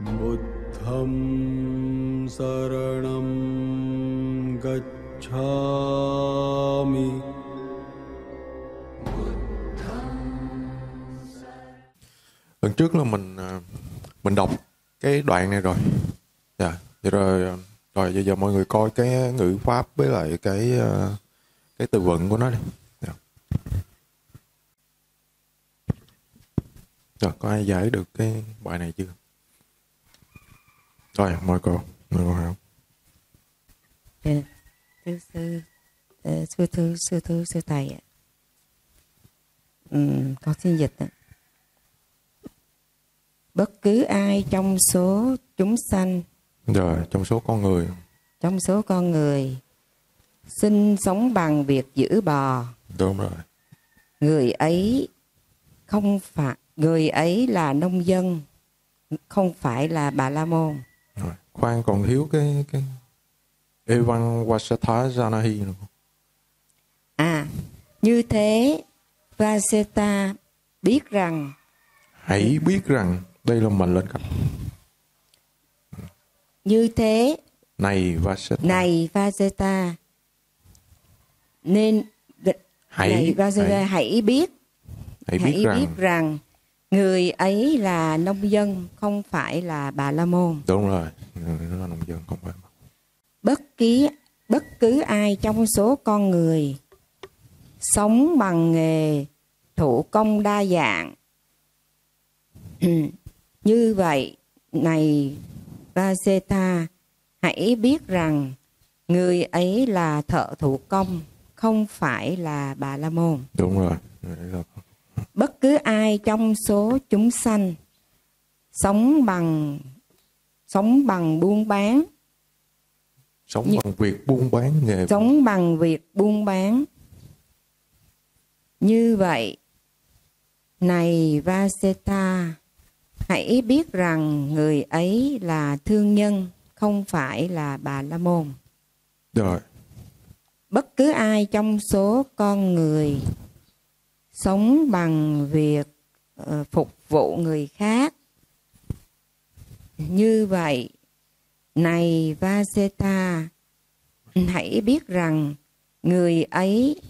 बुद्धं शरणं गच्छामि lần trước là mình à, mình đọc cái đoạn này rồi dạ vậy rồi à, rồi giờ, giờ mọi người coi cái ngữ pháp với lại cái à, cái từ vựng của nó đi dạ. rồi có ai giải được cái bài này chưa rồi mời cô mời cô Hảo. Dạ, thưa sư sư thư sư thư sư thầy ạ. Ừm, con xin dịch ạ. Bất cứ ai trong số chúng sanh rồi trong số con người. trong số con người sinh sống bằng việc giữ bò. Đúng rồi. Người ấy không phải người ấy là nông dân không phải là bà la môn rồi. Khoan còn thiếu cái cái Evan Wasatha Janahi nữa. À như thế Vaseta biết rằng hãy biết rằng đây là mệnh lệnh cấp như thế này Vasatha này Vaseta nên hãy này Vaseta hãy, hãy biết hãy hãy biết rằng biết rằng người ấy là nông dân không phải là bà la môn. Đúng rồi. Nó là nông dân không phải bất kỳ bất cứ ai trong số con người sống bằng nghề thủ công đa dạng. Như vậy này Vaseta hãy biết rằng người ấy là thợ thủ công không phải là bà la môn. Đúng rồi bất cứ ai trong số chúng sanh sống bằng sống bằng buôn bán sống Như- bằng việc buôn bán nghề sống bằng việc buôn bán như vậy này Vaseta hãy biết rằng người ấy là thương nhân không phải là bà la môn. Rồi. Bất cứ ai trong số con người sống bằng việc ờ, phục vụ người khác. Như vậy này Vaseta hãy biết rằng người ấy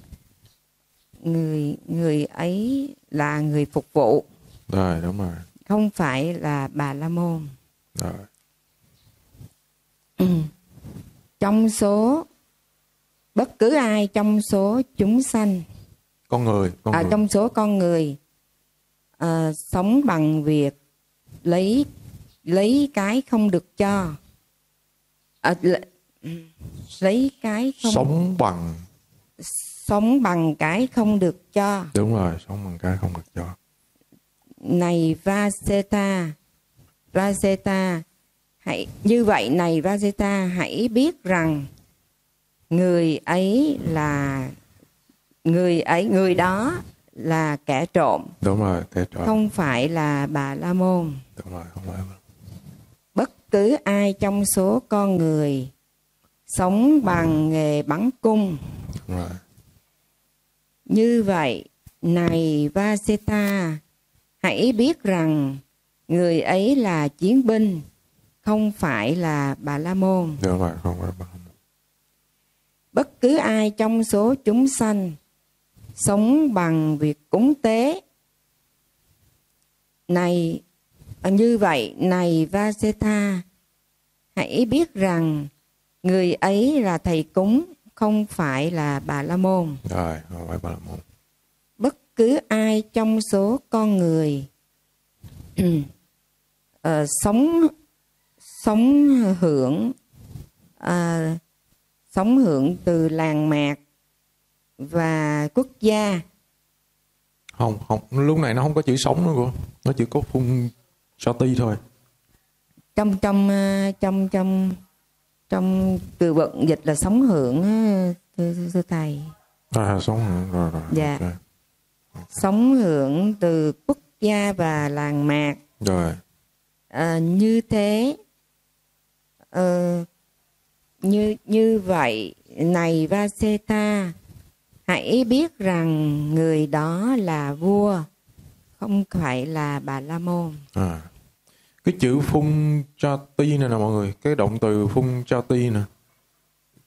người người ấy là người phục vụ. Rồi đúng rồi. Không phải là bà la môn. Rồi. Trong số bất cứ ai trong số chúng sanh con người con à, người. trong số con người ờ, sống bằng việc lấy lấy cái không được cho. À, lấy cái không sống bằng. Sống bằng cái không được cho. Đúng rồi sống bằng cái không được cho. Này Vaseta Vaseta hãy như vậy này Vaseta hãy biết rằng người ấy là người ấy người đó là kẻ trộm. Đúng rồi cái trò không phải là bà la môn. Đúng rồi không phải bất cứ ai trong số con người sống bằng nghề bắn cung. Đúng rồi. Như vậy này Vaseta hãy biết rằng người ấy là chiến binh không phải là bà la môn. Đúng rồi không phải bằng bất cứ ai trong số chúng sanh sống bằng việc cúng tế. Này như vậy này Vaseta hãy biết rằng người ấy là thầy cúng không phải là bà la môn. Rồi không phải bằng một bất cứ ai trong số con người ờ, sống sống hưởng à, sống hưởng từ làng mạc và quốc gia. Không không lúc này nó không có chữ sống nữa cô. Nó chỉ có phun ti thôi. Trong trong ờ, trong trong trong từ vựng dịch là sống hưởng ờ, thưa, thầy. À sống rồi rồi Dạ. ok. sống hưởng từ quốc gia và làng mạc. Rồi. Ờ, như thế ờ, như như vậy này Vaseta hãy biết rằng người đó là vua, không phải là bà la môn. À cái chữ phun cha ti này nè mọi người, cái động từ phun cha ti nè.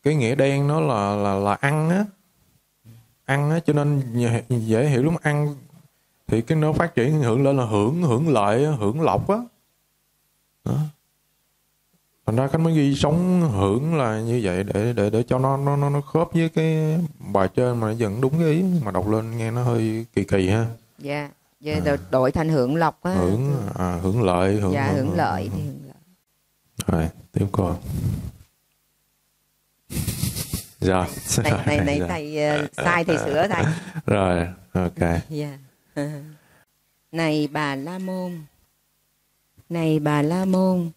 Cái nghĩa đen nó là là là ăn á. Ăn á, cho nên dễ hiểu lắm, ăn thì cái nó phát triển hưởng lên là hưởng hưởng lợi hưởng lộc á. Đó thành ra khánh mới ghi sống hưởng là như vậy để để để cho nó nó nó khớp với cái bài trên mà vẫn đúng cái ý mà đọc lên nghe nó hơi kỳ kỳ ha. Dạ về à. đổi thành hưởng lộc á. Hưởng à, hưởng lợi hưởng dạ hưởng, hưởng lợi. thì hưởng lợi. Rồi tiếp con rồi. Này này này thầy uh, sai thì sửa thầy. Rồi ok. Dạ. Này bà la môn này bà la môn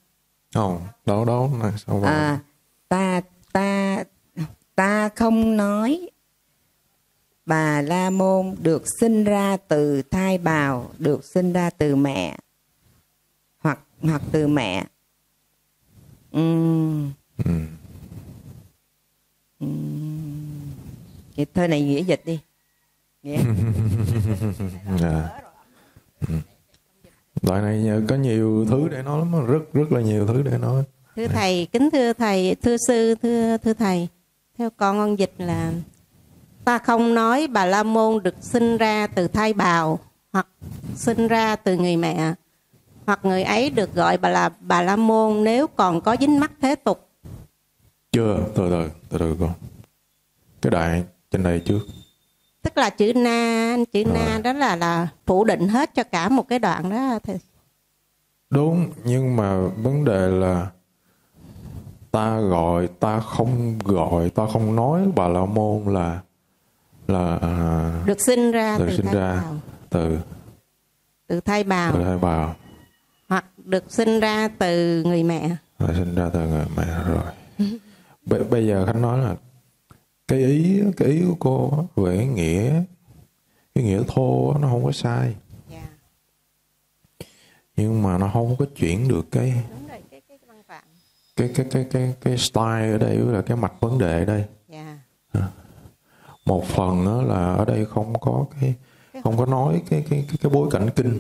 ồ đâu đâu này sao vậy? à ta ta ta không nói bà la môn được sinh ra từ thai bào được sinh ra từ mẹ hoặc hoặc từ mẹ uhm. ừ. uhm. cái thơ này nghĩa dịch đi nghĩa yeah. Đoạn này có nhiều thứ để nói lắm, rất rất là nhiều thứ để nói. Thưa thầy, kính thưa thầy, thưa sư, thưa thưa thầy. Theo con con dịch là ta không nói bà la môn được sinh ra từ thai bào hoặc sinh ra từ người mẹ hoặc người ấy được gọi bà là bà la môn nếu còn có dính mắc thế tục chưa từ từ từ từ con cái đại trên đây trước tức là chữ na chữ Rồi. na đó là là phủ định hết cho cả một cái đoạn đó thì đúng nhưng mà vấn đề là ta gọi ta không gọi ta không nói bà la môn là là à, được sinh ra được từ sinh ra bào. từ từ thai bào từ thai bào hoặc được sinh ra từ người mẹ rồi sinh ra từ người mẹ rồi B- bây giờ khánh nói là cái ý cái ý của cô về nghĩa cái nghĩa thô nó không có sai. Yeah. nhưng mà nó không có chuyển được cái rồi, cái, cái, cái, cái cái cái cái style ở đây là cái mạch vấn đề ở đây. Yeah. một phần đó là ở đây không có cái không có nói cái cái cái, cái bối cảnh kinh.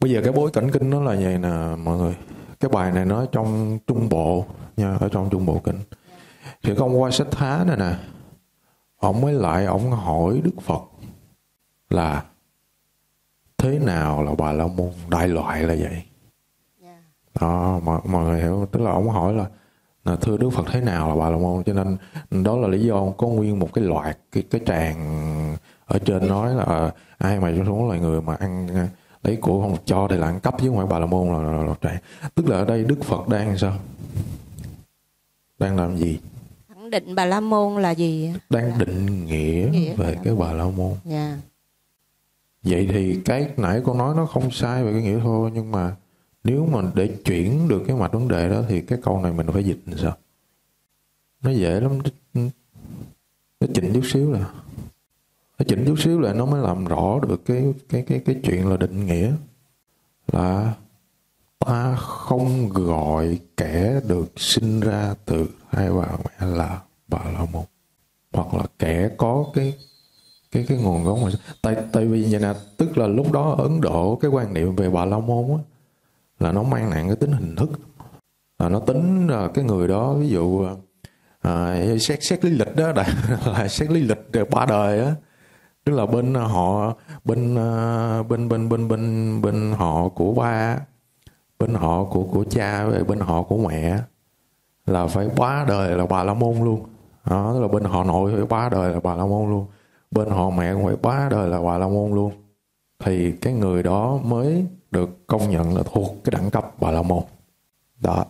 Bây giờ cái bối cảnh kinh nó là vậy nè mọi người. Cái bài này nó trong trung bộ nha ở trong trung bộ kinh thì không qua sách thá này nè. Ông mới lại ông hỏi đức phật là thế nào là bà la môn? Đại loại là vậy? Dạ. đó mọi, mọi người hiểu tức là ông hỏi là, là thưa đức phật thế nào là bà la môn? Cho nên đó là lý do có nguyên một cái loạt cái cái tràng ở trên nói là à, ai mà số là người mà ăn lấy của không cho thì là ăn cắp chứ không phải bà la môn là, là, là, là tức là ở đây đức phật đang sao? Đang làm gì định bà la môn là gì đang định nghĩa, nghĩa về cái bà la môn yeah. Dạ. vậy thì cái nãy con nói nó không sai về cái nghĩa thôi nhưng mà nếu mà để chuyển được cái mạch vấn đề đó thì cái câu này mình phải dịch làm sao nó dễ lắm nó chỉnh chút xíu là nó chỉnh chút xíu là nó mới làm rõ được cái cái cái cái chuyện là định nghĩa là ta không gọi kẻ được sinh ra từ hai bà mẹ là bà la môn hoặc là kẻ có cái cái cái nguồn gốc mà tại tại vì vậy nè tức là lúc đó ở Ấn Độ cái quan niệm về bà la môn á là nó mang nặng cái tính hình thức. Là nó tính là cái người đó ví dụ à, xét xét lý lịch đó là, là xét lý lịch ba đời á. Tức là bên họ bên à, bên bên bên bên bên họ của ba bên họ của của cha về bên họ của mẹ là phải quá đời là bà la môn luôn. Đó là bên họ nội phải quá đời là bà la môn luôn. Bên họ mẹ cũng phải quá đời là bà la môn luôn. Thì cái người đó mới được công nhận là thuộc cái đẳng cấp bà la môn. Đó.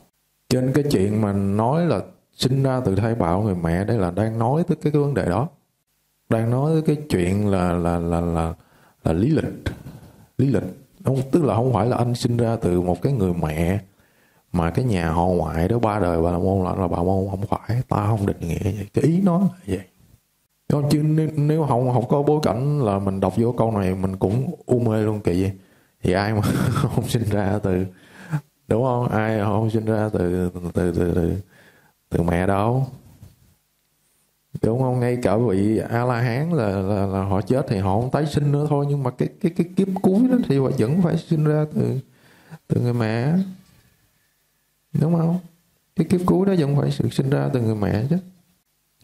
Trên cái chuyện mà nói là sinh ra từ thai bạo người mẹ đây là đang nói tới cái, cái vấn đề đó. Đang nói tới cái chuyện là là là là, là lý lịch. Lý lịch. Không tức là không phải là anh sinh ra từ một cái người mẹ mà cái nhà họ ngoại đó ba đời bà la môn là, là bà môn không phải. Ta không định nghĩa vậy. Cái ý nó là vậy. Không chứ nếu, nếu không không có bối cảnh là mình đọc vô câu này mình cũng u mê luôn kỳ vậy thì ai mà không sinh ra từ đúng không? Ai không sinh ra từ từ từ từ, từ, từ mẹ đâu? Đúng không? Ngay cả vị a la hán là, là là họ chết thì họ không tái sinh nữa thôi. Nhưng mà cái cái cái kiếp cuối đó thì họ vẫn phải sinh ra từ từ người mẹ đúng không? Cái kiếp cuối đó vẫn phải sự sinh ra từ người mẹ chứ.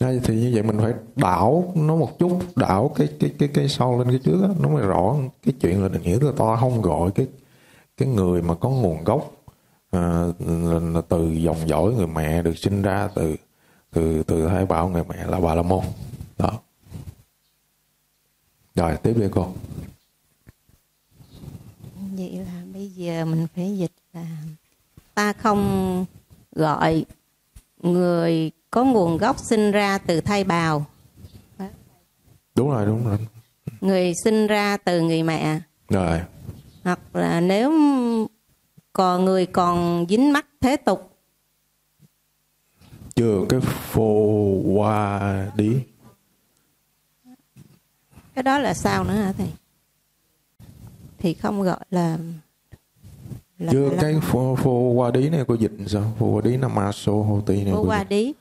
Ngay thì như vậy mình phải đảo nó một chút đảo cái cái cái cái sau lên cái trước đó, nó mới rõ cái chuyện là định nghĩa là to không gọi cái cái người mà có nguồn gốc à, là, là từ dòng dõi người mẹ được sinh ra từ từ từ hai bảo người mẹ là bà la môn. Đó. Rồi tiếp đi cô. Vậy là bây giờ mình phải dịch là ta không gọi người có nguồn gốc sinh ra từ thai bào. Đúng rồi đúng rồi. Người sinh ra từ người mẹ. Rồi. Hoặc là nếu còn người còn dính mắc thế tục. Chưa cái phô qua đi. Cái đó là sao nữa hả thầy? Thì không gọi là, là chưa cái phô, phô qua đi này cô dịch sao? Phô qua đi là ma sô hô ti này cô qua đi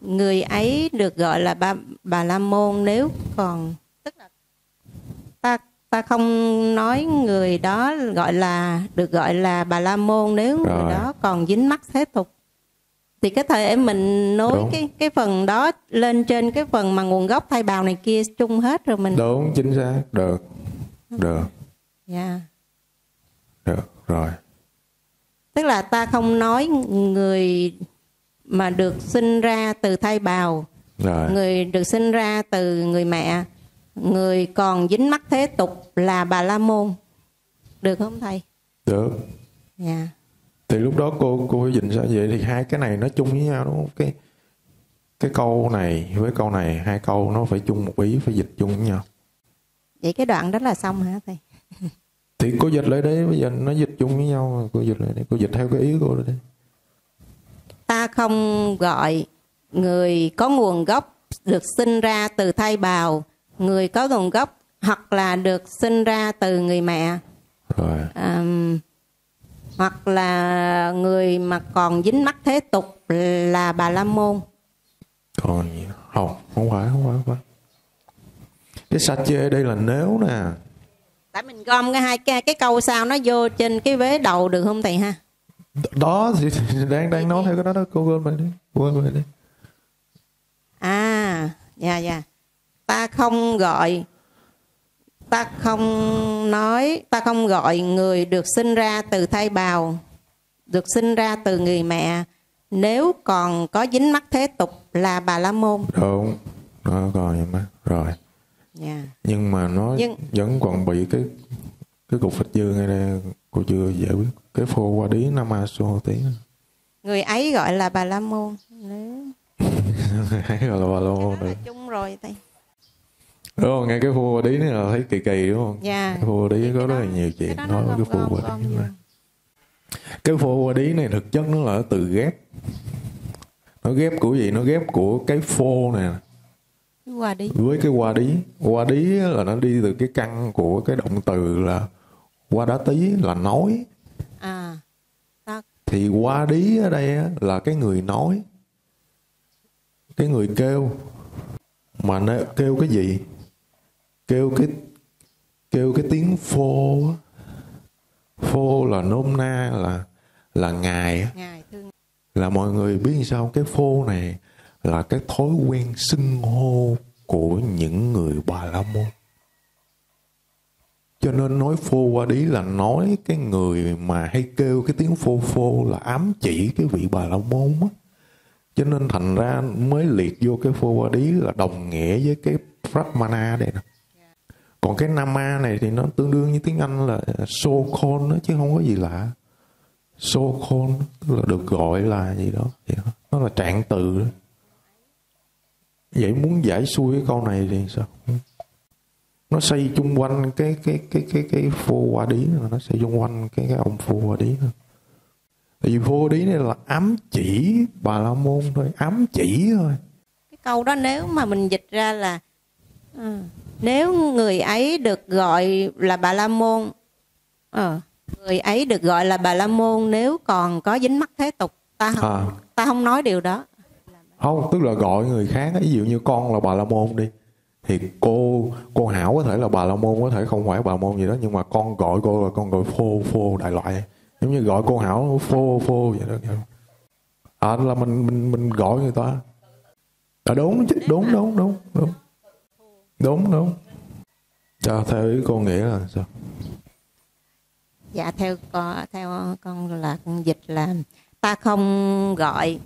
người ấy được gọi là ba bà la môn nếu còn tức là ta ta không nói người đó gọi là được gọi là bà la môn nếu người Rồi. đó còn dính mắc thế tục. Thì cái thời em mình nối Đúng. cái cái phần đó lên trên cái phần mà nguồn gốc thai bào này kia chung hết rồi mình đúng chính xác. Được. Được. Dạ. được rồi tức là ta không nói người mà được sinh ra từ thai bào. Rồi. Người được sinh ra từ người mẹ. Người còn dính mắc thế tục là bà la môn. Được không thầy? Được. Dạ. Thì lúc đó cô cô dịch sao vậy? Thì hai cái này nó chung với nhau đúng không? Cái cái câu này với câu này hai câu nó phải chung một ý phải dịch chung với nhau. Vậy cái đoạn đó là xong hả thầy thì cô dịch lại đấy bây giờ nó dịch chung với nhau mà cô dịch lại đấy cô dịch theo cái ý cô đấy ta không gọi người có nguồn gốc được sinh ra từ thai bào người có nguồn gốc hoặc là được sinh ra từ người mẹ. Rồi. Àm, hoặc là người mà còn dính mắc thế tục là bà la môn. Còn gì không không phải không phải không phải. Cái sa chê đây là nếu nè tại mình gom cái hai cái, cái câu sau nó vô trên cái vế đầu được không thầy ha? Đó thì, đang đang nói theo cái đó đó. Cô quên mày đi quên mày đi. À dạ dạ. Ta không gọi ta không nói ta không gọi người được sinh ra từ thai bào được sinh ra từ người mẹ. Nếu còn có dính mắc thế tục là bà la môn. Đúng đó còn vậy mà rồi dạ. Nhưng mà nó Nhưng- vẫn còn bị cái cái cục phịch dư ngay đây. Cô chưa giải quyết cái phô qua đi nama so tí người ấy gọi là bà la môn. Nếu hay gọi là bà đó được là chung rồi thầy. Đúng không? Nghe cái phô qua đi này là thấy kỳ kỳ đúng không? Dạ. Cái phô qua Cái có rất là nhiều chuyện cái nói nó cái gom phô qua này. cái phô qua đi này thực chất nó là từ ghép. Nó ghép của gì? Nó ghép của cái phô nè Qua đi. Với cái qua đí qua đí là nó đi từ cái căn của cái động từ là qua đá tí là nói. À ta thì qua đí ở đây là cái người nói. Cái người kêu. Mà nếu, kêu cái gì? Kêu cái kêu cái tiếng phô phô là nôm na là là ngài ngài thương là mọi người biết sao? Cái phô này là cái thói quen xưng hô của những người bà la môn. Cho nên nói phô qua đi là nói cái người mà hay kêu cái tiếng phô phô là ám chỉ cái vị bà la môn á. Cho nên thành ra mới liệt vô cái phô qua đi là đồng nghĩa với cái Brahmana đây nè. Còn cái Nama này thì nó tương đương như tiếng Anh là so called đó, chứ không có gì lạ. So called tức là được gọi là gì đó. Đó. nó là trạng từ đó vậy muốn giải xuôi cái câu này thì sao? Nó xoay chung quanh cái cái cái cái cái phô qua đí này, nó xoay chung quanh cái cái ông phô qua đí này. Tại vì phô đí này là ám chỉ bà la môn thôi ám chỉ thôi. Cái câu đó nếu mà mình dịch ra là ừ, nếu người ấy được gọi là bà la môn ờ, người ấy được gọi là bà la môn nếu còn có dính mắc thế tục ta không à, ta không nói điều đó không, tức là gọi người khác ví dụ như con là bà la môn đi, thì cô cô hảo có thể là bà la môn, có thể không phải bà la môn gì đó, nhưng mà con gọi cô là con gọi phô phô đại loại. Giống như gọi cô hảo phô phô vậy đó. À là mình mình mình gọi người ta. À đúng chứ, đúng đúng đúng đúng. Đúng đúng. Cho theo ý cô nghĩa là sao? Dạ theo con theo con là con dịch là ta không gọi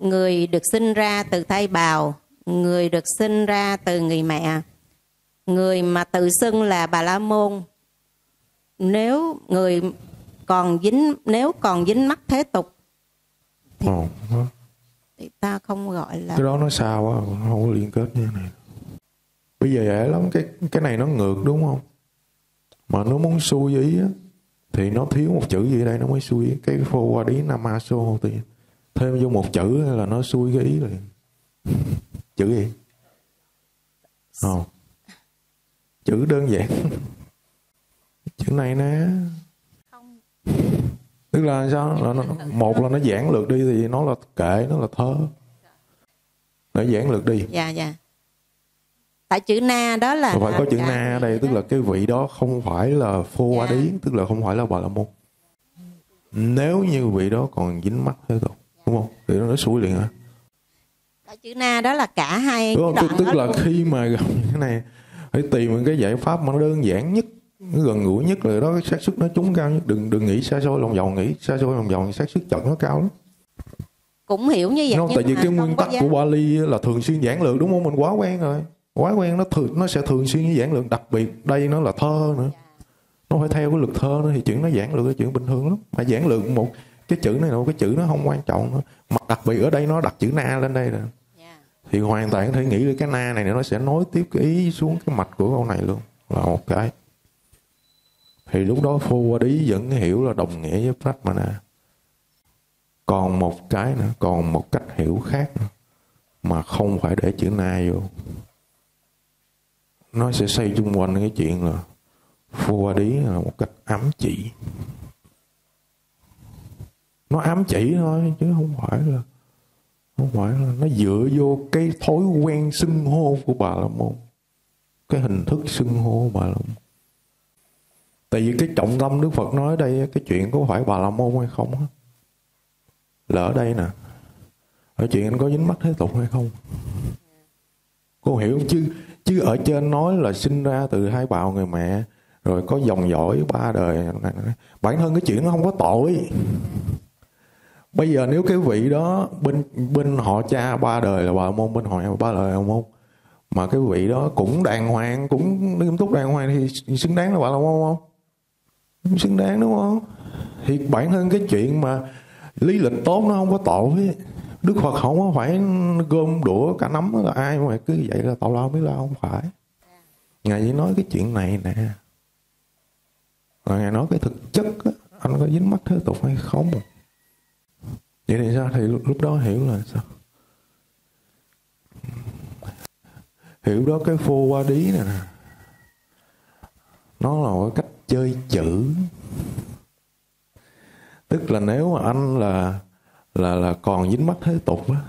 người được sinh ra từ thai bào người được sinh ra từ người mẹ. Người mà tự xưng là bà la môn. Nếu người còn dính nếu còn dính mắc thế tục thì, Ồ, thì ta không gọi là cái đó nó sao quá không có liên kết như thế này. Bây giờ dễ lắm cái cái này nó ngược đúng không? Mà nó muốn xuôi ý á, thì nó thiếu một chữ gì đây nó mới xuôi ý. cái phô qua đi namaso thì thêm vô một chữ là nó xuôi cái ý liền chữ gì? Ồ. chữ đơn giản. Chữ này nè. Không. Tức là sao? Là nó, một là nó giảng lược đi thì nó là kệ nó là thơ. Nó giảng lược đi. Dạ dạ. Tại chữ na đó là phải có chữ na ở đây tức là cái vị đó không phải là phô Dạ. đí tức là không phải là bà la môn. Nếu như vị đó còn dính mắc thế tục đúng không? Thì nó nói liền hả? Tại chữ na đó là cả hai đúng cái không? đoạn tức, là luôn. khi mà gặp như thế này phải tìm một cái giải pháp mà nó đơn giản nhất nó gần gũi nhất là đó cái xác suất nó trúng cao nhất đừng đừng nghĩ xa xôi lòng vòng nghĩ xa xôi lòng vòng xác suất chọn nó cao lắm. Cũng hiểu như vậy nhưng tại vì cái không nguyên tắc của Bali là thường xuyên giảng lược đúng không? Mình quá quen rồi. Quá quen nó thường nó sẽ thường xuyên giảng lược đặc biệt đây nó là thơ nữa. Nó phải theo cái lực thơ nữa thì chuyện nó giảng lược là chuyện bình thường lắm. Mà giảng lược một cái chữ này một cái chữ nó không quan trọng nữa. Mà đặc biệt ở đây nó đặt chữ na lên đây nè Dạ. thì hoàn toàn có thể nghĩ được cái na này nó sẽ nối tiếp cái ý xuống cái mạch của câu này luôn. Là một cái. Thì lúc đó phô qua đi vẫn hiểu là đồng nghĩa với Pratmana còn một cái nữa còn một cách hiểu khác nữa mà không phải để chữ na vô. Nó sẽ xoay chung quanh cái chuyện là phô qua đi là một cách ám chỉ nó ám chỉ thôi, chứ không phải là, không phải là nó dựa vô cái thói quen xưng hô của bà la môn, cái hình thức xưng hô của bà la môn. Tại vì cái trọng tâm đức phật nói đây, cái chuyện có phải bà la môn hay không á, là ở đây nè. Ở chuyện anh có dính mắc thế tục hay không? Cô hiểu không? chứ chứ ở trên nói là sinh ra từ hai bào người mẹ, rồi có dòng dõi ba đời. Bản thân cái chuyện nó không có tội bây giờ nếu cái vị đó bên bên họ cha ba đời là bà môn bên họ ba đời là môn mà cái vị đó cũng đàng hoàng cũng nghiêm túc đàng hoàng thì xứng đáng là bà la môn không? Xứng đáng đúng không? Thì bản thân cái chuyện mà lý lịch tốt nó không có tội đức phật không có phải gom đũa cả nắm là ai mà cứ vậy là tội lao biết lao không phải. Ngài chỉ nói cái chuyện này nè. Rồi ngài nói cái thực chất á, anh có dính mắc thế tục hay không? Vậy thì sao? Thì lúc, đó hiểu là sao? Hiểu đó cái phô qua đí này nè. Nó là một cái cách chơi chữ. Tức là nếu mà anh là là là còn dính mắt thế tục á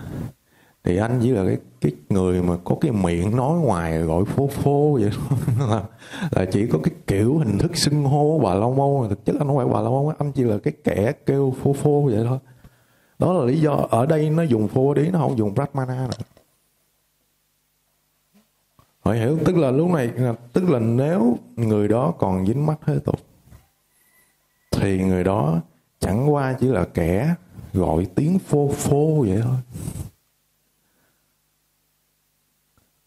thì anh chỉ là cái cái người mà có cái miệng nói ngoài gọi phô phô vậy là, là chỉ có cái kiểu hình thức xưng hô bà long môn. Thực chất anh không phải bà long môn anh chỉ là cái kẻ kêu phô phô vậy thôi đó là lý do ở đây nó dùng phô đí nó không dùng brahmana nữa. Họ hiểu? Tức là lúc này, tức là nếu người đó còn dính mắc thế tục, thì người đó chẳng qua chỉ là kẻ gọi tiếng phô phô vậy thôi.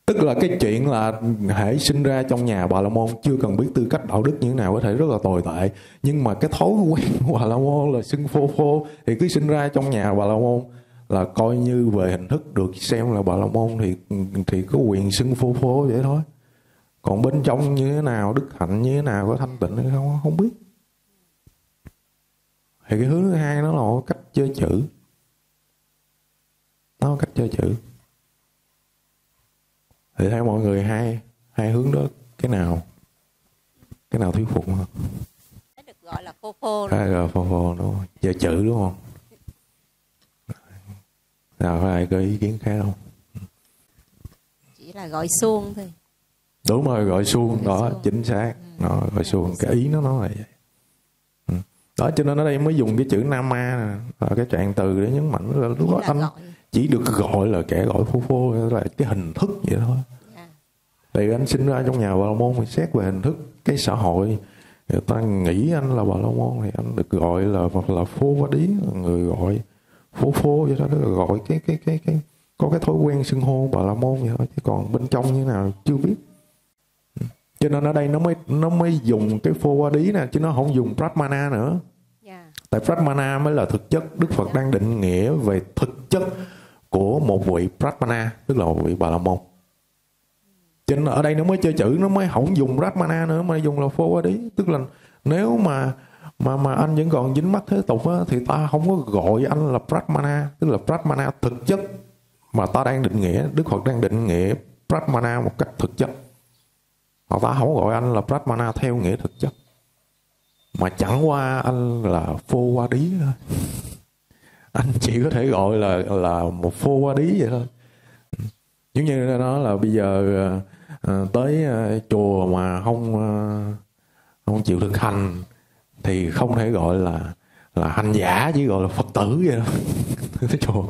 Tức là cái chuyện là hệ sinh ra trong nhà bà la môn chưa cần biết tư cách đạo đức như thế nào có thể rất là tồi tệ. Nhưng mà cái thói quen của bà la môn là xưng phô phô, thì cứ sinh ra trong nhà bà la môn là coi như về hình thức được xem là bà la môn thì thì có quyền xưng phô phô vậy thôi. Còn bên trong như thế nào, đức hạnh như thế nào, có thanh tịnh hay không không biết. Thì cái hướng thứ hai nó là cách chơi chữ. Nó cách chơi chữ thì theo mọi người hai hai hướng đó cái nào cái nào thuyết phục hơn? Nó được gọi là phô phô là phô phô đúng không chơi chữ đúng không? Nào có ai có ý kiến khác không? Chỉ là gọi xuông thôi. Đúng rồi gọi xuông Gọi đó xuông. chính xác. Nó gọi xuông. Cái ý nó nói là vậy. Ừ. đó cho nên ở đây mới dùng cái chữ nama nè, cái trạng từ để nhấn mạnh là lúc đó anh gọi. Chỉ được gọi là kẻ gọi phô phô là cái hình thức vậy thôi Dạ. tại vì anh sinh ra trong nhà bà la môn thì xét về hình thức cái xã hội người ta nghĩ anh là bà la môn thì anh được gọi là hoặc là phô va đí người gọi phố phố vậy đó tức là gọi cái cái cái cái có cái thói quen xưng hô bà la môn vậy thôi chứ còn bên trong như nào chưa biết cho nên ở đây nó mới nó mới dùng cái phô va đí nè chứ nó không dùng pratmana nữa Dạ. tại pratmana mới là thực chất đức phật đang định nghĩa về thực chất của một vị pratmana tức là một vị bà la môn. Cho nên ở đây nó mới chơi chữ nó mới không dùng pratmana nữa mà dùng là phô va đí. Tức là nếu mà mà mà anh vẫn còn dính mắt thế tục á, thì ta không có gọi anh là pratmana tức là pratmana thực chất mà ta đang định nghĩa đức phật đang định nghĩa pratmana một cách thực chất. Mà ta không gọi anh là pratmana theo nghĩa thực chất. Mà chẳng qua anh là phô qua đí thôi anh chỉ có thể gọi là là một phô qua đí vậy thôi. Giống như nó là bây giờ ờ, tới ờ, chùa mà không ờ, không chịu thực hành thì không thể gọi là là hành giả, chỉ gọi là phật tử vậy đó tới chùa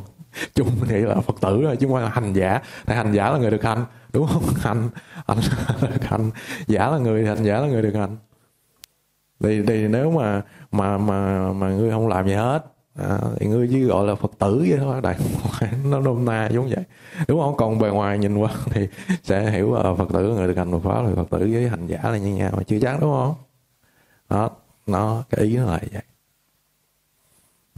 chung thì là phật tử rồi chứ không phải là hành giả. Thì hành giả là người thực hành, đúng không? Hành hành thực hành. Giả là người, hành giả là người thực hành. Thì thì nếu mà mà mà mà ngươi không làm gì hết à, thì ngươi chỉ gọi là phật tử vậy thôi đại nó nôm na giống vậy đúng không còn bề ngoài nhìn qua thì sẽ hiểu là phật tử người thực hành Phật pháp là phật tử với hành giả là như nhau mà chưa chắc đúng không đó nó cái ý nó là vậy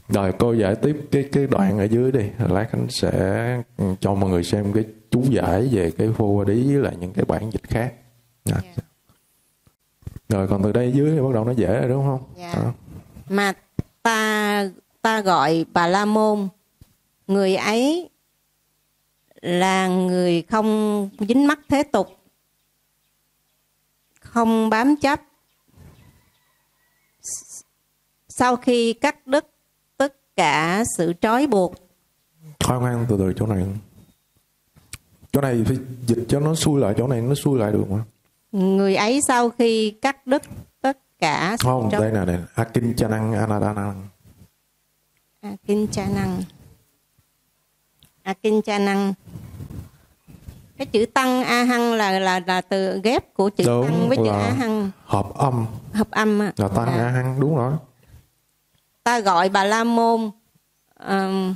rồi cô giải tiếp cái cái đoạn ở dưới đi lát anh sẽ cho mọi người xem cái chú giải về cái phô đí với lại những cái bản dịch khác Dạ. Dạ. rồi còn từ đây dưới thì bắt đầu nó dễ rồi đúng không Dạ. Đó. Mà ta ta gọi Bà La Môn. Người ấy là người không dính mắc thế tục không bám chấp. Sau khi cắt đứt tất cả sự trói buộc khoan khoan từ từ chỗ này. Chỗ này phải dịch cho nó xuôi lại chỗ này nó xuôi lại được mà người ấy sau khi cắt đứt tất cả sự không trói đây là đây akin chanang anadanang Akinchanang Akinchanang cái chữ tăng a hăng là là là từ ghép của chữ Đúng tăng với chữ a hăng. hợp âm. Hợp âm á. là tăng Dạ. a hăng đúng rồi. Ta gọi bà la môn ờm,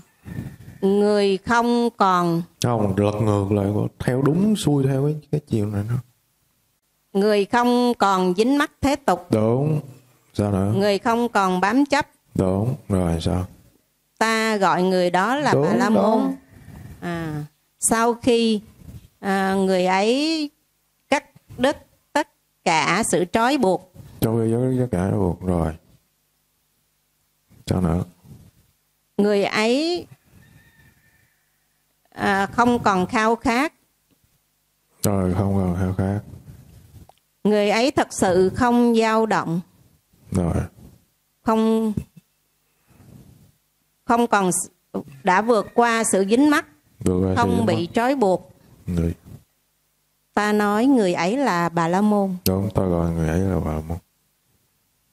người không còn. Không lật ngược lại theo đúng xuôi theo cái cái chiều này nó người không còn dính mắc thế tục. Đúng. Sao nữa? Người không còn bám chấp. Đúng. Rồi sao ta gọi người đó là Đúng bà la môn. À, sau khi à, người ấy cắt đứt tất cả sự trói buộc. Gây với tất cả buộc rồi. Sao nữa? Người ấy à, không còn khao khát. Rồi không còn theo khác người ấy thật sự không dao động. Rồi. Không không còn đã vượt qua sự dính mắc không bị trói buộc. Người ta nói người ấy là bà la môn. Đúng ta gọi người ấy là bà môn.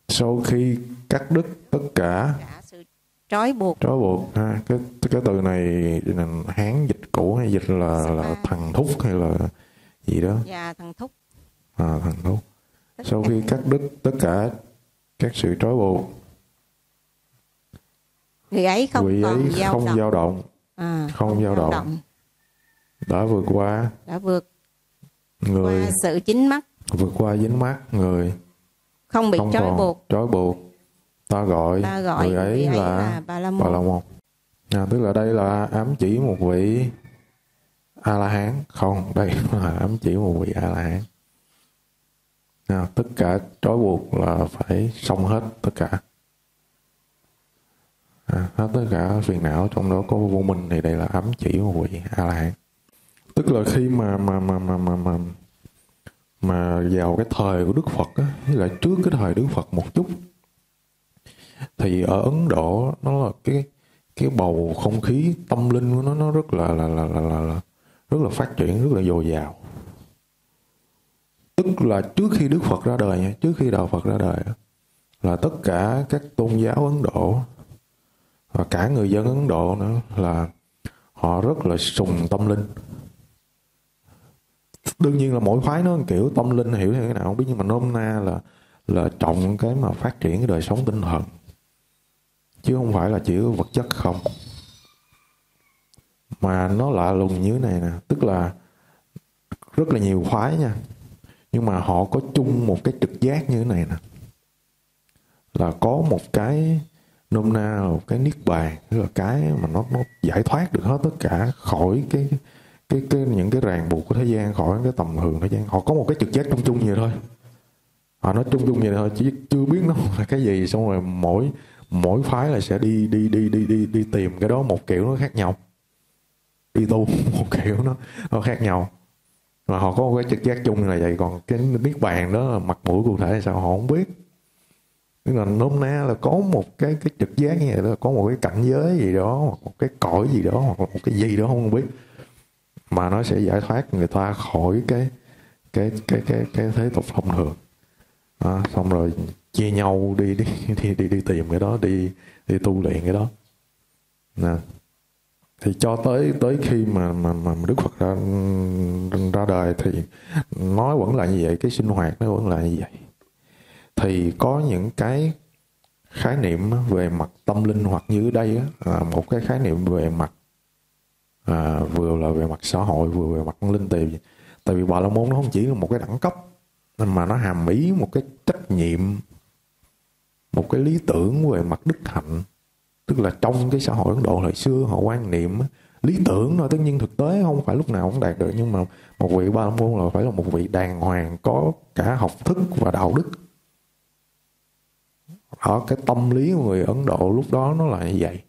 Sau khi cắt đứt tất cả cả sự trói buộc. Trói buộc ha cái cái từ này hán dịch cũ hay dịch là là thằng thúc hay là gì đó. Và thằng thúc. À, thằng thúc. Tất sau cả- khi cắt đứt tất cả các sự trói buộc người ấy không còn ấy dao không động. dao động. À, không dao động. đã vượt qua. Đã vượt người qua sự chính mắt. vượt qua dính mắc người không bị không trói còn buộc. trói buộc. Ta gọi, ta gọi người ấy là, bà la bà la môn môn à, tức là đây là ám chỉ một vị a la hán không đây là ám chỉ một vị a la hán à, tất cả trói buộc là phải xong hết tất cả à, hết tất cả phiền não trong đó có vô minh thì đây là ám chỉ của vị a la hán tức là khi mà mà mà mà mà mà mà vào cái thời của Đức Phật á, là trước cái thời Đức Phật một chút thì ở Ấn Độ nó là cái cái bầu không khí tâm linh của nó nó rất là là là là, là, là rất là phát triển rất là dồi dào. Tức là trước khi Đức Phật ra đời nha trước khi đạo Phật ra đời là tất cả các tôn giáo Ấn Độ và cả người dân Ấn Độ nữa là họ rất là sùng tâm linh. Đương nhiên là mỗi phái nó kiểu tâm linh hiểu như thế nào không biết, nhưng mà nôm na là là trọng cái mà phát triển cái đời sống tinh thần. Chứ không phải là chỉ vật chất không. Mà nó lạ lùng như thế này nè, tức là rất là nhiều phái nha. Nhưng mà họ có chung một cái trực giác như thế này nè. Là có một cái nôm na một cái niết bàn, tức là cái mà nó nó giải thoát được hết tất cả khỏi cái cái cái những cái ràng buộc của thế gian, khỏi cái tầm thường thế gian. Họ có một cái trực giác chung chung vậy thôi. Họ nói chung chung vậy thôi, chứ chưa biết nó là cái gì. Xong rồi mỗi mỗi phái là sẽ đi đi đi đi đi đi tìm cái đó một kiểu nó khác nhau. Đi tu một kiểu nó nó khác nhau. Mà họ có một cái trực giác chung là vậy. Còn cái niết bàn đó mặt mũi cụ thể là sao? Họ không biết tức là nôm na là có một cái cái trực giác như vậy đó có một cái cảnh giới gì đó hoặc một cái cõi gì đó hoặc một cái gì đó không biết. Mà nó sẽ giải thoát người ta khỏi cái cái cái cái cái thế tục thông thường. À, xong rồi chia nhau đi đi đi đi đi tìm cái đó đi đi tu luyện cái đó. Nè. Thì cho tới tới khi mà mà mà Đức Phật ra ra đời thì nói vẫn là như vậy cái sinh hoạt nó vẫn là như vậy thì có những cái khái niệm về mặt tâm linh hoặc như đây là một cái khái niệm về mặt à, vừa là về mặt xã hội vừa về mặt linh. Tiền tại vì bà la môn nó không chỉ là một cái đẳng cấp mà nó hàm ý một cái trách nhiệm một cái lý tưởng về mặt đức hạnh. Tức là trong cái xã hội ấn độ hồi xưa họ quan niệm lý tưởng thôi tất nhiên thực tế không phải lúc nào cũng đạt được nhưng mà một vị ba la môn là phải là một vị đàng hoàng có cả học thức và đạo đức ở cái tâm lý của người ấn độ lúc đó nó là như vậy.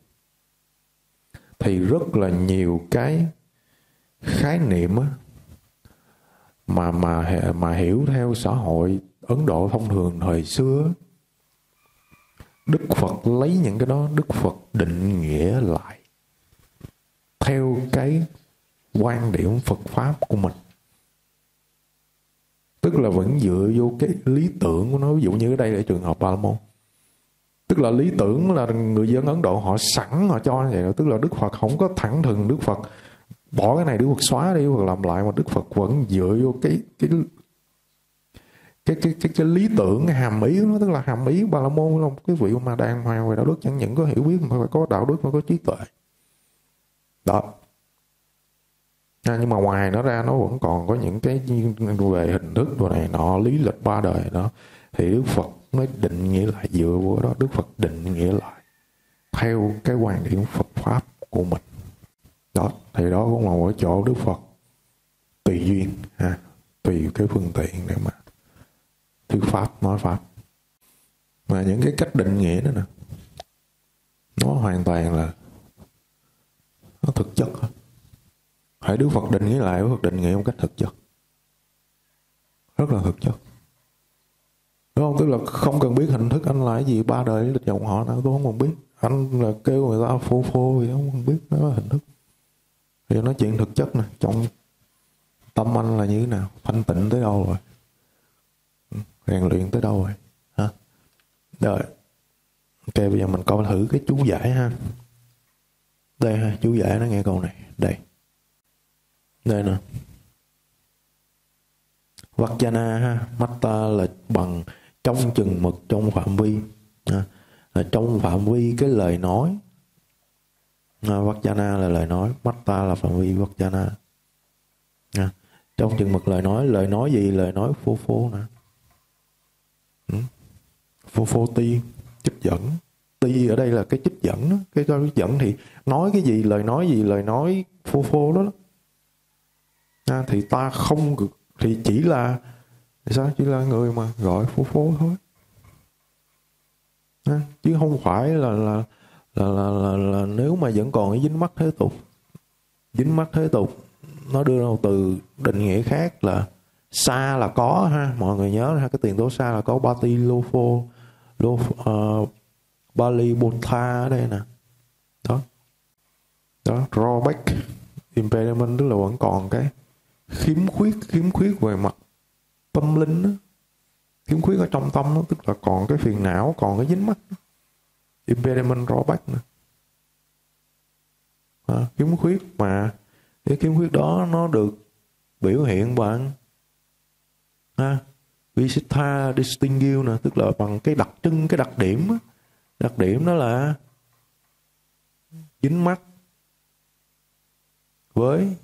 Thì rất là nhiều cái khái niệm á, mà mà mà hiểu theo xã hội Ấn Độ thông thường thời xưa Đức Phật lấy những cái đó Đức Phật định nghĩa lại theo cái quan điểm Phật pháp của mình. Tức là vẫn dựa vô cái lý tưởng của nó. Ví dụ như ở đây là trường hợp Ba La Môn tức là lý tưởng là người dân Ấn Độ họ sẵn họ cho như vậy. Tức là Đức Phật không có thẳng thừng Đức Phật. Bỏ cái này Đức Phật xóa đi hoặc làm lại mà Đức Phật vẫn dựa vô cái cái cái cái cái, cái lý tưởng cái hàm ý nó. Tức là hàm ý Ba La Môn là cái vị mà đàng hoàng về đạo đức chẳng những có hiểu biết mà phải có đạo đức mà có trí tuệ. Đó. À, nhưng mà ngoài nó ra nó vẫn còn có những cái về hình thức đồ này nọ lý lịch ba đời đó. Thì Đức Phật mới định nghĩa lại, dựa vào đó Đức Phật định nghĩa lại theo cái quan điểm Phật pháp của mình. Đó, thì đó cũng là một chỗ Đức Phật tùy duyên, ha, tùy cái phương tiện để mà thuyết pháp, nói pháp. Mà những cái cách định nghĩa đó nè, nó hoàn toàn là, nó thực chất hãy Đức Phật định nghĩa lại, Đức Phật định nghĩa một cách thực chất. Rất là thực chất đúng không? Tức là không cần biết hình thức anh là cái gì, ba đời lịch dòng họ nào, tôi không cần biết. Anh là kêu người ta phô phô thì không cần biết nó là hình thức. Thì nói chuyện thực chất nè, trong tâm anh là như thế nào? Thanh tịnh tới đâu rồi? Rèn luyện tới đâu rồi? Hả? Rồi, ok, bây giờ mình coi thử cái chú giải ha. Đây ha, chú giải nó nghe câu này. Đây. Đây nè. Vajjana ha, Matta là bằng trong chừng mực trong phạm vi à, à, trong phạm vi cái lời nói à, Vajjana là lời nói Matta là phạm vi Vajjana à, trong chừng mực lời nói lời nói gì lời nói phô phô nè ừ. phô phô ti trích dẫn ti ở đây là cái trích dẫn đó. cái câu trích dẫn thì nói cái gì lời nói gì lời nói phô phô đó, đó. À, thì ta không thì chỉ là sao? Chỉ là người mà gọi phố phố thôi. À, chứ không phải là là là, là là là nếu mà vẫn còn dính mắt thế tục dính mắt thế tục nó đưa ra một từ định nghĩa khác là xa là có ha. Mọi người nhớ ha cái tiền tố xa là có Bati Lofo Lo, ờ, uh, Bali Botha ở đây nè. Đó. Đó drawback impediment tức là vẫn còn cái khiếm khuyết khiếm khuyết về mặt tâm linh đó. khiếm khuyết ở trong tâm đó, tức là còn cái phiền não còn cái dính mắt impediment drawback nữa à, khiếm khuyết mà cái khiếm khuyết đó nó được biểu hiện bằng ha visita distinguish nè tức là bằng cái đặc trưng cái đặc điểm đặc điểm đó là dính mắt với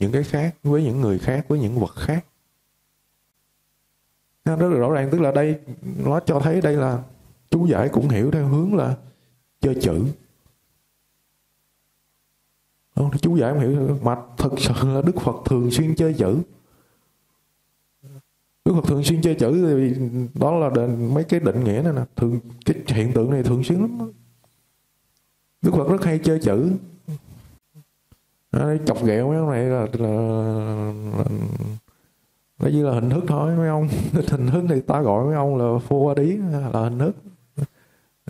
những cái khác với những người khác với những vật khác rất là rõ ràng tức là đây nó cho thấy đây là chú giải cũng hiểu theo hướng là chơi chữ. Không? Chú giải không hiểu mà thật sự là đức phật thường xuyên chơi chữ. Đức phật thường xuyên chơi chữ thì đó là mấy cái định nghĩa này nè. Thường cái hiện tượng này thường xuyên lắm đức phật rất hay chơi chữ. Chọc ghẹo mấy ông này là, là, là nó như là hình thức thôi, mấy ông. Hình thức thì ta gọi mấy ông là phô qua đí là hình thức.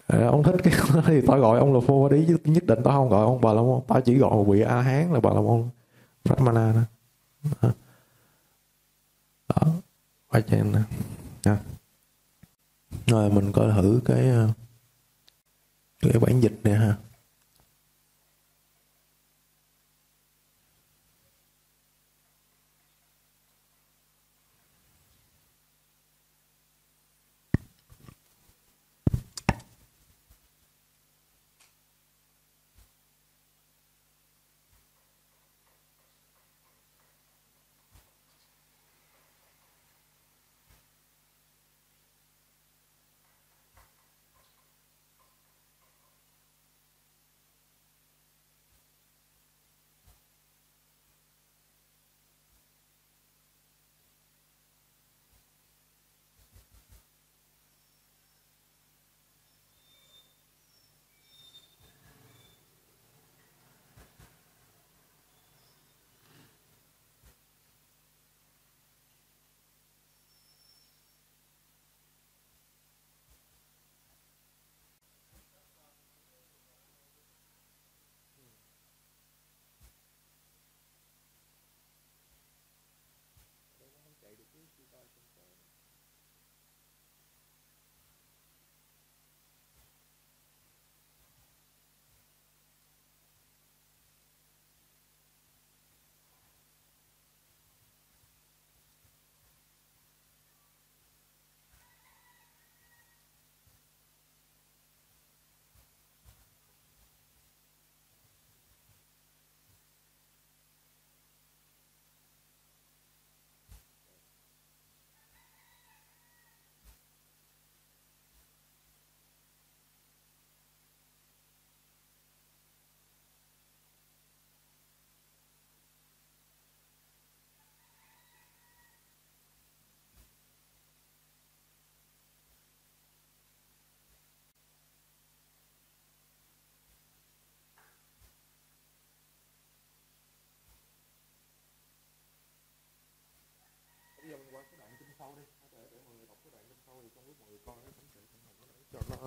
Ờ, ông thích cái thì ta gọi ông là phô qua đí chứ nhất định ta không gọi ông bà la môn ta chỉ gọi một vị a hán là bà la môn brahmana đó. Đó. Qua trên nè. Rồi mình coi thử cái ờ, cái bản dịch này ha.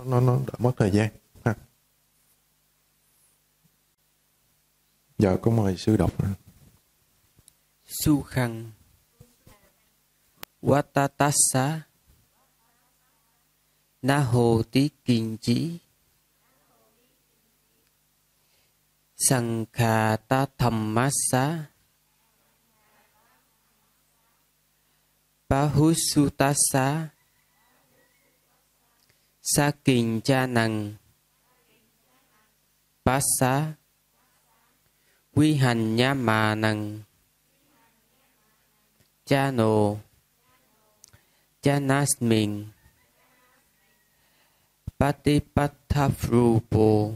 Nó nó đỡ mất thời gian, ha. Giờ có mời sư đọc su khăn watatasa na hồ tí kinh chỉ Sankha ta dhammasa Bahusutasa sa kinh cha năng bát xá. Quy hành nha mà năng cha nô. Cha nasmin patipatthaprupo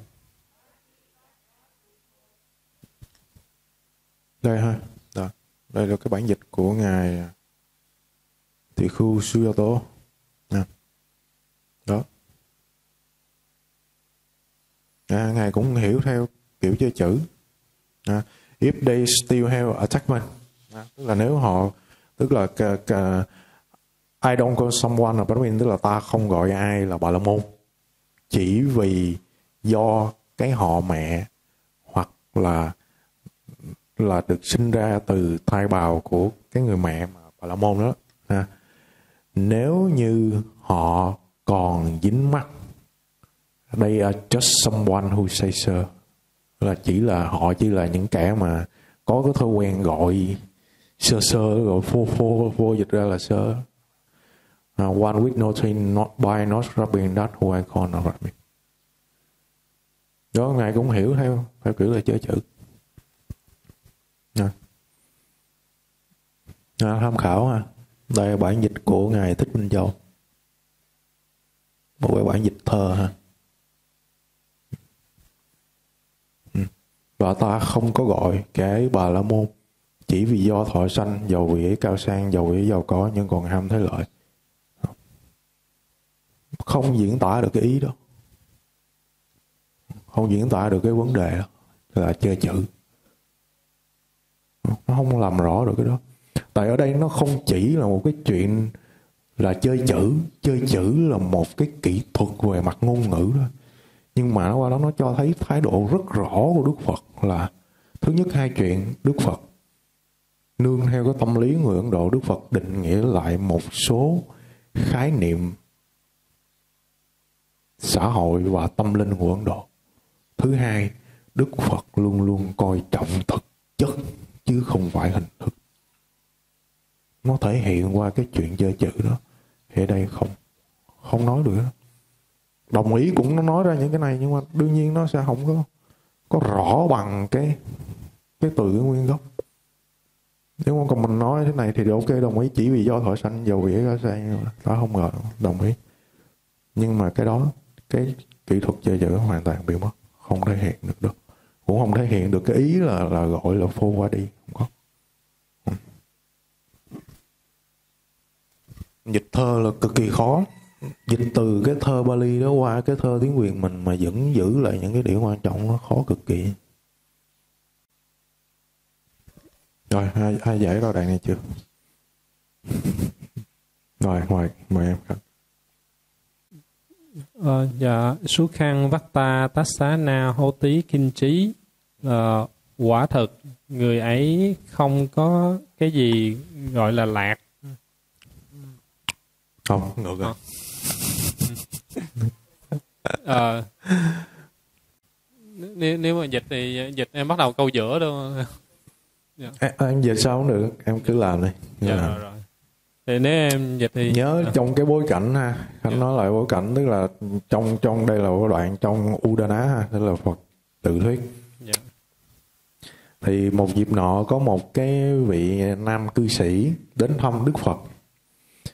đây ha. Đó. đây là cái bản dịch của ngài Thị Khu Suyato đó à, ngài cũng hiểu theo kiểu chơi chữ. À, if they still have attachment. À, tức là nếu họ tức là c, c, I don't call someone a Brahmin tức là ta không gọi ai là bà la môn. Chỉ vì do cái họ mẹ hoặc là là được sinh ra từ thai bào của cái người mẹ mà bà la môn đó. À, nếu như họ còn dính mắc đây are just someone who say sir. Là chỉ là họ chỉ là những kẻ mà có cái thói quen gọi sơ sơ gọi phô phô phô dịch ra là sơ. Uh, one with nothing not by not rubbing that who I call not rubbing. Đó ngài cũng hiểu theo theo kiểu là chơi chữ. À. À, tham khảo ha. Đây là bản dịch của ngài thích minh châu. Một cái bản dịch thơ ha. Và ta không có gọi cái bà la môn. Chỉ vì do thọ sanh, giàu vị ấy cao sang, giàu vị ấy giàu có, nhưng còn ham thế lợi. Không diễn tả được cái ý đó. Không diễn tả được cái vấn đề đó. Là chơi chữ. Nó không làm rõ được cái đó. Tại ở đây nó không chỉ là một cái chuyện là chơi chữ. Chơi chữ là một cái kỹ thuật về mặt ngôn ngữ thôi nhưng mà nó qua đó nó cho thấy thái độ rất rõ của đức phật là, thứ nhất hai chuyện, đức phật nương theo cái tâm lý người ấn độ, đức phật định nghĩa lại một số khái niệm xã hội và tâm linh của ấn độ. Thứ hai, đức phật luôn luôn coi trọng thực chất chứ không phải hình thức. Nó thể hiện qua cái chuyện chơi chữ đó. Thì ở đây không không nói được. đó đồng ý cũng nó nói ra những cái này, nhưng mà đương nhiên nó sẽ không có có rõ bằng cái cái từ, cái nguyên gốc. Nếu mà còn mình nói thế này thì ok, đồng ý. Chỉ vì do thọ sanh dầu vỉa ra sang đó không ngờ, đồng ý. Nhưng mà cái đó, cái kỹ thuật chơi chữ hoàn toàn bị mất. Không thể hiện được được. Cũng không thể hiện được cái ý là là gọi là phô qua đi, không có. Ừ. Dịch thơ là cực kỳ khó dịch từ cái thơ Bali đó qua cái thơ tiếng Việt mình mà vẫn giữ lại những cái điểm quan trọng nó khó cực kỳ. Rồi ai ai giải rồi đoạn này chưa? Rồi mời mời em khác. Ờ, dạ số khăn vắt ta tát xá na hô tí kinh trí. Là quả thực người ấy không có cái gì gọi là lạc không ngược rồi Ờ, nếu, nếu mà dịch thì dịch em bắt đầu câu giữa đâu. Em, em dịch sao cũng được? Em cứ làm đi. Dạ Làm. rồi, rồi thì nếu em dịch thì nhớ trong cái bối cảnh ha. Khánh Dạ. nói lại bối cảnh tức là trong trong đây là một đoạn trong Udana ha tức là Phật tự thuyết. Dạ, thì một dịp nọ có một cái vị nam cư sĩ đến thăm Đức Phật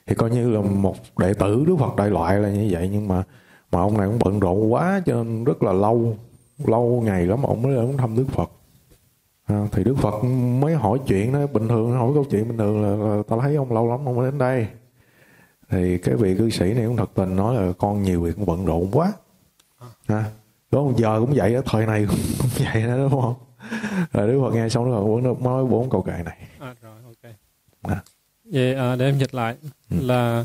thì coi như là một đệ tử Đức Phật đại loại là như vậy nhưng mà mà ông này cũng bận rộn quá cho nên rất là lâu lâu ngày lắm ông mới đến thăm Đức Phật. À, thì Đức Phật mới hỏi chuyện đó bình thường hỏi câu chuyện bình thường là, là ta thấy ông lâu lắm ông mới đến đây. Thì cái vị cư sĩ này cũng thật tình nói là con nhiều việc cũng bận rộn quá. À, đó giờ cũng vậy ở thời này cũng, cũng vậy đó đúng không? Rồi Đức Phật nghe xong Phật vẫn nói bốn câu kệ này. À, rồi ok. À. vậy à, để em dịch lại. Là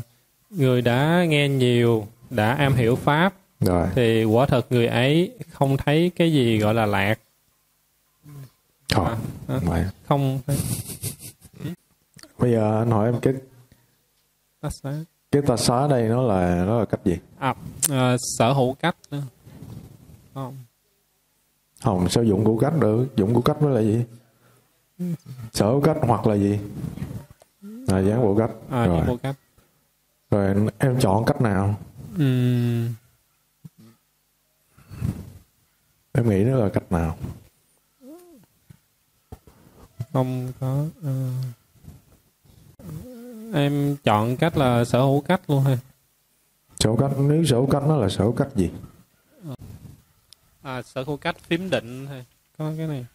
người đã nghe nhiều đã am hiểu pháp rồi. thì quả thật người ấy không thấy cái gì gọi là lạc thôi À, à. không bây giờ anh hỏi em cái xá cái ta xá đây nó là nó là cách gì? À, à, sở hữu cách không. Không sao dụng của cách được. Dụng của cách mới là gì? Sở hữu cách hoặc là gì là dáng bộ cách à, rồi. bộ cách rồi em chọn cách nào? Ừm, em nghĩ nó là cách nào? Không có ờ. em chọn cách là sở hữu cách luôn ha. Sở hữu cách nếu sở hữu cách nó là sở hữu cách gì? À sở hữu cách phím định thôi có cái này.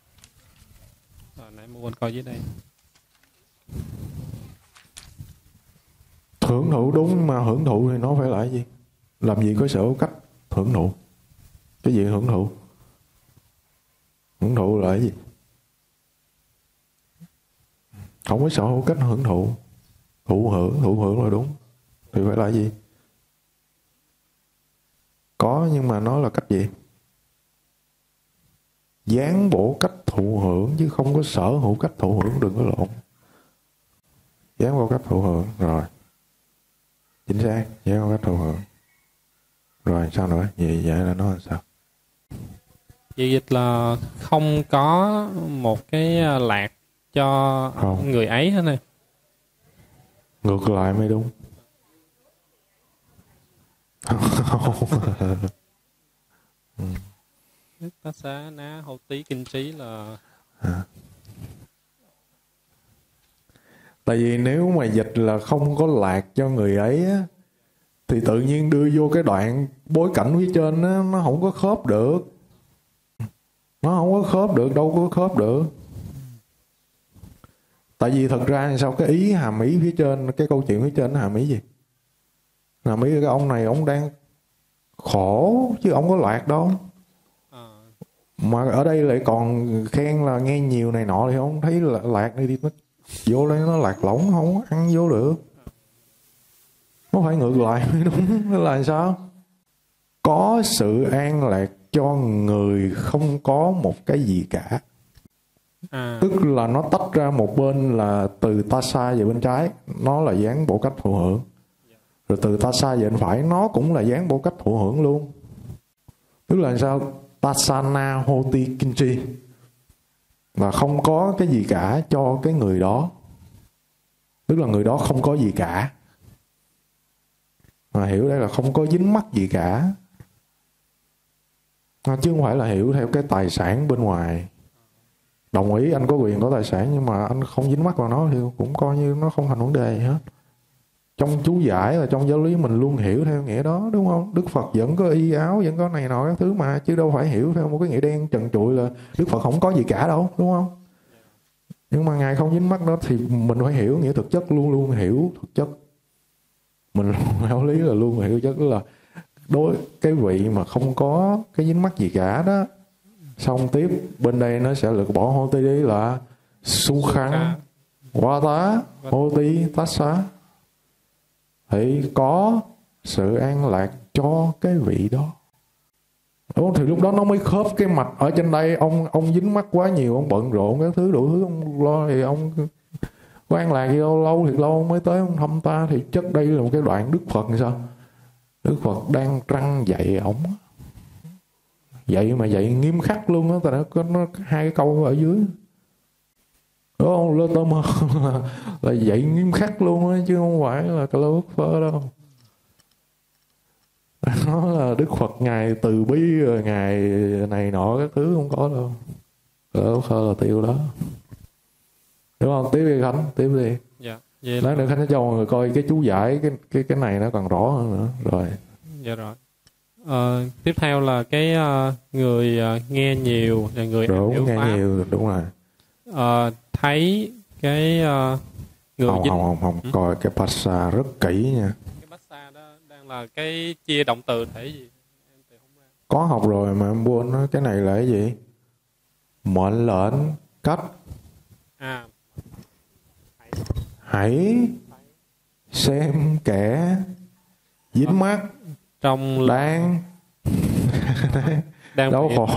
Rồi nãy mua quên coi dưới đây hưởng thụ, đúng mà hưởng thụ thì nó phải là gì? Làm gì có sở hữu cách hưởng thụ? Cái gì hưởng thụ? Hưởng thụ là cái gì? Không có sở hữu cách hưởng thụ. Thụ hưởng thụ hưởng là đúng. Thì phải là gì? Có, nhưng mà nó là cách gì? Dán bổ cách thụ hưởng, chứ không có sở hữu cách thụ hưởng, đừng có lộn. Dán vào cách thụ hưởng, rồi chính xác giác có cách thụ hưởng. Rồi sao nữa? Vậy vậy là nó là sao? Vậy dịch là không có một cái à, lạc cho Không. người ấy hết này. ngược lại mới đúng. Tá xá ná hậu tí kinh trí là tại vì nếu mà dịch là không có lạc cho người ấy á, thì tự nhiên đưa vô cái đoạn bối cảnh phía trên á, nó không có khớp được. Nó không có khớp được đâu có khớp được. Tại vì thật ra sao cái ý hàm ý phía trên cái câu chuyện phía trên nó hàm ý gì? Hàm ý cái ông này ông đang khổ chứ ông có lạc đâu. À, mà ở đây lại còn khen là nghe nhiều này nọ thì không thấy là lạc đi đi nó vô đây nó lạc lõng không ăn vô được. Nó phải ngược lại mới đúng. Nó là sao? Có sự an lạc cho người không có một cái gì cả. À, tức là nó tách ra một bên là từ ta xa về bên trái nó là dáng bộ cách thụ hưởng. Rồi từ ta xa về bên phải nó cũng là dáng bộ cách thụ hưởng luôn. Tức là sao? Tasana hoti kinchi và không có cái gì cả cho cái người đó. Tức là người đó không có gì cả. Mà hiểu đây là không có dính mắc gì cả. À, chứ không phải là hiểu theo cái tài sản bên ngoài. Đồng ý anh có quyền có tài sản nhưng mà anh không dính mắc vào nó thì cũng coi như nó không thành vấn đề gì hết trong chú giải và trong giáo lý mình luôn hiểu theo nghĩa đó đúng không? Đức phật vẫn có y áo vẫn có này nọ các thứ mà chứ đâu phải hiểu theo một cái nghĩa đen trần trụi là đức phật không có gì cả đâu đúng không? Nhưng mà ngài không dính mắc đó thì mình phải hiểu nghĩa thực chất luôn luôn hiểu thực chất. Mình giáo lý là luôn hiểu chất là đối cái vị mà không có cái dính mắc gì cả đó. Xong tiếp bên đây nó sẽ lược bỏ hô tí đi là su khăn quá tá hô tí tá xá thì có sự an lạc cho cái vị đó. Đúng không? thì lúc đó nó mới khớp cái mạch ở trên đây. Ông ông dính mắc quá nhiều, ông bận rộn các thứ đủ thứ. Ông lo thì ông có an lạc gì đâu, lâu thì lâu mới tới ông thăm ta. Thì chất đây là một cái đoạn đức phật thì sao? Đức phật đang trăng dạy ổng. Dạy mà dạy nghiêm khắc luôn á, tại nó có, nó hai cái câu ở dưới đúng không lơ tôm là, là dạy nghiêm khắc luôn á chứ không phải là cái lơ phơ đâu. Nó là đức phật ngài từ bi rồi ngài này nọ các thứ không có đâu. Lơ phơ là tiêu đó. Đúng không? Tiếp đi khánh tiếp đi. Dạ vậy lát nữa khánh sẽ cho mọi người coi cái chú giải cái cái cái này nó còn rõ hơn nữa. Rồi. Dạ rồi. Ờ, tiếp theo là cái ờ, người ờ, nghe nhiều là người đúng hiểu nghe pháp. nhiều đúng rồi Ờ, thấy cái ờ, người không dính không không không Ừ. coi cái passa rất kỹ nha. Cái massage đó đang là cái chia động từ thể gì? Em tìm không ra. Có học rồi mà em quên nó cái này là cái gì? Mệnh lệnh cách à. Hãy xem kẻ dính mắt trong đang đang đau khổ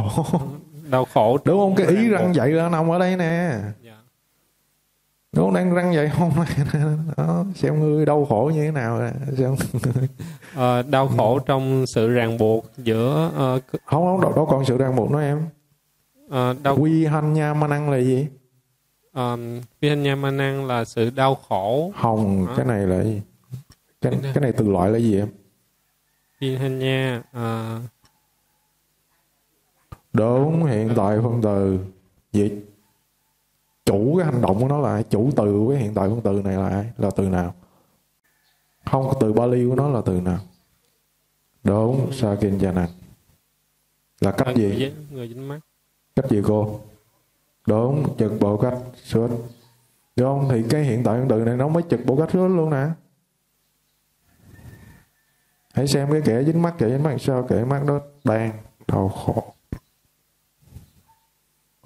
đau khổ đúng không? Cái ý răng dạy là nằm ở đây nè. Dạ. đúng không? Đang răng dạy không đó xem ngươi đau khổ như thế nào xem. Ờ, đau khổ trong sự ràng buộc giữa ờ, c- không không đâu, đâu còn sự ràng buộc nữa em. Ờ, đau quy hành nha ma năng là gì? Um, Vihanyamanang là sự đau khổ. Hồng Hả? cái này là gì cái, cái này từ loại là gì em? Vihanya ờ, đúng hiện tại phân từ vậy chủ cái hành động của nó là ai? chủ từ với hiện tại phân từ này là ai? Là từ nào? Không từ Bali của nó là từ nào? Đúng Sakinjana là cách người gì dính- người dính mắt. Cách gì cô? Đúng trực bộ cách xuất đúng không thì cái hiện tại phân từ này nó mới trực bộ cách xuất luôn nè. Hãy xem cái kẻ dính mắt kẻ dính mắt sao? Kẻ mắt đó đang đau khổ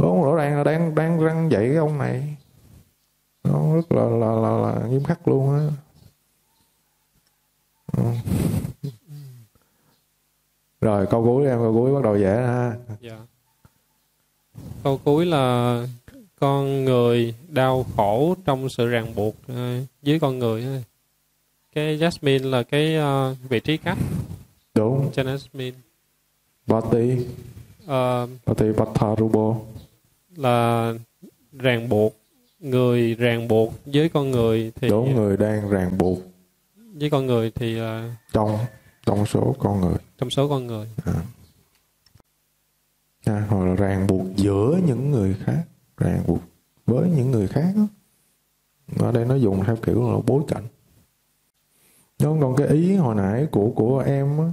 đúng rõ ràng là đang đang răng dạy cái ông này. Nó rất là là là, là nghiêm khắc luôn á. Ừ. rồi câu cuối em câu cuối bắt đầu vẽ ha. Dạ. câu cuối là con người đau khổ trong sự ràng buộc ờ, với con người cái Jasmine là cái ờ, vị trí cách đúng. Cho Jasmine. Bati Ờ, Bati Patharubo là ràng buộc. Người ràng buộc với con người thì đúng người đang ràng buộc. Với con người thì ờ, trong trong số con người. trong số con người. À, hoặc là ràng buộc giữa những người khác. Ràng buộc với những người khác đó. ở đây nó dùng theo kiểu là bối cảnh. Đúng, còn cái ý hồi nãy của của em á,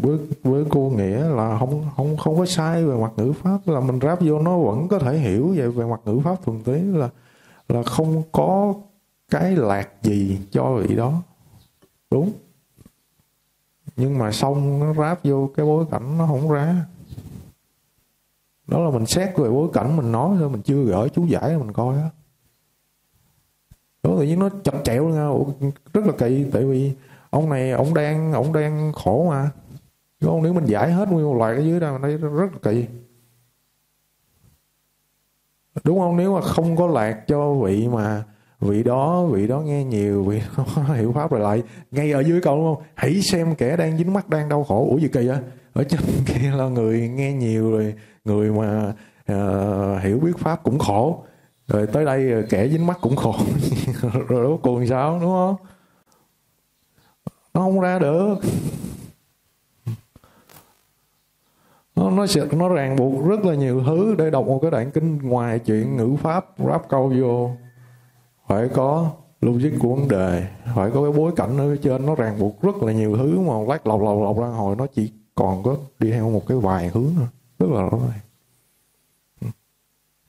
với với cô nghĩa là không không không có sai về mặt ngữ pháp, là mình ráp vô nó vẫn có thể hiểu vậy về mặt ngữ pháp thuần túy, là là không có cái lạc gì cho vị đó. Đúng. Nhưng mà xong nó ráp vô cái bối cảnh nó không ra. Đó là mình xét về bối cảnh, mình nói thôi, mình chưa gửi chú giải mình coi á. Đó, tự nhiên nó chậm chẹo rất là kỳ, tại vì ông này, ông đang ông đang khổ mà. Đúng không? nếu mình giải hết nguyên một loạt ở dưới đây mình thấy rất là kỳ. Đúng không? Nếu mà không có lạc cho vị mà vị đó vị đó nghe nhiều vị đó hiểu pháp rồi lại ngay ở dưới câu đúng không? Hãy xem kẻ đang dính mắt đang đau khổ. Ủa gì kỳ vậy? ở trên kia là người nghe nhiều rồi người mà uh, hiểu biết pháp cũng khổ. Rồi tới đây kẻ dính mắt cũng khổ. Rồi đó cùng sao đúng không? Nó không ra được. Nó nó sẽ nó ràng buộc rất là nhiều thứ để đọc một cái đoạn kinh ngoài chuyện ngữ pháp ráp câu vô. Phải có logic của vấn đề phải có cái bối cảnh ở trên nó ràng buộc rất là nhiều thứ mà lát lọc lọc lọc ra hồi nó chỉ còn có đi theo một cái vài hướng nữa rất là rõ ràng.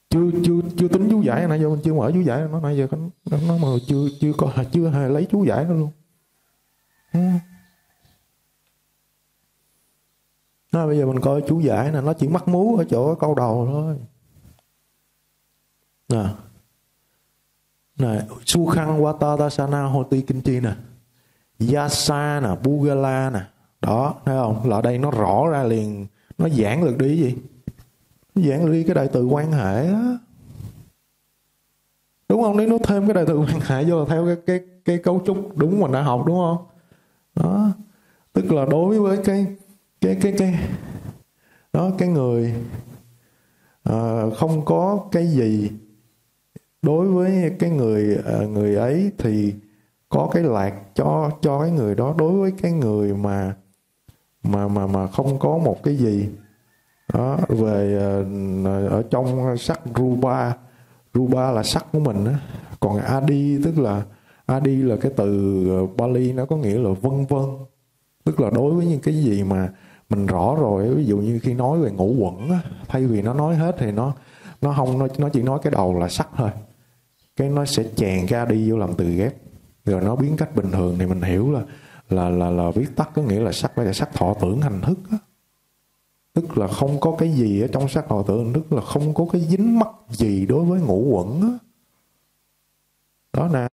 Chưa chưa chưa tính chú giải nãy giờ mình chưa mở chú giải nó nãy giờ nó, nó mà chưa chưa có chưa hề lấy chú giải nó luôn. Nó bây giờ mình coi chú giải nè, nó chỉ mắc mú ở chỗ câu đầu thôi. Nè. Nè Sukhan Watatasana Hoti Kinchi nè. Yasa nè, Bugala nè. Đó, thấy không? Là ở đây nó rõ ra liền. Nó giảng được đi gì? Nó giảng đi cái đại từ quan hệ á. Đúng không? Nếu nó thêm cái đại từ quan hệ vô là theo cái cái cái cấu trúc đúng mình đã học, đúng không? Đó. Tức là đối với cái cái cái cái đó cái người à, không có cái gì đối với cái người à, người ấy thì có cái lạc cho cho cái người đó. Đối với cái người mà mà mà mà không có một cái gì đó về à, ở trong sắc rupa rupa là sắc của mình á. Còn adi tức là adi là cái từ Bali nó có nghĩa là vân vân. Tức là đối với những cái gì mà mình rõ rồi ví dụ như khi nói về ngũ quẩn á, thay vì nó nói hết thì nó nó không nó, nó chỉ nói cái đầu là sắc thôi. Cái nó sẽ chèn ra đi vô làm từ ghép. Rồi nó biến cách bình thường thì mình hiểu là là là là viết tắt có nghĩa là sắc là sắc thọ tưởng hành thức á. tức là không có cái gì ở trong sắc thọ tưởng hành thức là không có cái dính mắc gì đối với ngũ quẩn á. đó nè.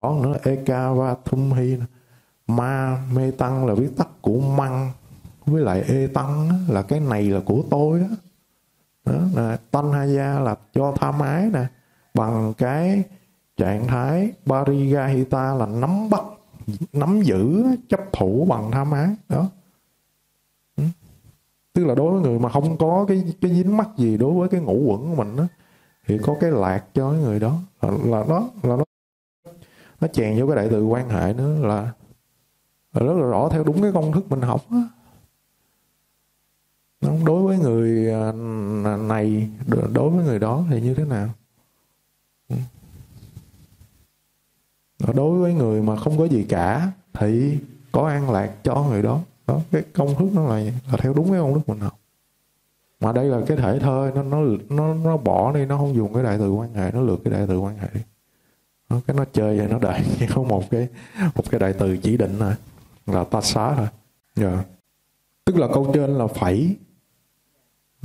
Có nữa ekava thum hi ma mê tăng là viết tắt của măng với lại ê tăng á, là cái này là của tôi đó, đó là gia là cho tham ái nè. Bằng cái trạng thái parigahita là nắm bắt nắm giữ chấp thủ bằng tham ái đó. Ừ. Tức là đối với người mà không có cái cái dính mắc gì đối với cái ngũ quẩn của mình đó, thì có cái lạc cho người đó. Là, là đó là nó nó chèn vô cái đại từ quan hệ nữa là, là rất là rõ theo đúng cái công thức mình học đó đối với người à, này đối với người đó thì như thế nào? Đối với người mà không có gì cả thì có an lạc cho người đó. Đó cái công thức nó là, là theo đúng cái công thức mình học. Mà đây là cái thể thơ nó nó nó nó bỏ đi nó không dùng cái đại từ quan hệ nó lược cái đại từ quan hệ đi. Nó, cái nó chơi vậy nó đại chỉ có một cái một cái đại từ chỉ định thôi là ta xá thôi. Yeah. tức là câu trên là phẩy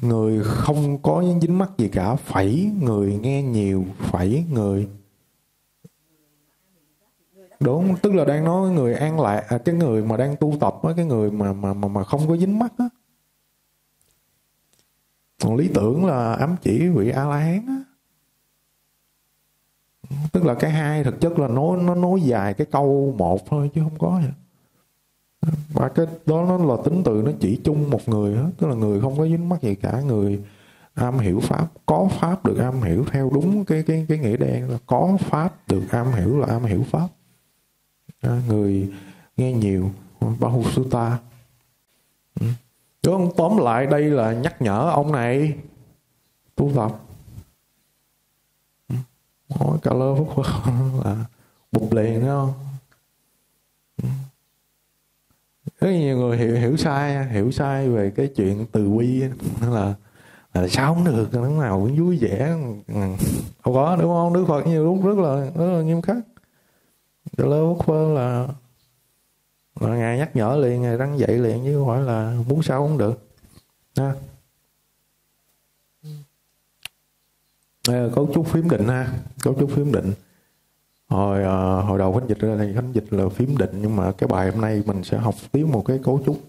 người không có dính mắc gì cả phẩy người nghe nhiều phẩy người đúng tức là đang nói người an lạc à, cái người mà đang tu tập á cái người mà mà mà mà không có dính mắc á. Còn lý tưởng là ám chỉ vị a la hán á. Tức là cái hai thực chất là nó nó nối dài cái câu một thôi chứ không có gì và cái đó nó là tính từ nó chỉ chung một người hết. Tức là người không có dính mắc gì cả. Người am hiểu pháp có pháp được am hiểu theo đúng cái cái cái nghĩa đen là có pháp được am hiểu là am hiểu pháp. À, người nghe nhiều Bahusutta chứ ừ. không? Tóm lại đây là nhắc nhở ông này. Tu tập. Ừ. Mỗi cả lơ phúc là bụp liền đó không? Ừ rất nhiều người hiểu hiểu sai hiểu sai về cái chuyện từ bi là là sao không được lúc nào cũng vui vẻ. Không có đúng không? Đức phật nhiều lúc rất là rất là nghiêm khắc. Cả lơ phơ là là ngài nhắc nhở liền ngài răng dậy liền chứ không phải là muốn sao cũng được. Ha. À, cấu trúc phím định ha. Cấu trúc phím định hồi uh, hồi đầu khánh dịch ra thì khánh dịch là phím định nhưng mà cái bài hôm nay mình sẽ học tiếp một cái cấu trúc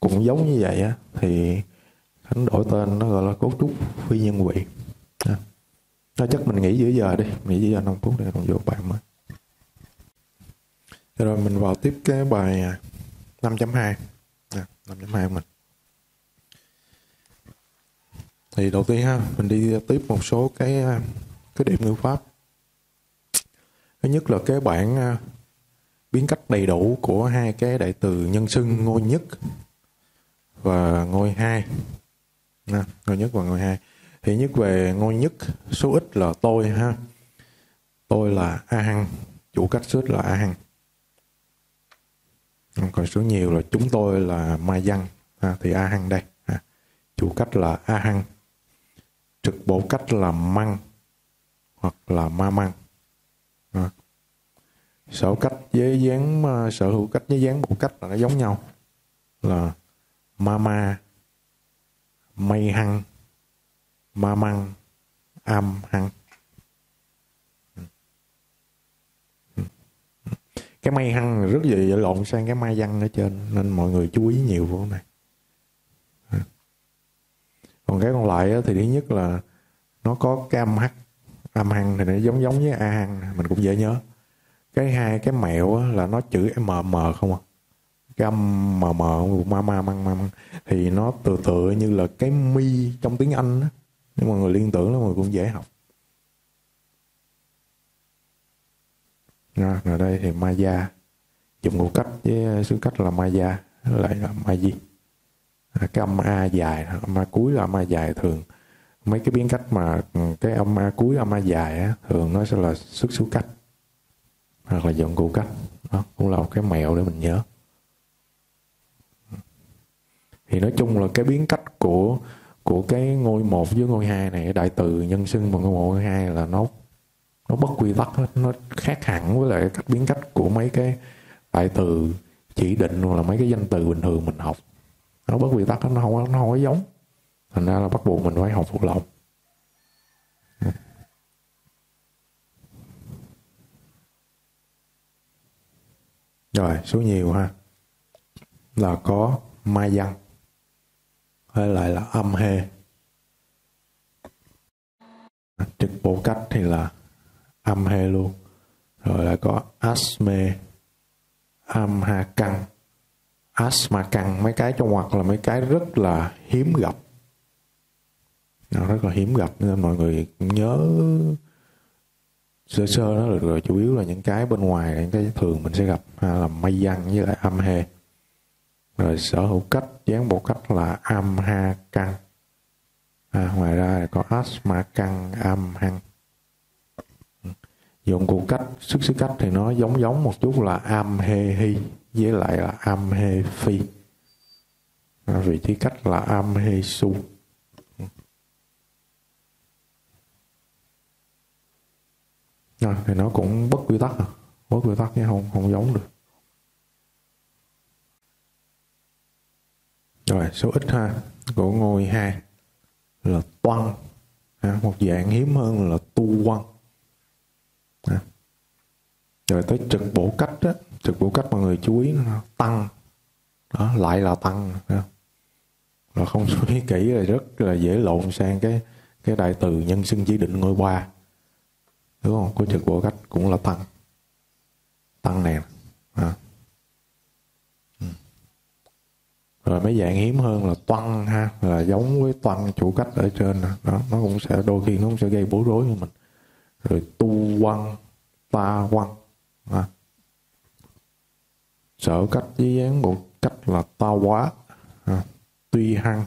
cũng giống như vậy á. Thì khánh đổi tên nó gọi là cấu trúc phi nhân vị. À. chắc mình nghỉ giữa giờ đi. Nghỉ giữa giờ 5 phút để còn vô bài mới. Rồi mình vào tiếp cái bài 5.2 à, 5.2 à, của mình. Thì đầu tiên ha mình đi tiếp một số cái à, cái điểm ngữ pháp thứ nhất là cái bản à, biến cách đầy đủ của hai cái đại từ nhân xưng ngôi nhất và ngôi hai. À, ngôi nhất và ngôi hai. Thì nhất về ngôi nhất số ít là tôi ha. Tôi là a hăng chủ cách số ít là a hăng còn số nhiều là chúng tôi là ma văn ha, thì a hăng đây ha. chủ cách là a hăng trực bộ cách là măng hoặc là ma măng à. sở cách với dáng ờ, sở hữu cách với dáng bộ cách là nó giống nhau. Là mama mây hăng ma măng am hăng cái may hăng rất dễ lộn sang cái mai văn ở trên, nên mọi người chú ý nhiều vô này. Còn cái còn lại thì thứ nhất là nó có cam hắc âm hăng thì nó giống giống với a hăng mình cũng dễ nhớ. Cái hai cái mẹo là nó chữ m m không à? Cái âm m m ma ma măng măng thì nó từ tựa như là cái mi trong tiếng anh đó. nhưng mà người liên tưởng là mọi người cũng dễ học. Rồi, rồi đây thì Maya. Dùng ngũ cách với uh, xứ cách là Maya lại là ma gì? À, cái âm a dài âm a cuối là âm a dài thường mấy cái biến cách mà cái âm a cuối âm a dài á, thường nó sẽ là xuất xứ cách hoặc là dụng cụ cách. Đó cũng là một cái mẹo để mình nhớ. Thì nói chung là cái biến cách của của cái ngôi một với ngôi hai này đại từ nhân xưng và ngôi một ngôi hai là nó nó bất quy tắc hết. Nó khác hẳn với lại cách biến cách của mấy cái đại từ chỉ định hoặc là mấy cái danh từ bình thường mình học. Nó bất quy tắc nó không nó không có giống thành ra là bắt buộc mình phải học thuộc lòng rồi, số nhiều ha. Là có mai văn, hay lại là âm hê trực bộ cách thì là âm hê luôn. Rồi lại có asme, âm ha căng. Asthma căng, mấy cái trong ngoặc là mấy cái rất là hiếm gặp nó rất là hiếm gặp nên mọi người nhớ sơ sơ nó được rồi chủ yếu là những cái bên ngoài những cái thường mình sẽ gặp ha, là mây văn với lại âm hê rồi sở hữu cách dán bộ cách là âm ha căng. À, ngoài ra có asthma căng âm hăng. Dụng cụ cách sức sức cách thì nó giống giống một chút là âm hê hi với lại là âm hê phi. Vị trí cách là âm hê su. À, thì nó cũng bất quy tắc à bất quy tắc chứ không không giống được. Rồi số ít ha của ngôi hai là toan. Một dạng hiếm hơn là tu quan à. rồi tới trực bổ cách đó trực bổ cách mọi người chú ý nó tăng. Đó lại là tăng rồi không? Suy nghĩ kỹ là rất là dễ lộn sang cái cái đại từ nhân xưng chỉ định ngôi ba đúng không? Của trực bộ cách cũng là tăng. Tăng này à. Ừ. rồi mấy dạng hiếm hơn là toan ha. Là giống với toan chủ cách ở trên đó. Nó cũng sẽ, đôi khi nó cũng sẽ gây bối rối cho mình. Rồi tu quăng ta quăng à. sở cách với dáng bộ cách là ta quá à. tuy hăng.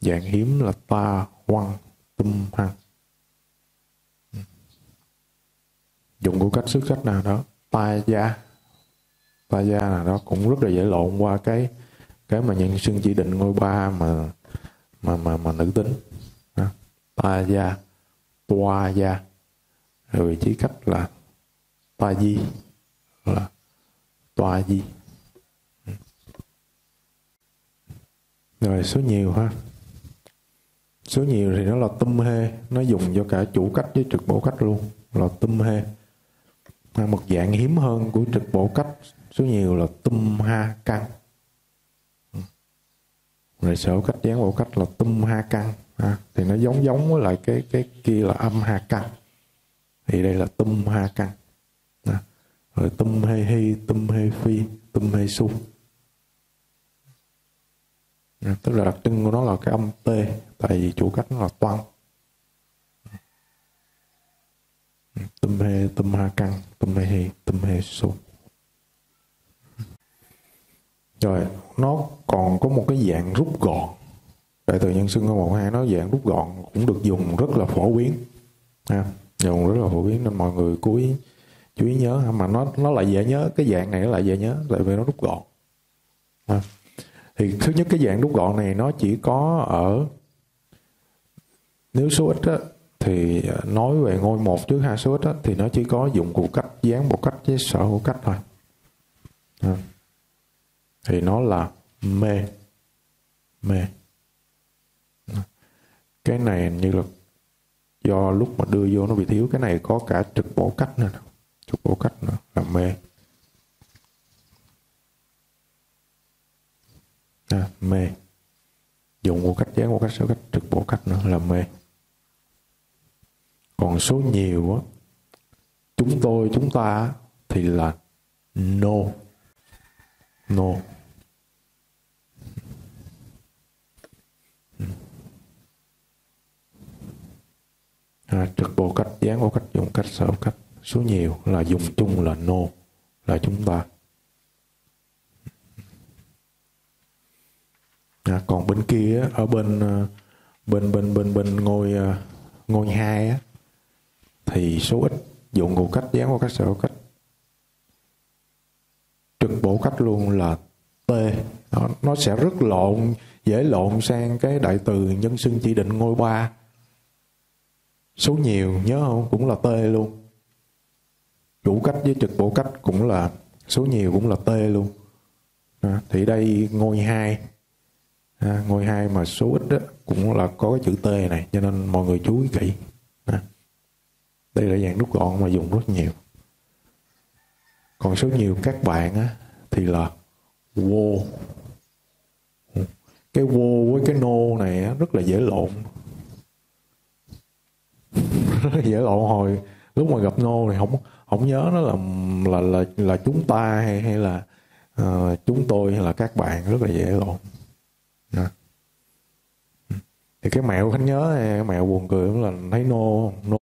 Dạng hiếm là ta quăng tum hăng. Dụng của cách xuất cách nào đó. Ta gia. Ta gia nào đó cũng rất là dễ lộn qua cái cái mà nhân xưng chỉ định ngôi ba mà mà mà mà nữ tính. Đó. ta gia toa gia. Rồi vị trí cách là toa di là toa di. Rồi số nhiều ha. Số nhiều thì nó là tâm hê nó dùng cho cả chủ cách với trực bổ cách luôn. Là tâm hê một dạng hiếm hơn của trực bộ cách số nhiều là tum ha căn ừ. rồi sở cách dán bộ cách là tum ha căn ha. thì nó giống giống với lại cái cái kia là âm ha căn thì đây là tum ha căn ha. rồi tum hê hi, tum hê phi, tum hê su. Tức là đặc trưng của nó là cái âm t, tại vì chủ cách nó là toan. Tâm hê tâm hà căng tâm hê tâm hê số rồi nó còn có một cái dạng rút gọn. Đại từ nhân xưng câu một hai nó dạng rút gọn cũng được dùng rất là phổ biến. Ha dùng rất là phổ biến nên mọi người chú ý chú ý nhớ mà nó nó lại dễ nhớ cái dạng này nó lại dễ nhớ tại vì nó rút gọn. Ha. thì thứ nhất cái dạng rút gọn này nó chỉ có ở nếu số ít á, thì ờ, nói về ngôi một trước hai số ít á, thì nó chỉ có dụng cụ cách dán một cách với sở hữu cách thôi. À. thì nó là mê mê. À. cái này như là do lúc mà đưa vô nó bị thiếu. Cái này có cả trực bộ cách nữa trực bộ cách nữa là mê. À, mê. Dùng một cách dán một cách sở cách trực bộ cách nữa là mê còn số nhiều á chúng tôi chúng ta thì là no. No. À, trực bộ cách dán bộ cách dùng cách sở cách số nhiều là dùng chung là no là chúng ta. À, còn bên kia ở bên ờ, bên bên bên bên ngôi ờ, ngôi hai á thì số ít dụng cụ cách dán qua cách sở cách. Trực bổ cách luôn là t. Nó, nó sẽ rất lộn dễ lộn sang cái đại từ nhân xưng chỉ định ngôi ba. Số nhiều nhớ không? Cũng là t luôn. Chủ cách với trực bổ cách cũng là số nhiều cũng là t luôn. À, thì đây ngôi hai. À, ngôi hai mà số ít đó, cũng là có cái chữ t này cho nên mọi người chú ý kỹ đây là dạng rút gọn mà dùng rất nhiều. Còn số nhiều các bạn á, thì là wo cái wo với cái no này á, rất là dễ lộn. Rất là dễ lộn hồi lúc mà gặp no thì không không nhớ nó là là là là chúng ta hay hay là uh, chúng tôi hay là các bạn rất là dễ lộn. Đó. thì cái mẹo khánh nhớ cái mẹo buồn cười là thấy no no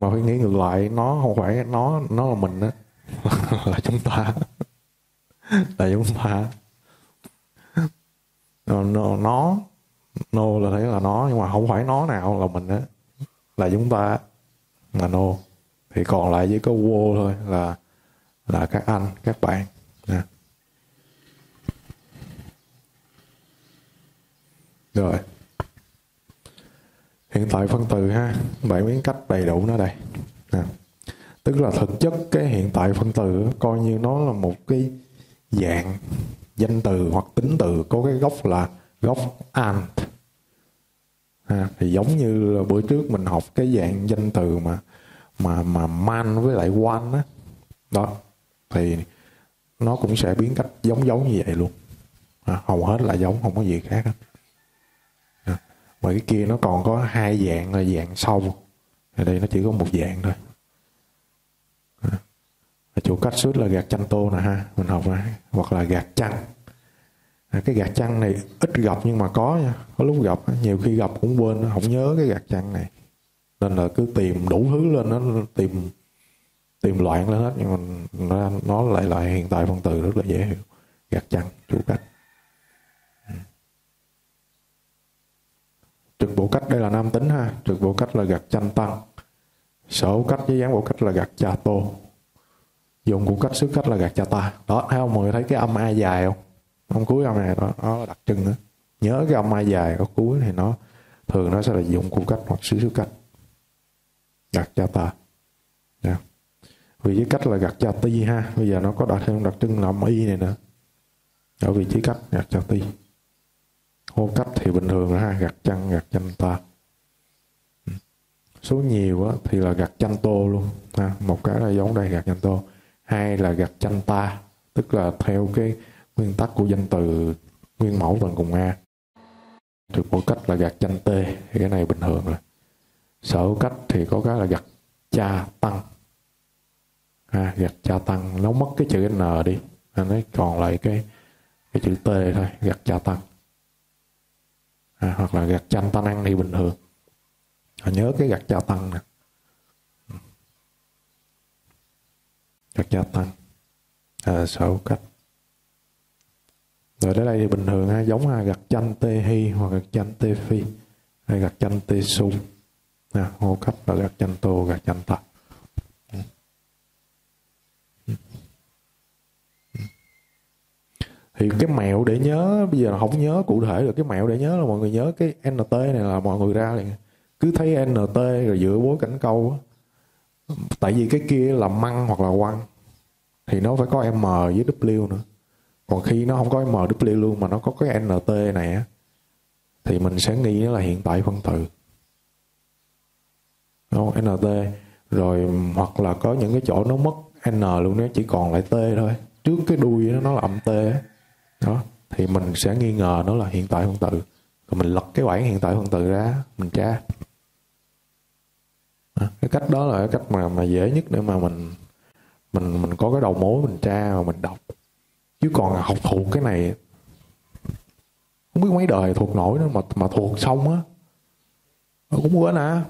mà phải nghĩ ngược lại, nó không phải, nó nó là mình á. Là chúng ta. Là chúng ta. Nó nó nó là thấy là nó, nhưng mà không phải nó nào là mình á. Là chúng ta. Là nô thì còn lại với có vô thôi, là là các anh, các bạn. Nè. Rồi hiện tại phân từ ha bạn biến cách đầy đủ nó đây. Nè tức là thực chất cái hiện tại phân từ coi như nó là một cái dạng danh từ hoặc tính từ có cái gốc là gốc and. Ha, thì giống như là bữa trước mình học cái dạng danh từ mà mà mà man với lại one á. Đó thì nó cũng sẽ biến cách giống giống như vậy luôn. À, hầu hết là giống không có gì khác hết mà cái kia nó còn có hai dạng là dạng sâu ở đây nó chỉ có một dạng thôi. Ở chỗ cách suốt là gạt chanh tô nè ha mình học ra hoặc là gạt chăn à, cái gạt chăn này ít gặp nhưng mà có nha có lúc gặp. Nhiều khi gặp cũng quên không nhớ cái gạt chăn này. Nên là cứ tìm đủ thứ lên nó tìm tìm loạn lên hết. Nhưng mà nó, nó lại lại hiện tại phân từ rất là dễ hiểu. Gạt chăn chủ cách. Trực bộ cách đây là nam tính ha. Trực bộ cách là gạt chanh tăng. Sở cách với dáng bộ cách là gạt cha tô. Dùng của cách xứ cách là gạt cha ta. Đó thấy không? Mọi người thấy cái âm a dài không? Âm cuối âm này đó, nó đặc trưng đó. Nhớ cái âm a dài ở cuối thì nó thường nó sẽ là dụng của cách hoặc xứ xứ cách. Gạt cha ta. Yeah. vì cái cách là gạt cha ti ha. Bây giờ nó có đặc thêm đặc trưng là âm y này nữa. Ở vị trí cách gạt cha ti hô cách thì bình thường là ha gặt chăn gặt chanh ta. Số nhiều á, thì là gặt chanh tô luôn ha. một cái là giống đây gặt chanh tô. Hai là gặt chanh ta tức là theo cái nguyên tắc của danh từ nguyên mẫu tầng cùng a. Được bộ cách là gạt chanh tê thì cái này bình thường rồi. Sở cách thì có cái là gạt cha tăng. Ha, gạt cha tăng nó mất cái chữ n đi. Nên nó còn lại cái cái chữ t thôi gạt cha tăng à, hoặc là gạt chanh tăng ăn thì bình thường. À, nhớ cái gạt cha tăng nè. Gạt cha tăng. À, sở cách. Rồi đến đây thì bình thường ha, giống ha, gặt chanh tê hi hoặc gặt chanh tê phi hay gặt chanh tê sung à, hô cấp là gặt chanh tô gặt chanh tạc thì cái mẹo để nhớ, bây giờ không nhớ cụ thể được cái mẹo để nhớ là mọi người nhớ cái nt này là mọi người ra liền. Cứ thấy nt rồi giữa bối cảnh câu á. Tại vì cái kia là măng hoặc là quăng, thì nó phải có m với w nữa. Còn khi nó không có m, w luôn mà nó có cái NT này á, thì mình sẽ nghĩ nó là hiện tại phân từ Đúng không? NT rồi, hoặc là có những cái chỗ nó mất N luôn nó chỉ còn lại T thôi. Trước cái đuôi nó nó là âm T đó, thì mình sẽ nghi ngờ nó là hiện tại phân tử rồi mình lật cái bảng hiện tại phân tử ra, mình tra. Cái cách đó là cái cách mà mà dễ nhất để mà mình mình mình có cái đầu mối mình tra và mình đọc. Chứ còn học thuộc cái này, không biết mấy đời thuộc nổi nữa mà mà thuộc xong á cũng quên à.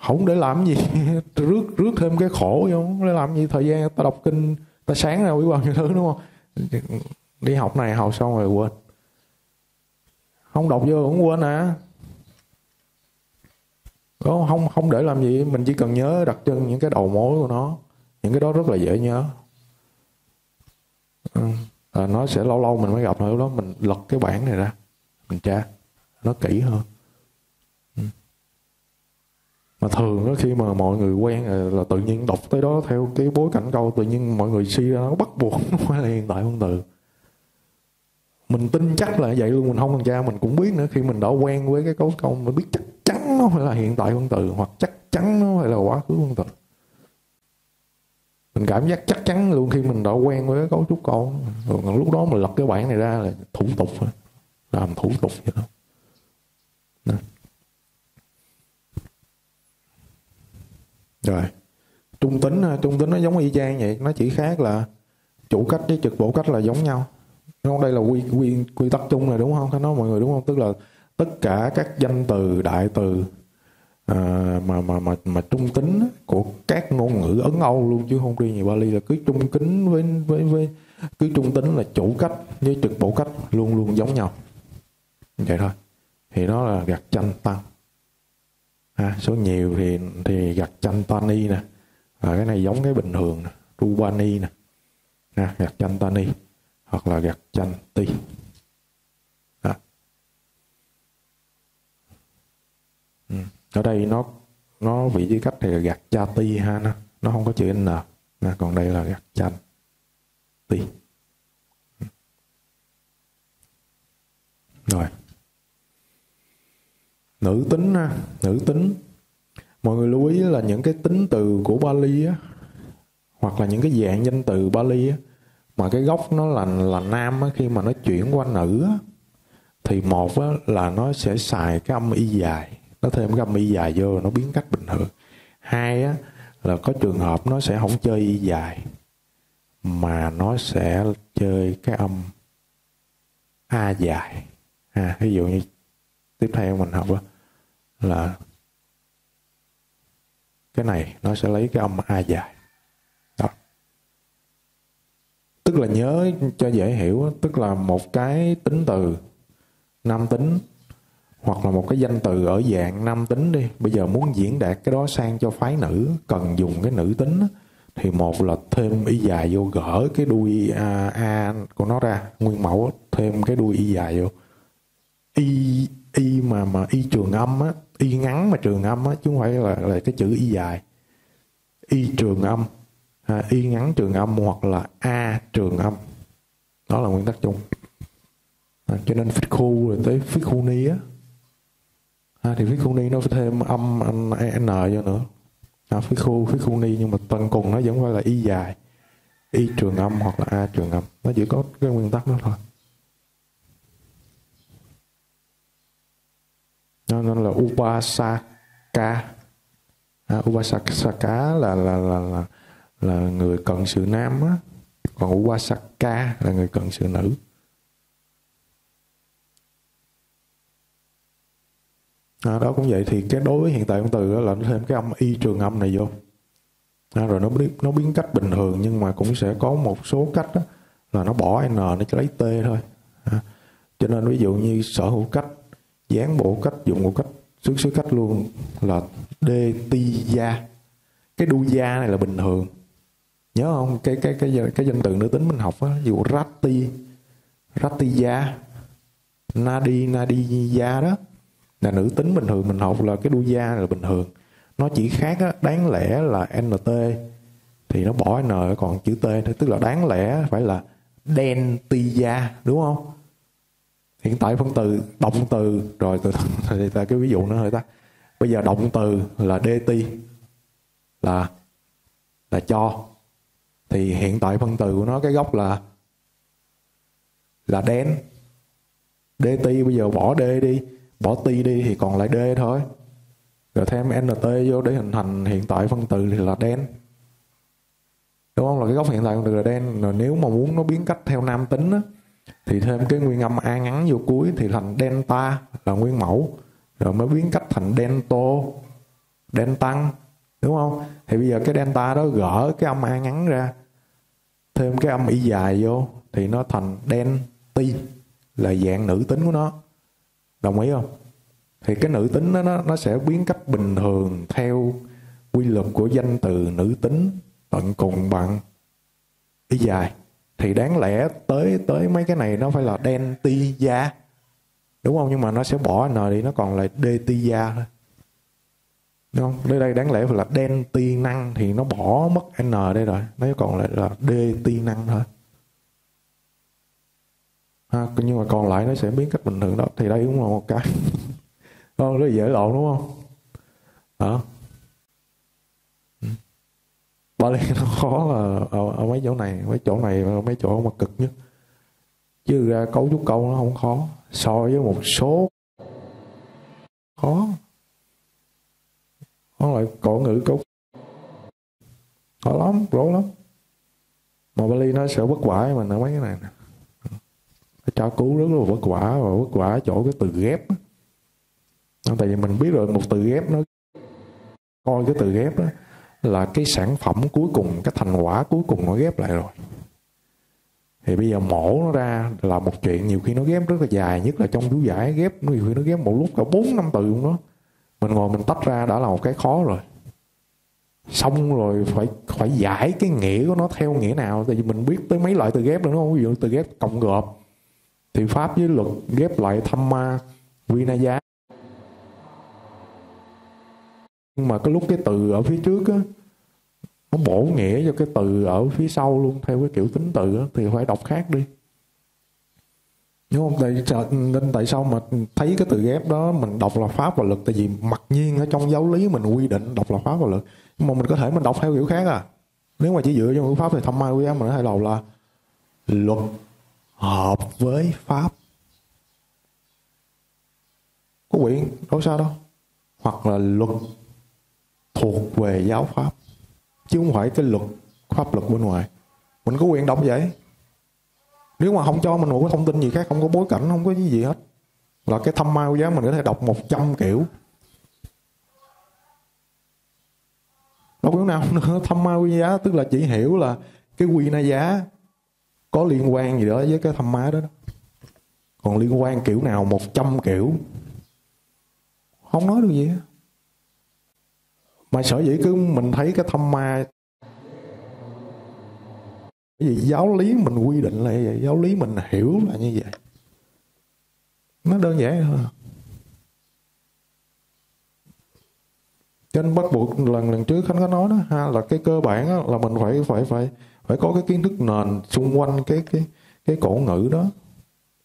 Không để làm gì, rước rước thêm cái khổ vô để làm gì. Thời gian ta đọc kinh, ta sáng ra biết bao nhiêu thứ, đúng không? Đi học này học xong rồi quên. Không đọc vô cũng quên à. Không không không để làm gì mình chỉ cần nhớ đặc trưng những cái đầu mối của nó. Những cái đó rất là dễ nhớ. Ừ, à, nó sẽ lâu lâu mình mới gặp nó đó mình lật cái bản này ra mình tra nó kỹ hơn. Ừ. Mà thường đó khi mà mọi người quen là tự nhiên đọc tới đó theo cái bối cảnh câu tự nhiên mọi người suy ra nó bắt buộc nó phải là hiện tại không từ mình tin chắc là vậy luôn, mình không cần tra, mình cũng biết nữa. Khi mình đã quen với cái cấu câu mình biết chắc chắn nó phải là hiện tại phân từ hoặc chắc chắn nó phải là quá khứ phân từ mình cảm giác chắc chắn luôn khi mình đã quen với cái cấu trúc câu rồi lúc đó mình lật cái bản này ra là thủ tục làm thủ tục vậy đó. Đó. rồi. Trung tính à, trung tính nó giống y chang vậy. Nó chỉ khác là chủ cách với trực bộ cách là giống nhau không? Đây là quy quy quy tắc chung này đúng không? Khánh nói mọi người đúng không? Tức là tất cả các danh từ đại từ à, mà mà mà mà trung tính của các ngôn ngữ ấn âu luôn chứ không riêng gì bali là cứ trung kính với với với cứ trung tính là chủ cách với trực bổ cách luôn luôn giống nhau. Vậy thôi. Thì đó là gạt chanh tăng ha, à, số nhiều thì thì gạt chanh tani nè. Và cái này giống cái bình thường nè rubani nè. Gạch gạt chanh tani hoặc là gạch chanh ti. À. ừ. Ở đây nó nó vị trí cách thì là gạch cha ti ha nó, nó không có chữ n nè còn đây là gạch chanh ti. Ừ. Rồi. Nữ tính ha nữ tính. Mọi người lưu ý là những cái tính từ của Bali á hoặc là những cái dạng danh từ Bali á mà cái gốc nó là là nam á khi mà nó chuyển qua nữ á thì một á, là nó sẽ xài cái âm y dài nó thêm cái âm y dài vô nó biến cách bình thường. Hai á là có trường hợp nó sẽ không chơi y dài mà nó sẽ chơi cái âm a dài. À, ví dụ như tiếp theo mình học đó, là cái này nó sẽ lấy cái âm a dài đó tức là nhớ cho dễ hiểu tức là một cái tính từ nam tính hoặc là một cái danh từ ở dạng nam tính đi. Bây giờ muốn diễn đạt cái đó sang cho phái nữ cần dùng cái nữ tính thì một là thêm y dài vô gỡ cái đuôi a, a của nó ra nguyên mẫu thêm cái đuôi y dài vô. Y y mà mà y trường âm á y ngắn mà trường âm á chứ không phải là là cái chữ y dài. Y trường âm à, y ngắn trường âm hoặc là a trường âm. Đó là nguyên tắc chung. À, cho nên phích khu rồi tới phích khu ni á. À, thì phích khu ni nó phải thêm âm e, n vô nữa. À, phích khu phích khu ni nhưng mà tận cùng nó vẫn phải là y dài. Y trường âm hoặc là a trường âm. Nó chỉ có cái nguyên tắc đó thôi. Nên là upasaka. À, upasaka là là là là là người cận sự nam á còn upasaka là người cận sự nữ. À, đó cũng vậy thì cái đối với hiện tại con từ đó là nó thêm cái âm y trường âm này vô. À, rồi nó biến nó biến cách bình thường nhưng mà cũng sẽ có một số cách đó, là nó bỏ n nó chỉ lấy t thôi. À, cho nên ví dụ như sở hữu cách dán bộ cách dụng bộ cách xứ xứ cách luôn là d ti gia cái đu gia này là bình thường nhớ không? Cái cái cái cái, cái danh từ nữ tính mình học á ví dụ ratti ratiya nadi nadiya đó. Là nữ tính bình thường mình học là cái đu da là bình thường. Nó chỉ khác á, đáng lẽ là nt thì nó bỏ n còn chữ t tức là đáng lẽ phải là đen ti đúng không? Hiện tại phân từ động từ rồi từ thì ta cái ví dụ nữa thôi ta. Bây giờ động từ là dt là là cho thì hiện tại phân từ của nó cái gốc là là đen. Dt bây giờ bỏ d đi bỏ ti đi thì còn lại d thôi. Rồi thêm nt vô để hình thành hiện tại phân từ thì là đen. Đúng không? Là cái gốc hiện tại phân từ là đen. Rồi nếu mà muốn nó biến cách theo nam tính á, thì thêm cái nguyên âm a ngắn vô cuối thì thành delta là nguyên mẫu. Rồi mới biến cách thành dento delta đúng không? Thì bây giờ cái delta đó gỡ cái âm a ngắn ra thêm cái âm y dài vô thì nó thành đen ti là dạng nữ tính của nó. Đồng ý không? Thì cái nữ tính đó nó, nó sẽ biến cách bình thường theo quy luật của danh từ nữ tính tận cùng bằng y dài. Thì đáng lẽ tới tới mấy cái này nó phải là đen ti gia. Đúng không? Nhưng mà nó sẽ bỏ n đi nó còn là đê ti gia thôi đúng không? Đây đây đáng lẽ phải là đen ti năng thì nó bỏ mất n đây rồi. Nó còn lại là d ti năng thôi. Ha, nhưng mà còn lại nó sẽ biến cách bình thường đó. Thì đây cũng là một cái. Không rất dễ lộn đúng không? Đó. Ừ. Bali nó khó là ở, ở mấy chỗ này mấy chỗ này mấy chỗ mà cực nhất. Chứ ra cấu trúc câu nó không khó. So với một số. Khó nó lại cổ ngữ cúc khó lắm, rối lắm. Mà Bali nó sẽ bất quả mình ở mấy cái này nè. Nó cho cứu rất là bất quả và bất quả chỗ cái từ ghép tại vì mình biết rồi, một từ ghép nó coi cái từ ghép đó là cái sản phẩm cuối cùng, cái thành quả cuối cùng nó ghép lại rồi. Thì bây giờ mổ nó ra là một chuyện, nhiều khi nó ghép rất là dài, nhất là trong chú giải ghép, nhiều khi nó ghép một lúc cả bốn năm từ luôn đó mình ngồi mình tách ra đã là một cái khó rồi. Xong rồi phải phải giải cái nghĩa của nó theo nghĩa nào? Tại vì mình biết tới mấy loại từ ghép nữa đúng không? Ví dụ từ ghép cộng gộp, thì pháp với luật ghép lại thăm ma, vinaya. Nhưng mà cái lúc cái từ ở phía trước á, nó bổ nghĩa cho cái từ ở phía sau luôn, theo cái kiểu tính từ á, thì phải đọc khác đi đúng không? Tại nên tại sao mà thấy cái từ ghép đó, mình đọc là pháp và lực tại vì mặc nhiên ở trong giáo lý mình quy định đọc là pháp và lực nhưng mà mình có thể mình đọc theo kiểu khác à. Nếu mà chỉ dựa trên ngữ pháp thì thăm mai quý mình có thể đọc là luật hợp với pháp. Có quyền đâu sao đâu. Hoặc là luật thuộc về giáo pháp. Chứ không phải cái luật, pháp luật bên ngoài. Mình có quyền đọc vậy nếu mà không cho mình một cái thông tin gì khác không có bối cảnh không có cái gì hết. Là cái thăm ma giá mình có thể đọc 100 kiểu. Đâu kiểu nào nữa thăm ma quy giá tức là chỉ hiểu là cái quy na giá có liên quan gì đó với cái thăm ma đó, đó. còn liên quan kiểu nào 100 kiểu. Không nói được gì mà sở dĩ cứ mình thấy cái thăm ma cái gì giáo lý mình quy định là vậy giáo lý mình hiểu là như vậy. Nó đơn giản thôi. Cho nên bắt buộc lần lần trước khánh có nói đó ha là cái cơ bản đó, là mình phải phải phải phải có cái kiến thức nền xung quanh cái cái cái cổ ngữ đó.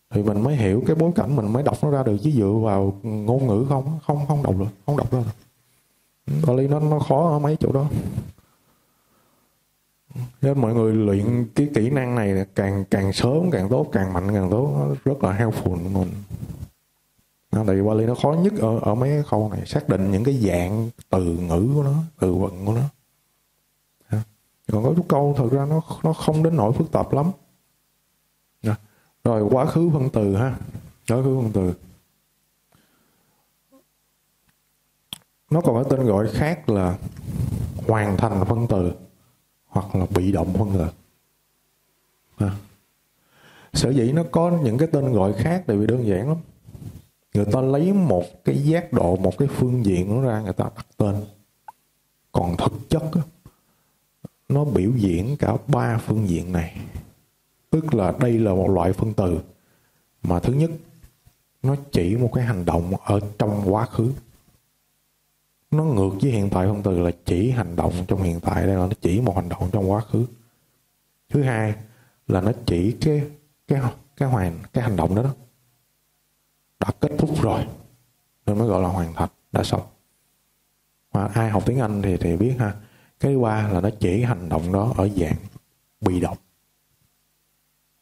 Thì mình mới hiểu cái bối cảnh mình mới đọc nó ra được. Chứ dựa vào ngôn ngữ không không không đọc được không đọc ra được. Có lý nó nó khó ở mấy chỗ đó nên mọi người luyện cái kỹ năng này càng càng sớm càng tốt, càng mạnh càng tốt, nó rất là helpful của mình nó tại vì Bali nó khó nhất ở ở mấy cái khâu này, xác định những cái dạng từ ngữ của nó, từ vựng của nó. Còn có chút câu, thật ra nó nó không đến nỗi phức tạp lắm. Rồi, quá khứ phân từ ha. Quá khứ phân từ. Nó còn có tên gọi khác là hoàn thành phân từ hoặc là bị động hơn người, à. sở dĩ nó có những cái tên gọi khác tại vì đơn giản lắm. Người ta lấy một cái giác độ một cái phương diện nó ra người ta đặt tên. Còn thực chất đó, nó biểu diễn cả ba phương diện này. Tức là đây là một loại phân từ mà thứ nhất nó chỉ một cái hành động ở trong quá khứ nó ngược với hiện tại phân từ là chỉ hành động trong hiện tại đây là nó chỉ một hành động trong quá khứ. Thứ hai là nó chỉ cái cái cái hoàn, cái hành động đó đó đã kết thúc rồi. Nên mới gọi là hoàn thành, đã xong. Mà ai học tiếng Anh thì thì biết ha. Cái qua là nó chỉ hành động đó ở dạng bị động.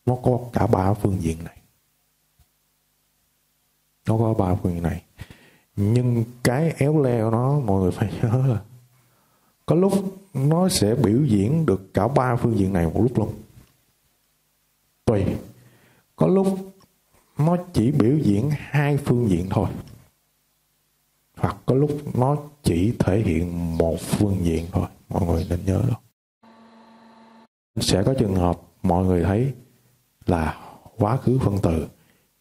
Nó có cả ba phương diện này. Nó có ba phương diện này nhưng cái éo leo nó, mọi người phải nhớ là có lúc nó sẽ biểu diễn được cả ba phương diện này một lúc luôn. Tùy. Có lúc nó chỉ biểu diễn hai phương diện thôi. Hoặc có lúc nó chỉ thể hiện một phương diện thôi. Mọi người nên nhớ đó. Sẽ có trường hợp mọi người thấy là quá khứ phân từ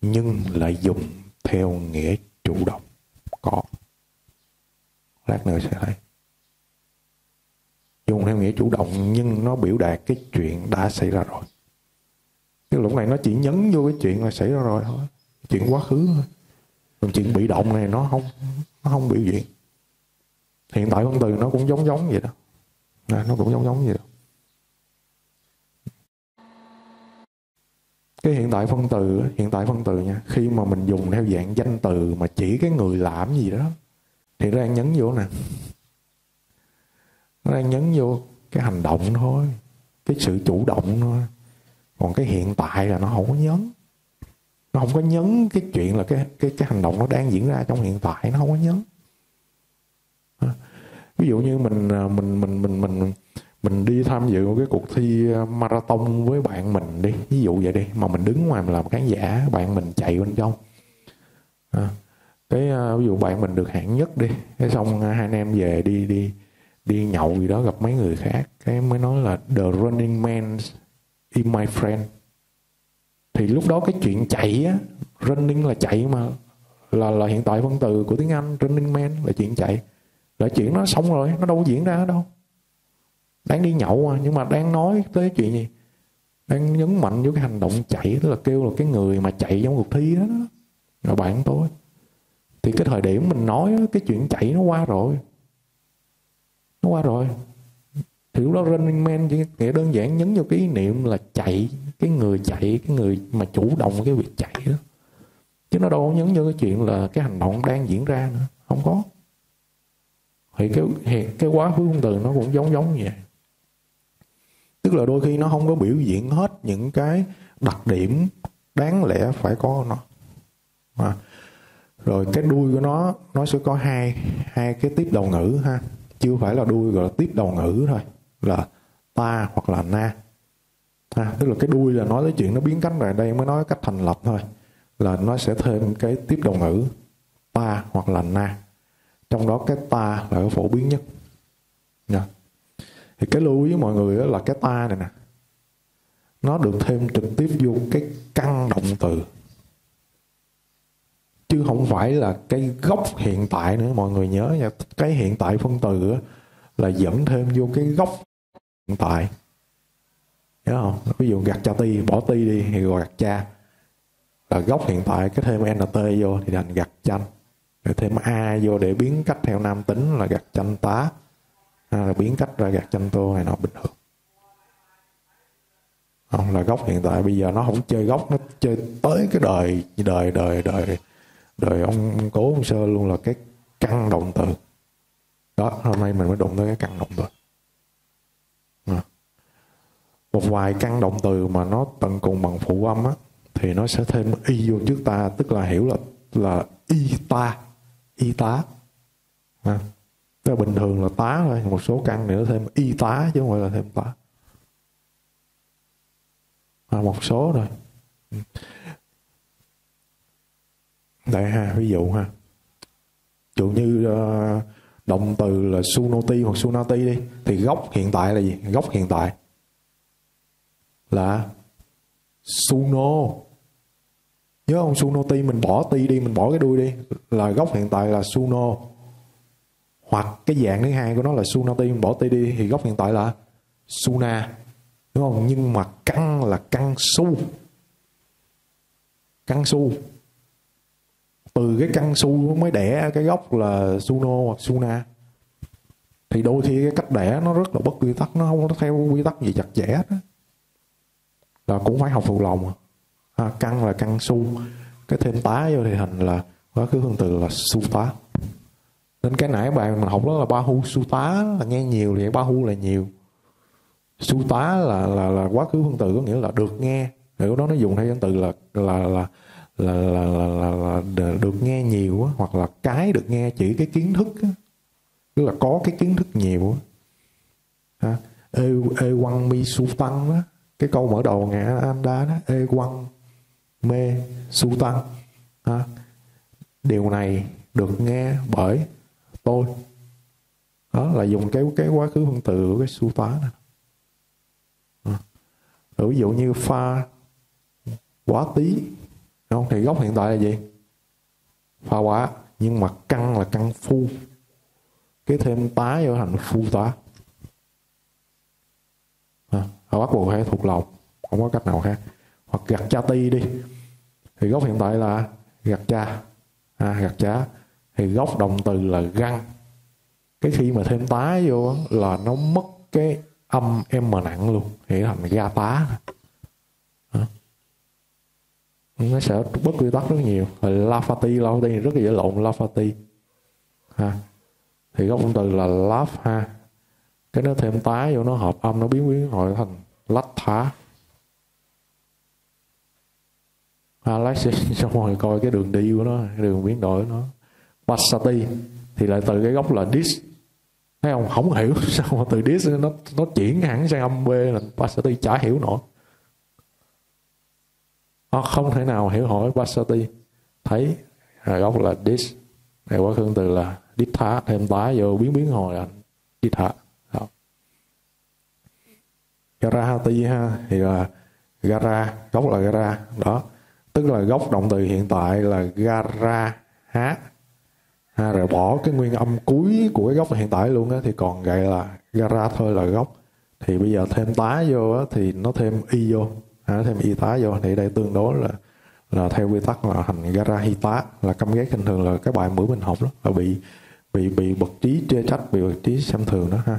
nhưng lại dùng theo nghĩa chủ động có. Lát nữa sẽ thấy dùng theo nghĩa chủ động nhưng nó biểu đạt cái chuyện đã xảy ra rồi. Cái lúc này nó chỉ nhấn vô cái chuyện là xảy ra rồi thôi. Chuyện quá khứ thôi. Còn chuyện bị động này nó không nó không biểu diễn. Hiện tại con từ nó cũng giống giống vậy đó. À, nó cũng giống giống vậy đó. Cái hiện tại phân từ, hiện tại phân từ nha, khi mà mình dùng theo dạng danh từ mà chỉ cái người làm gì đó, thì nó đang nhấn vô nè. Nó đang nhấn vô cái hành động thôi, cái sự chủ động thôi. Còn cái hiện tại là nó không có nhấn. Nó không có nhấn cái chuyện là cái cái cái hành động nó đang diễn ra trong hiện tại, nó không có nhấn. Ví dụ như mình à, mình mình mình mình mình mình đi tham dự một cái cuộc thi ờ, marathon với bạn mình đi. Ví dụ vậy đi mà mình đứng ngoài mình làm khán giả bạn mình chạy bên trong. À, cái ờ, ví dụ bạn mình được hạng nhất đi cái xong ờ, hai anh em về đi đi đi nhậu gì đó gặp mấy người khác. Cái mới nói là the running man in my friend. Thì lúc đó cái chuyện chạy á running là chạy mà là là hiện tại phân từ của tiếng Anh running man là chuyện chạy. Là chuyện nó xong rồi nó đâu có diễn ra đâu đang đi nhậu mà nhưng mà đang nói tới chuyện gì? Đang nhấn mạnh vô cái hành động chạy tức là kêu là cái người mà chạy trong cuộc thi đó, đó. là bạn tôi. Thì cái thời điểm mình nói cái chuyện chạy nó qua rồi. Nó qua rồi. Thì lúc đó running man chỉ nghĩa đơn giản nhấn vô cái ý niệm là chạy cái người chạy cái người mà chủ động cái việc chạy đó. Chứ nó đâu có nhấn vô cái chuyện là cái hành động đang diễn ra nữa. Không có. Thì cái cái quá khứ ngôn từ nó cũng giống giống như vậy tức là đôi khi nó không có biểu diễn hết những cái đặc điểm đáng lẽ phải có nó. À. rồi cái đuôi của nó nó sẽ có hai hai cái tiếp đầu ngữ ha. Chưa phải là đuôi gọi là tiếp đầu ngữ thôi là ta hoặc là na. Ha, tức là cái đuôi là nói tới chuyện nó biến cách rồi đây mới nói cách thành lập thôi. Là nó sẽ thêm cái tiếp đầu ngữ ta hoặc là na. Trong đó cái ta là cái phổ biến nhất. Yeah thì cái lưu ý với mọi người đó là cái ta này nè nó được thêm trực tiếp vô cái căn động từ. Chứ không phải là cái gốc hiện tại nữa mọi người nhớ nha cái hiện tại phân từ á, là dẫn thêm vô cái gốc hiện tại. Nhớ không? Ví dụ gạt cha ti bỏ ti đi thì gọi gạt cha. Là gốc hiện tại cái thêm nt vô thì thành gạt chanh. Rồi thêm a vô để biến cách theo nam tính là gạt chanh tá à, là biến cách ra gạt chanh tô này nọ bình thường không là gốc hiện tại bây giờ nó không chơi gốc nó chơi tới cái đời đời đời đời đời ông, ông cố ông sơ luôn là cái căn động từ đó hôm nay mình mới đụng tới cái căn động từ à. một vài căn động từ mà nó tận cùng bằng phụ âm á thì nó sẽ thêm y vô trước ta tức là hiểu là là y ta y tá à tức là bình thường là tá thôi một số căn nữa thêm y tá chứ không phải là thêm tá. À, một số rồi đây ha ví dụ ha. Dụ như uh, động từ là sunoti hoặc sunati đi thì gốc hiện tại là gì? Gốc hiện tại là suno. Nhớ không? Sunoti mình bỏ ti đi mình bỏ cái đuôi đi là gốc hiện tại là suno hoặc cái dạng thứ hai của nó là suna ti bỏ ti đi thì gốc hiện tại là suna đúng không? Nhưng mà căn là căn su. Căn su. Từ cái căn su mới đẻ cái gốc là suno hoặc suna. Thì đôi khi cái cách đẻ nó rất là bất quy tắc nó không có theo quy tắc gì chặt chẽ đó là cũng phải học phụ lòng. À, căn là căn su. Cái thêm tá vô thì thành là quá khứ phương từ là su tá nên cái nãy bạn mình học đó là ba hu su tá là nghe nhiều thì ba hu là nhiều. Su tá là là là quá khứ phương từ có nghĩa là được nghe. Hiểu đó nó dùng theo danh từ là là là là là, là, là, là được nghe nhiều á, hoặc là cái được nghe chỉ cái kiến thức á. tức là có cái kiến thức nhiều á. ê ê quăng mi su tăng đó cái câu mở đầu ngã anh đá đó ê quăng mê su tăng. À, điều này được nghe bởi tôi. Đó là dùng cái cái quá khứ phân từ của cái su tá này. Rồi ví dụ như pha quá tí không thì gốc hiện tại là gì? Pha quá nhưng mà căn là căn phu. Cái thêm tá vô thành phu tá. À, bắt buộc phải thuộc lòng không có cách nào khác. Hoặc gặt cha ti đi. Thì gốc hiện tại là gặt cha. À, gặt cha thì gốc động từ là găng. Cái khi mà thêm tá vô là nó mất cái âm m nặng luôn, thì thành ga tá. Nó sẽ bất quy tắc rất nhiều. Rồi lafati lafati rất là dễ lộn lafati ha. Thì gốc động từ là laf ha cái nó thêm tá vô, nó hợp âm, nó biến biến, hội thành lách thá Alex xong rồi coi cái đường đi của nó, cái đường biến đổi của nó. Passati thì lại từ cái gốc là dis. Thấy không? Không hiểu sao mà từ dis nó nó chuyển hẳn sang âm b là Passati chả hiểu nổi. Nó không thể nào hiểu hỏi Passati. Thấy à, gốc là dis. Này quá khương từ là ditha thêm tá vô biến biến hồi là ditha Garahati ha thì là gara gốc là gara. Đó. Tức là gốc động từ hiện tại là gara há ha, rồi bỏ cái nguyên âm cuối của cái gốc hiện tại luôn á thì còn gọi là gara thôi là gốc thì bây giờ thêm tá vô á thì nó thêm y vô. Ha, thêm y tá vô. Thì đây tương đối là là theo quy tắc là thành gara hi tá là căm ghét bình thường là cái bài bữa mình học đó. Là bị bị bị bậc trí chê trách bị bậc trí xem thường đó ha.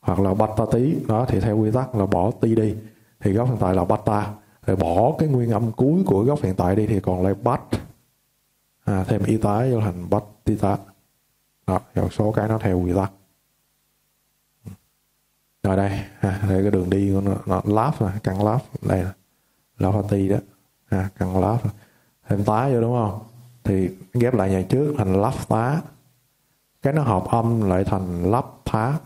Hoặc là bata tí đó thì theo quy tắc là bỏ ti đi. Thì gốc hiện tại là bata rồi bỏ cái nguyên âm cuối của gốc hiện tại đi thì còn lại bắt à, thêm y tá vô thành bắt y đó rồi số cái nó theo quy tắc rồi đây à, đây cái đường đi của nó, nó láp mà căng láp. Đây là láp ti đó. À, căng láp. Thêm tá vô đúng không? Thì ghép lại nhà trước thành lắp tá. Cái nó hợp âm lại thành lắp thá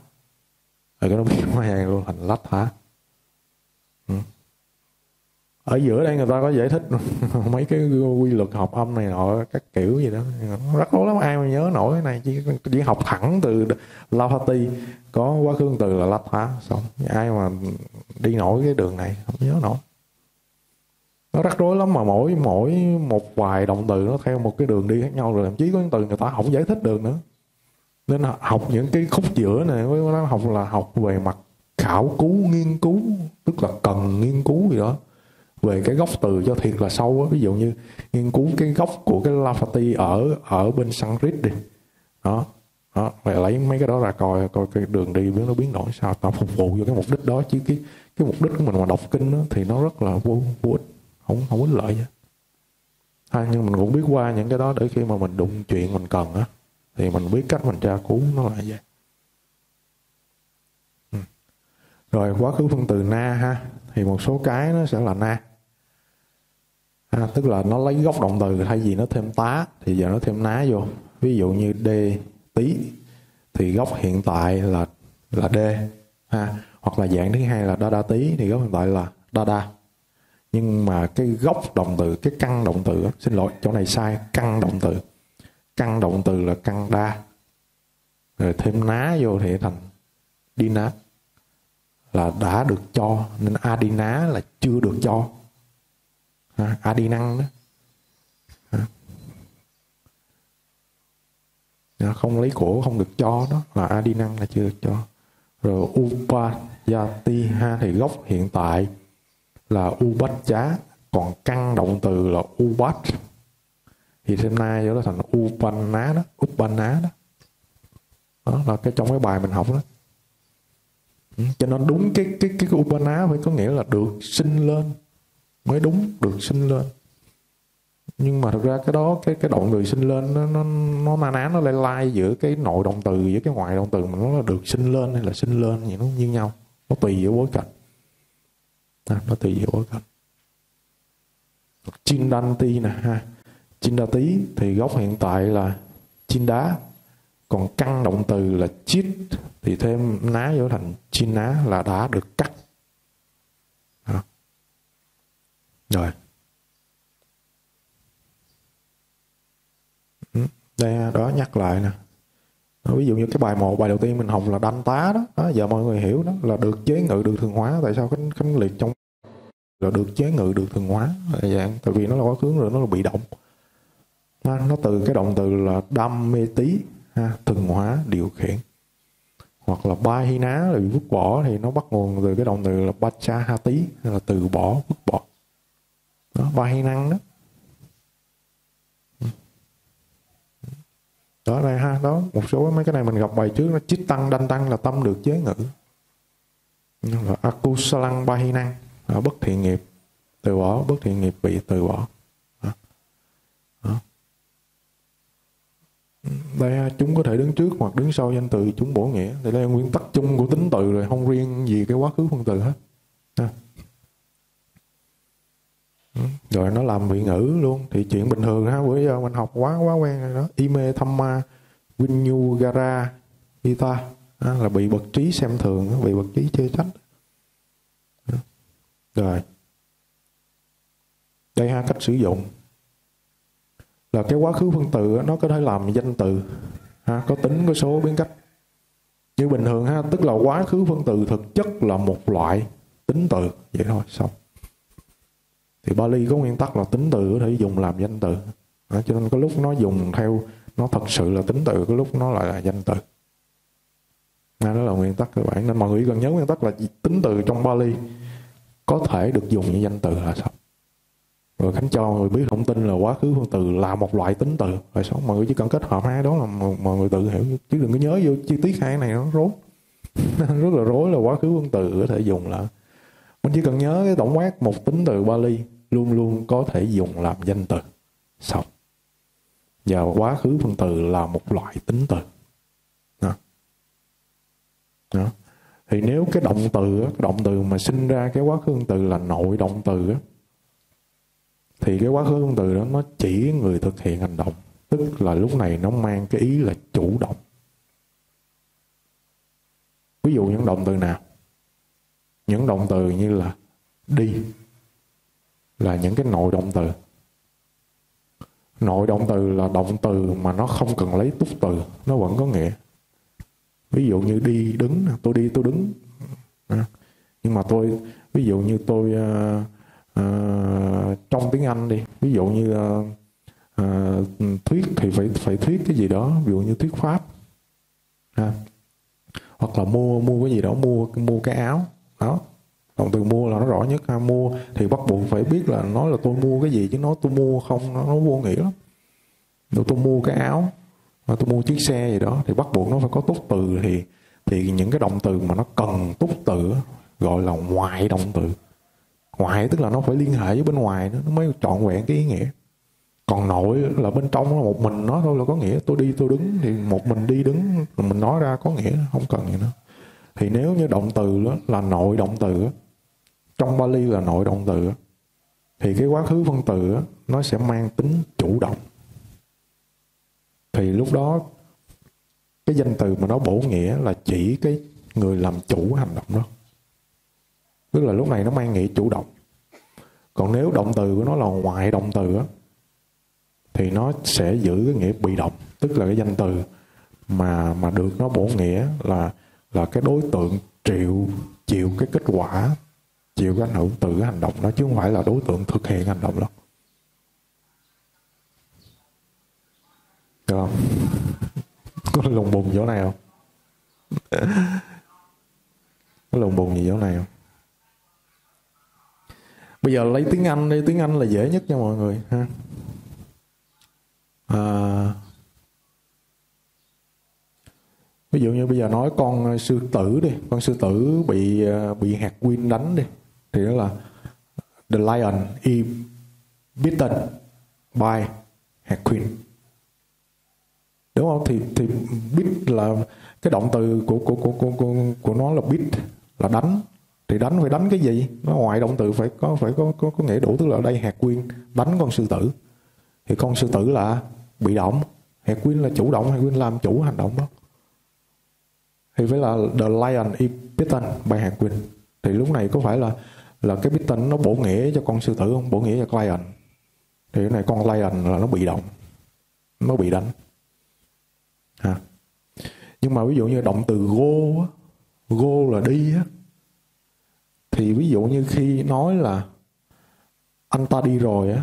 rồi cái nó biến qua hàng luôn thành lắp thá ở giữa đây người ta có giải thích mấy cái quy luật học âm này nọ, các kiểu gì đó. Rất khó lắm, ai mà nhớ nổi cái này, chỉ chỉ học thẳng từ Lafati có quá khứ từ là lắp thá xong. Ai mà đi nổi cái đường này không nhớ nổi. Nó rắc rối lắm mà mỗi mỗi một vài động từ nó theo một cái đường đi khác nhau rồi, thậm chí có những từ người ta không giải thích được nữa. Nên học những cái khúc giữa này, với nó học là học về mặt khảo cứu, nghiên cứu, tức là cần nghiên cứu gì đó về cái gốc từ cho thiệt là sâu á. Ví dụ như nghiên cứu cái gốc của cái Lafati ở ở bên Sanskrit đi. Đó đó phải lấy mấy cái đó ra coi coi cái đường đi biến nó biến đổi sao. Tao phục vụ cho cái mục đích đó chứ cái cái mục đích của mình mà đọc kinh đó, thì nó rất là vô vô ích không không ích lợi vậy ha à, nhưng mình cũng biết qua những cái đó để khi mà mình đụng chuyện mình cần á thì mình biết cách mình tra cứu nó là vậy. Ừ. rồi quá khứ phân từ na ha. Thì một số cái nó sẽ là na à, tức là nó lấy gốc động từ thay vì nó thêm tá thì giờ nó thêm ná vô. Ví dụ như d tí thì gốc hiện tại là là d ha. Hoặc là dạng thứ hai là đa đa tí thì gốc hiện tại là đa đa. Nhưng mà cái gốc động từ cái căn động từ xin lỗi chỗ này sai căn động từ. Căn động từ là căn đa. Rồi thêm ná vô thì thành đi ná là đã được cho nên a đi ná là chưa được cho a à, đi năng đó. À, không lấy của, không được cho đó là a đi năng là chưa được cho. Rồi upayati ha thì gốc hiện tại là ubachá còn căn động từ là ubat thì hôm nay nó thành upanna đó upanna đó. Đó là cái trong cái bài mình học đó. Ừ, cho nên đúng cái cái cái, cái upanna phải có nghĩa là được sinh lên mới đúng được sinh lên. Nhưng mà thực ra cái đó cái cái đoạn người sinh lên nó nó nó na ná nó lai lai giữa cái nội động từ với cái ngoại động từ mà nó là được sinh lên hay là sinh lên thì nó như nhau. Nó tùy vào bối cảnh. À, nó tùy vào bối cảnh. Chindanti nè ha. Chinda tí thì gốc hiện tại là chin đá còn căn động từ là chít thì thêm ná vô thành chin ná là đã được cắt à rồi. Ừ, đây đó nhắc lại nè. Ví dụ như cái bài một bài đầu tiên mình học là đanh tá đó. đó giờ mọi người hiểu đó là được chế ngự được thường hóa. Tại sao cái khánh liệt trong là được chế ngự được thường hóa? Dạng tại vì nó là quá khứ rồi nó là bị động. Nó, nó từ cái động từ là đam mê tí ha, thường hóa điều khiển. Hoặc là ba hi ná là bị vứt bỏ thì nó bắt nguồn từ cái động từ là ba cha ha tí là từ bỏ vứt bỏ đó, ba năng đó. Đó đây ha đó một số mấy cái này mình gặp bài trước nó chít tăng đanh tăng là tâm được giới ngữ, là akusalang bahi năng năng bất thiện nghiệp từ bỏ bất thiện nghiệp bị từ bỏ. Đây chúng có thể đứng trước hoặc đứng sau danh từ chúng bổ nghĩa. Thì đây là nguyên tắc chung của tính từ rồi không riêng gì cái quá khứ phân từ hết. À rồi nó làm vị ngữ luôn. Thì chuyện bình thường ha bữa giờ mình học quá quá quen rồi đó. Ime thamma vinyugara ita à, là bị bậc trí xem thường bị bậc trí chê trách. Rồi. Đây ha cách sử dụng. Là cái quá khứ phân từ nó có thể làm danh từ. Ha, có tính có số biến cách. Như bình thường ha tức là quá khứ phân từ thực chất là một loại tính từ. Vậy thôi xong thì Bali có nguyên tắc là tính từ có thể dùng làm danh từ. Đó, cho nên có lúc nó dùng theo nó thật sự là tính từ có lúc nó lại là danh từ. Đó là nguyên tắc cơ bản. Nên mọi người cần nhớ nguyên tắc là tính từ trong Bali có thể được dùng như danh từ là sao? Rồi khánh cho người biết thông tin là quá khứ phân từ là một loại tính từ. Rồi sao mọi người chỉ cần kết hợp hai đó là mọi người tự hiểu. Chứ đừng có nhớ vô chi tiết hai này nó rối. Rất là rối là quá khứ phân từ có thể dùng là mình chỉ cần nhớ cái tổng quát một tính từ Bali luôn luôn có thể dùng làm danh từ. Xong. Và quá khứ phân từ là một loại tính từ. Đó. Đó. thì nếu cái động từ động từ mà sinh ra cái quá khứ phân từ là nội động từ thì cái quá khứ phân từ đó nó chỉ người thực hiện hành động. Tức là lúc này nó mang cái ý là chủ động. Ví dụ những động từ nào? Những động từ như là đi là những cái nội động từ. Nội động từ là động từ mà nó không cần lấy túc từ nó vẫn có nghĩa. Ví dụ như đi đứng tôi đi tôi đứng. Nhưng mà tôi ví dụ như tôi uh, uh, trong tiếng Anh đi ví dụ như uh, uh, thuyết thì phải phải thuyết cái gì đó ví dụ như thuyết pháp. Ha. hoặc là mua mua cái gì đó mua mua cái áo. Đó động từ mua là nó rõ nhất ha. mua thì bắt buộc phải biết là nói là tôi mua cái gì chứ nói tôi mua không nó, nó vô nghĩa lắm. Nếu tôi mua cái áo mà tôi mua chiếc xe gì đó thì bắt buộc nó phải có túc từ thì thì những cái động từ mà nó cần túc từ gọi là ngoại động từ. Ngoại tức là nó phải liên hệ với bên ngoài nó mới trọn vẹn cái ý nghĩa. Còn nội là bên trong là một mình nó thôi là có nghĩa tôi đi tôi đứng thì một mình đi đứng mình nói ra có nghĩa không cần gì nữa. Thì nếu như động từ đó là nội động từ trong Bali là nội động từ thì cái quá khứ phân từ nó sẽ mang tính chủ động. Thì lúc đó, cái danh từ mà nó bổ nghĩa là chỉ cái người làm chủ hành động đó. Tức là lúc này nó mang nghĩa chủ động. Còn nếu động từ của nó là ngoại động từ á, thì nó sẽ giữ cái nghĩa bị động. Tức là cái danh từ mà mà được nó bổ nghĩa là là cái đối tượng chịu chịu cái kết quả chịu cái ảnh hưởng từ cái hành động đó chứ không phải là đối tượng thực hiện hành động đó. Được không? Có lùng bùng chỗ này không? Có lùng bùng gì chỗ này không? Bây giờ lấy tiếng anh đi tiếng anh là dễ nhất cho mọi người ha. À, ví dụ như bây giờ nói con sư tử đi con sư tử bị à, bị hạt win đánh đi thì đó là the lion is bitten by hạt queen đúng không? Thì thì beat là cái động từ của của của của của, của nó là beat là đánh. Thì đánh phải đánh cái gì? Nó ngoài động từ phải có phải có có, có nghĩa đủ. Tức là ở đây hạt quyên đánh con sư tử. Thì con sư tử là bị động. Hạt quyên là chủ động hạt quyên làm chủ hành động đó. Thì phải là the lion is bitten by hạt quyên thì lúc này có phải là là cái bitten nó bổ nghĩa cho con sư tử không? Bổ nghĩa cho lion. Thì cái này con lion là nó bị động. Nó bị đánh. Ha nhưng mà ví dụ như động từ go go là đi á, thì ví dụ như khi nói là anh ta đi rồi á,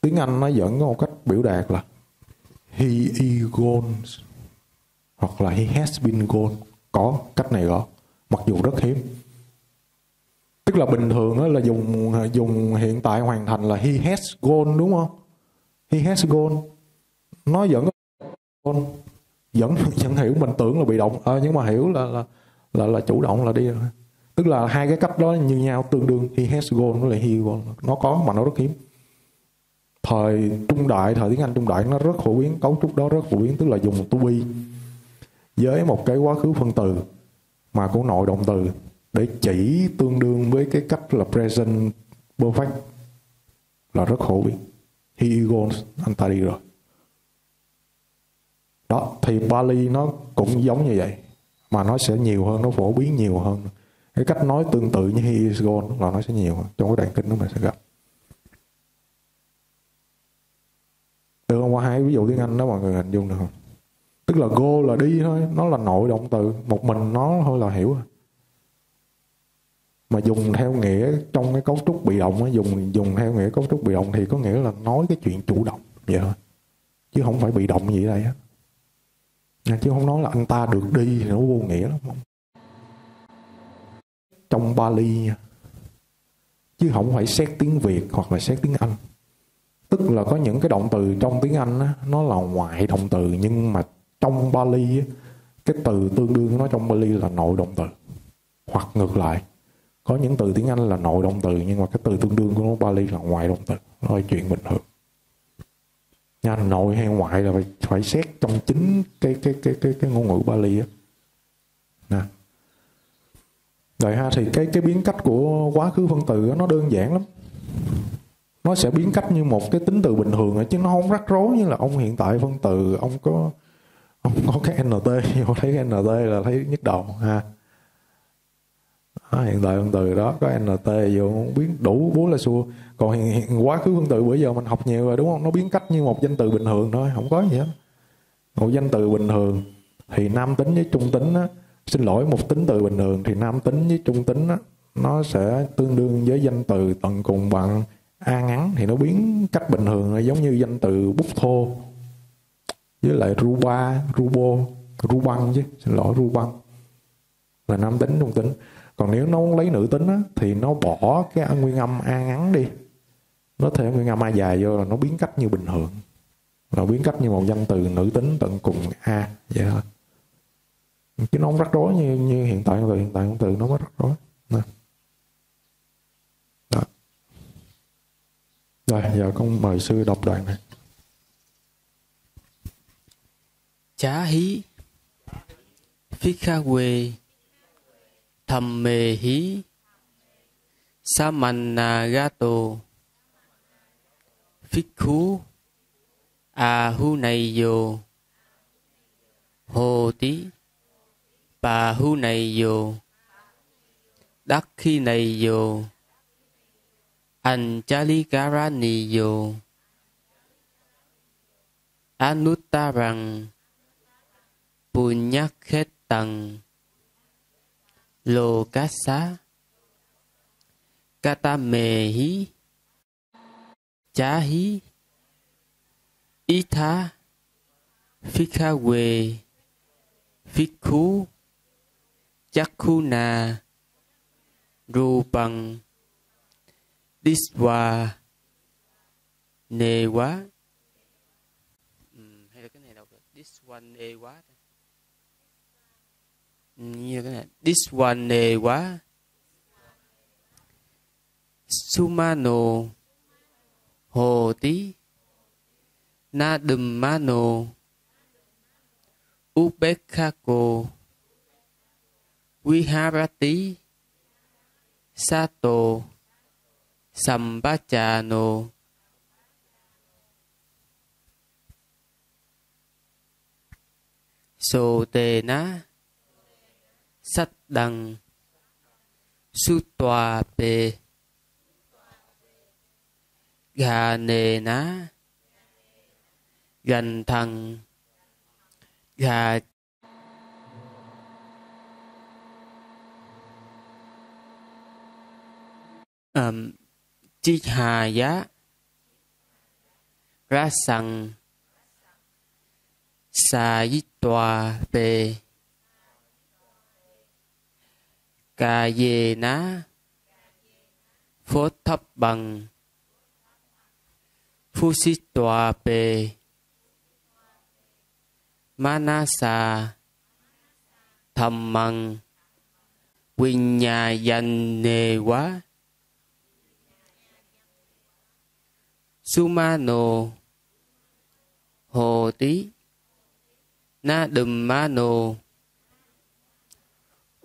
tiếng Anh nó vẫn có một cách biểu đạt là he is gone, hoặc là he has been gone. Có cách này có mặc dù rất hiếm tức là bình thường là dùng à, dùng hiện tại hoàn thành là he has gone đúng không? He has gone. Nó vẫn gone. Vẫn vẫn hiểu mình tưởng là bị động. À, nhưng mà hiểu là là là, là chủ động là đi rồi. Tức là hai cái cách đó như nhau tương đương. He has gone với lại he gone. Nó có mà nó rất hiếm. Thời trung đại thời tiếng anh trung đại nó rất phổ biến cấu trúc đó rất phổ biến tức là dùng to be. Với một cái quá khứ phân từ mà của nội động từ để chỉ tương đương với cái cách là present perfect là rất phổ biến. He goes anh ta đi rồi. Đó, thì Bali nó cũng giống như vậy, mà nó sẽ nhiều hơn, nó phổ biến nhiều hơn. Cái cách nói tương tự như he is gone là nó sẽ nhiều hơn, trong cái đoạn kinh đó mình sẽ gặp. Được không? Qua hai ví dụ tiếng Anh đó mọi người hình dung được không? Tức là go là đi thôi, nó là nội động từ, một mình nó thôi là hiểu rồi mà dùng theo nghĩa trong cái cấu trúc bị động dùng dùng theo nghĩa cấu trúc bị động thì có nghĩa là nói cái chuyện chủ động vậy thôi. Chứ không phải bị động gì đây á. Chứ không nói là anh ta được đi thì nó vô nghĩa lắm. Trong Bali nha. Chứ không phải xét tiếng Việt hoặc là xét tiếng Anh. Tức là có những cái động từ trong tiếng Anh á, nó là ngoại động từ nhưng mà trong Bali á, cái từ tương đương nó trong Bali là nội động từ. Hoặc ngược lại có những từ tiếng Anh là nội động từ nhưng mà cái từ tương đương của nó Bali là ngoại động từ. Nó là chuyện bình thường. Nha nội hay ngoại là phải, phải xét trong chính cái cái cái cái cái ngôn ngữ Bali á. Nè. Rồi ha thì cái cái biến cách của quá khứ phân từ đó, nó đơn giản lắm. Nó sẽ biến cách như một cái tính từ bình thường chứ nó không rắc rối như là ông hiện tại phân từ ông có ông có cái nt ông thấy cái nt là thấy nhức đầu ha à, hiện tại phân từ đó có nt vô biến đủ bốn là xua. Còn hiện, hiện quá khứ phân từ bữa giờ mình học nhiều rồi đúng không? Nó biến cách như một danh từ bình thường thôi không có gì hết. Một danh từ bình thường thì nam tính với trung tính á xin lỗi một tính từ bình thường thì nam tính với trung tính á nó sẽ tương đương với danh từ tận cùng bằng a ngắn thì nó biến cách bình thường giống như danh từ bút thô. Với lại ruba rubo băng chứ xin lỗi ruban là nam tính trung tính còn nếu nó muốn lấy nữ tính á, thì nó bỏ cái nguyên âm a ngắn đi. Nó thêm nguyên âm a dài vô là nó biến cách như bình thường. Là biến cách như một danh từ nữ tính tận cùng a vậy thôi. Chứ nó không rắc rối như như hiện tại từ hiện tại từ nó mới rắc rối. Nè. Đó. Rồi giờ con mời sư đọc đoạn này. Chá hí. Phi kha quê thầm mê hí. Sa man na gato phích khú. À A hu này yo hồ tí. Bà hu này yo đắc khi này yo anh chali karani yo anuttarang punyakhetang lokasa katamehi chahi itha phikawe phikhu chakhuna rupang diswa newa ừ, hay là cái này đọc là this one newa như cái này sumano. Hồ tí na ubekako. Viharati. Sato. Sambachano sotena đăng su tòa bê gà nề ná gần thằng gà um, chi hà giá ra sằng xà yi tòa bề. Cà dê ná phốt thấp bằng phu si tòa bề manasa thầm măng quỳnh nhà dành nề quá sumano hồ tí na đùm mano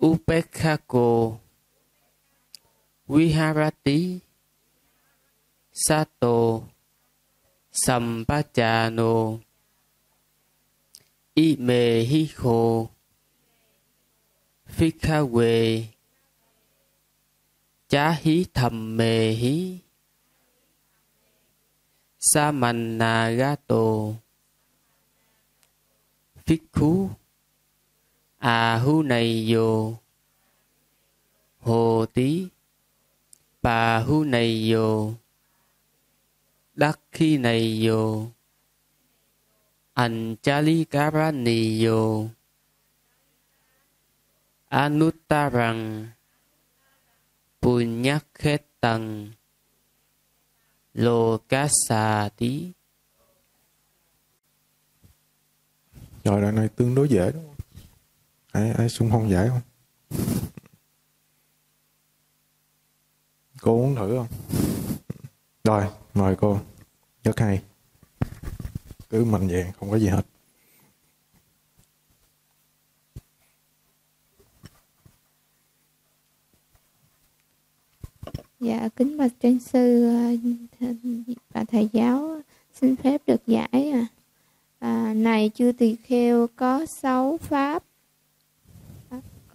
upekako viharati sato sampajano, ime hi khô phikawe chá hí thầm mề hí Samanagato Phikhu À hu này yo Hồ tí Bà hu này yo Đắc khi này yo Anjali karani yo Anuttarang Punyakhetang lô cá xà tí. Rồi đoạn này tương đối dễ đúng không? Ai ai xung phong giải không? Cô muốn thử không? Rồi mời cô. Rất hay. Cứ mạnh dạng không có gì hết. Dạ, kính bạch trên sư ờ, và thầy giáo xin phép được giải à. à này chưa tỳ kheo có sáu pháp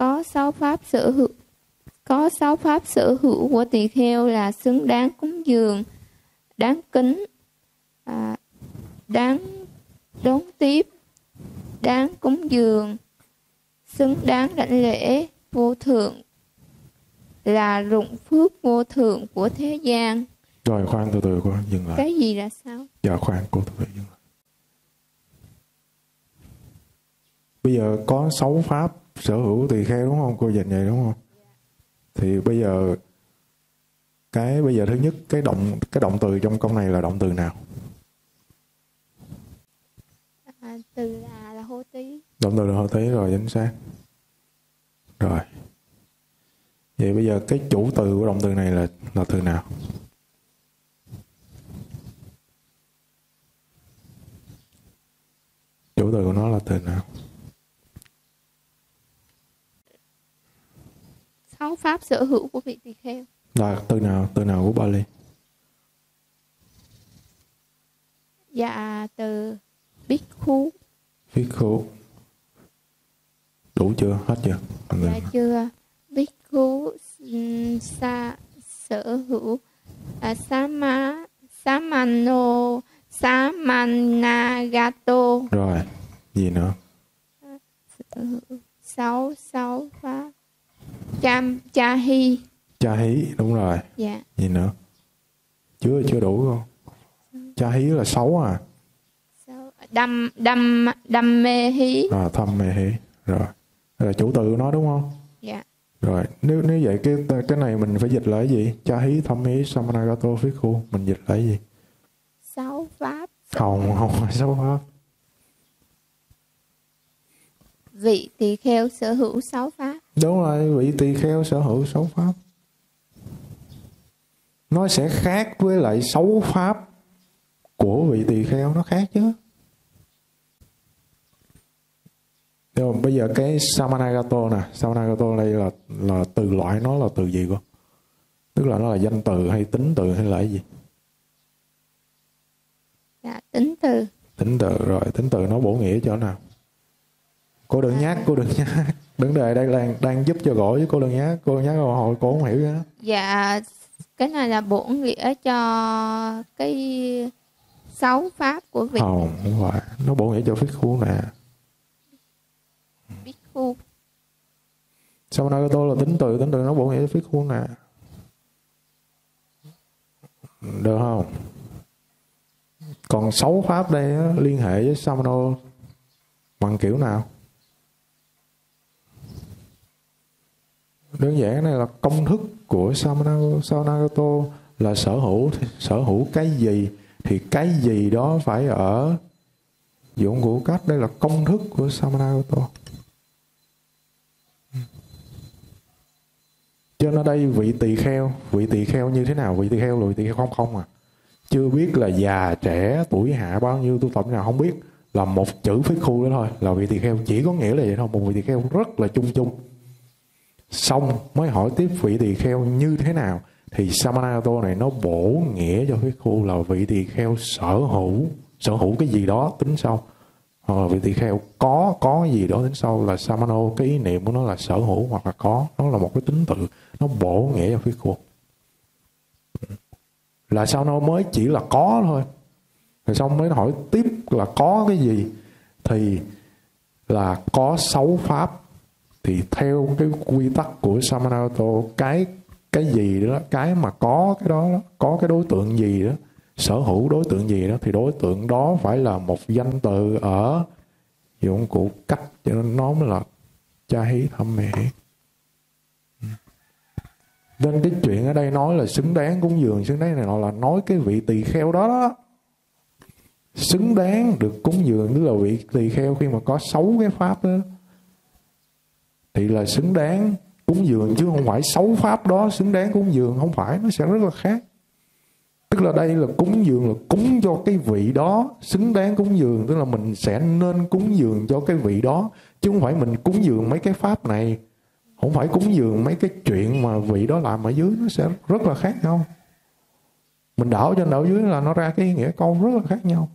có sáu pháp sở hữu. Có sáu pháp sở hữu của tỳ kheo là xứng đáng cúng dường đáng kính à, đáng đón tiếp đáng cúng dường xứng đáng đảnh lễ vô thượng là rụng phước vô thượng của thế gian. Rồi khoan từ từ con dừng lại. Cái gì là sao? Dạ khoan cô từ từ dừng lại. Bây giờ có sáu pháp sở hữu tỳ kheo đúng không? Cô dành vậy đúng không? Thì bây giờ cái bây giờ thứ nhất cái động cái động từ trong câu này là động từ nào? À, từ là là hô tí. Động từ là hô tí rồi chính xác. Rồi. Vậy bây giờ cái chủ từ của động từ này là là từ nào? Chủ từ của nó là từ nào sáu pháp sở hữu của vị tỳ kheo. Là từ nào từ nào của Bali? Dạ từ bhikkhu Bhikkhu đủ chưa? Hết chưa? Dạ chưa. Bhikkhu sa sở hữu. À, sama samano samanagato rồi gì nữa? Sáu sáu pháp Cham, cha hi. Đúng rồi. Dạ. Gì nữa? Chưa chưa đủ không? Cha hí là xấu à? Đâm, đâm, đâm mê hí. À, thâm mê hí. Rồi. Là chủ từ của nó đúng không? Dạ. Rồi, nếu nếu vậy cái cái này mình phải dịch lại gì? Cha hí, thâm hí, samanagato, khu. Mình dịch lại gì? Sáu pháp. Không, không phải sáu pháp. Vị tỳ kheo sở hữu sáu pháp. Đúng rồi, vị tỳ kheo sở hữu sáu pháp. Nó sẽ khác với lại sáu pháp của vị tỳ kheo nó khác chứ. Rồi, bây giờ cái Samanagato nè, Samanagato đây là là từ loại nó là từ gì con? Tức là nó là danh từ hay tính từ hay là cái gì? Dạ, tính từ. Tính từ rồi, tính từ nó bổ nghĩa chỗ nào? Cô đừng nhắc, cô đừng nhắc vấn đề đây là đang giúp cho gỗ với cô đừng nhắc cô nhắc câu hỏi cô không hiểu nữa dạ cái này là bổ nghĩa cho cái sáu pháp của vị. Không không phải. Nó bổ nghĩa cho phích khu nè. Phích khu. Sao nói tôi là tính từ tính từ nó bổ nghĩa cho phích khu nè. Được không? Còn sáu pháp đây á, liên hệ với Samano bằng kiểu nào đơn giản này là công thức của Samanagato là sở hữu sở hữu cái gì thì cái gì đó phải ở dụng cụ cách. Đây là công thức của Samanagato cho nên đây vị tỳ kheo vị tỳ kheo như thế nào? Vị tỳ kheo là vị tỳ kheo không không à. Chưa biết là già, trẻ, tuổi, hạ, bao nhiêu, tu tập nào, không biết. Là một chữ phế khu đó thôi. Là vị tỳ kheo chỉ có nghĩa là vậy thôi. Một vị tỳ kheo rất là chung chung xong mới hỏi tiếp vị tỳ kheo như thế nào. Thì Samanato này nó bổ nghĩa cho cái khu là vị tỳ kheo sở hữu. Sở hữu cái gì đó tính sau. Hoặc là vị tỳ kheo có có gì đó tính sau là Samano, cái ý niệm của nó là sở hữu hoặc là có. Nó là một cái tính tự. Nó bổ nghĩa cho cái khu. Là sao nó mới chỉ là có thôi. Rồi xong mới hỏi tiếp là có cái gì? Thì là có sáu pháp thì theo cái quy tắc của Samanato cái cái gì đó cái mà có cái đó, đó có cái đối tượng gì đó sở hữu đối tượng gì đó thì đối tượng đó phải là một danh từ ở dụng cụ cách cho nên nó mới là cha hí thâm mẹ nên cái chuyện ở đây nói là xứng đáng cúng dường xứng đáng này nọ là nói cái vị tỳ kheo đó đó. Xứng đáng được cúng dường tức là vị tỳ kheo khi mà có sáu cái pháp đó thì là xứng đáng cúng dường, chứ không phải xấu pháp đó, xứng đáng cúng dường. Không phải, nó sẽ rất là khác. Tức là đây là cúng dường, là cúng cho cái vị đó, xứng đáng cúng dường. Tức là mình sẽ nên cúng dường cho cái vị đó, chứ không phải mình cúng dường mấy cái pháp này. Không phải cúng dường mấy cái chuyện mà vị đó làm ở dưới, nó sẽ rất là khác nhau. Mình đảo trên đảo dưới là nó ra cái ý nghĩa câu rất là khác nhau.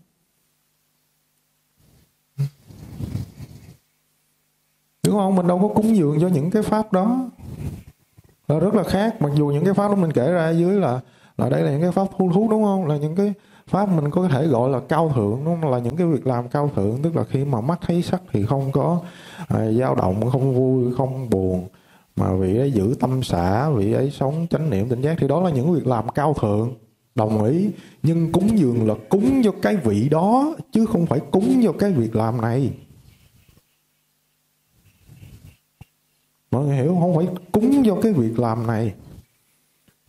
Đúng không? Mình đâu có cúng dường cho những cái pháp đó. Là rất là khác. Mặc dù những cái pháp đó mình kể ra dưới là là đây là những cái pháp thu thú đúng không? Là những cái pháp mình có thể gọi là cao thượng đúng không? Là những cái việc làm cao thượng tức là khi mà mắt thấy sắc thì không có à, dao động không vui không buồn. Mà vị ấy giữ tâm xả vị ấy sống chánh niệm tỉnh giác thì đó là những việc làm cao thượng. Đồng ý. Nhưng cúng dường là cúng cho cái vị đó chứ không phải cúng cho cái việc làm này. Mọi người hiểu không? Phải cúng cho cái việc làm này.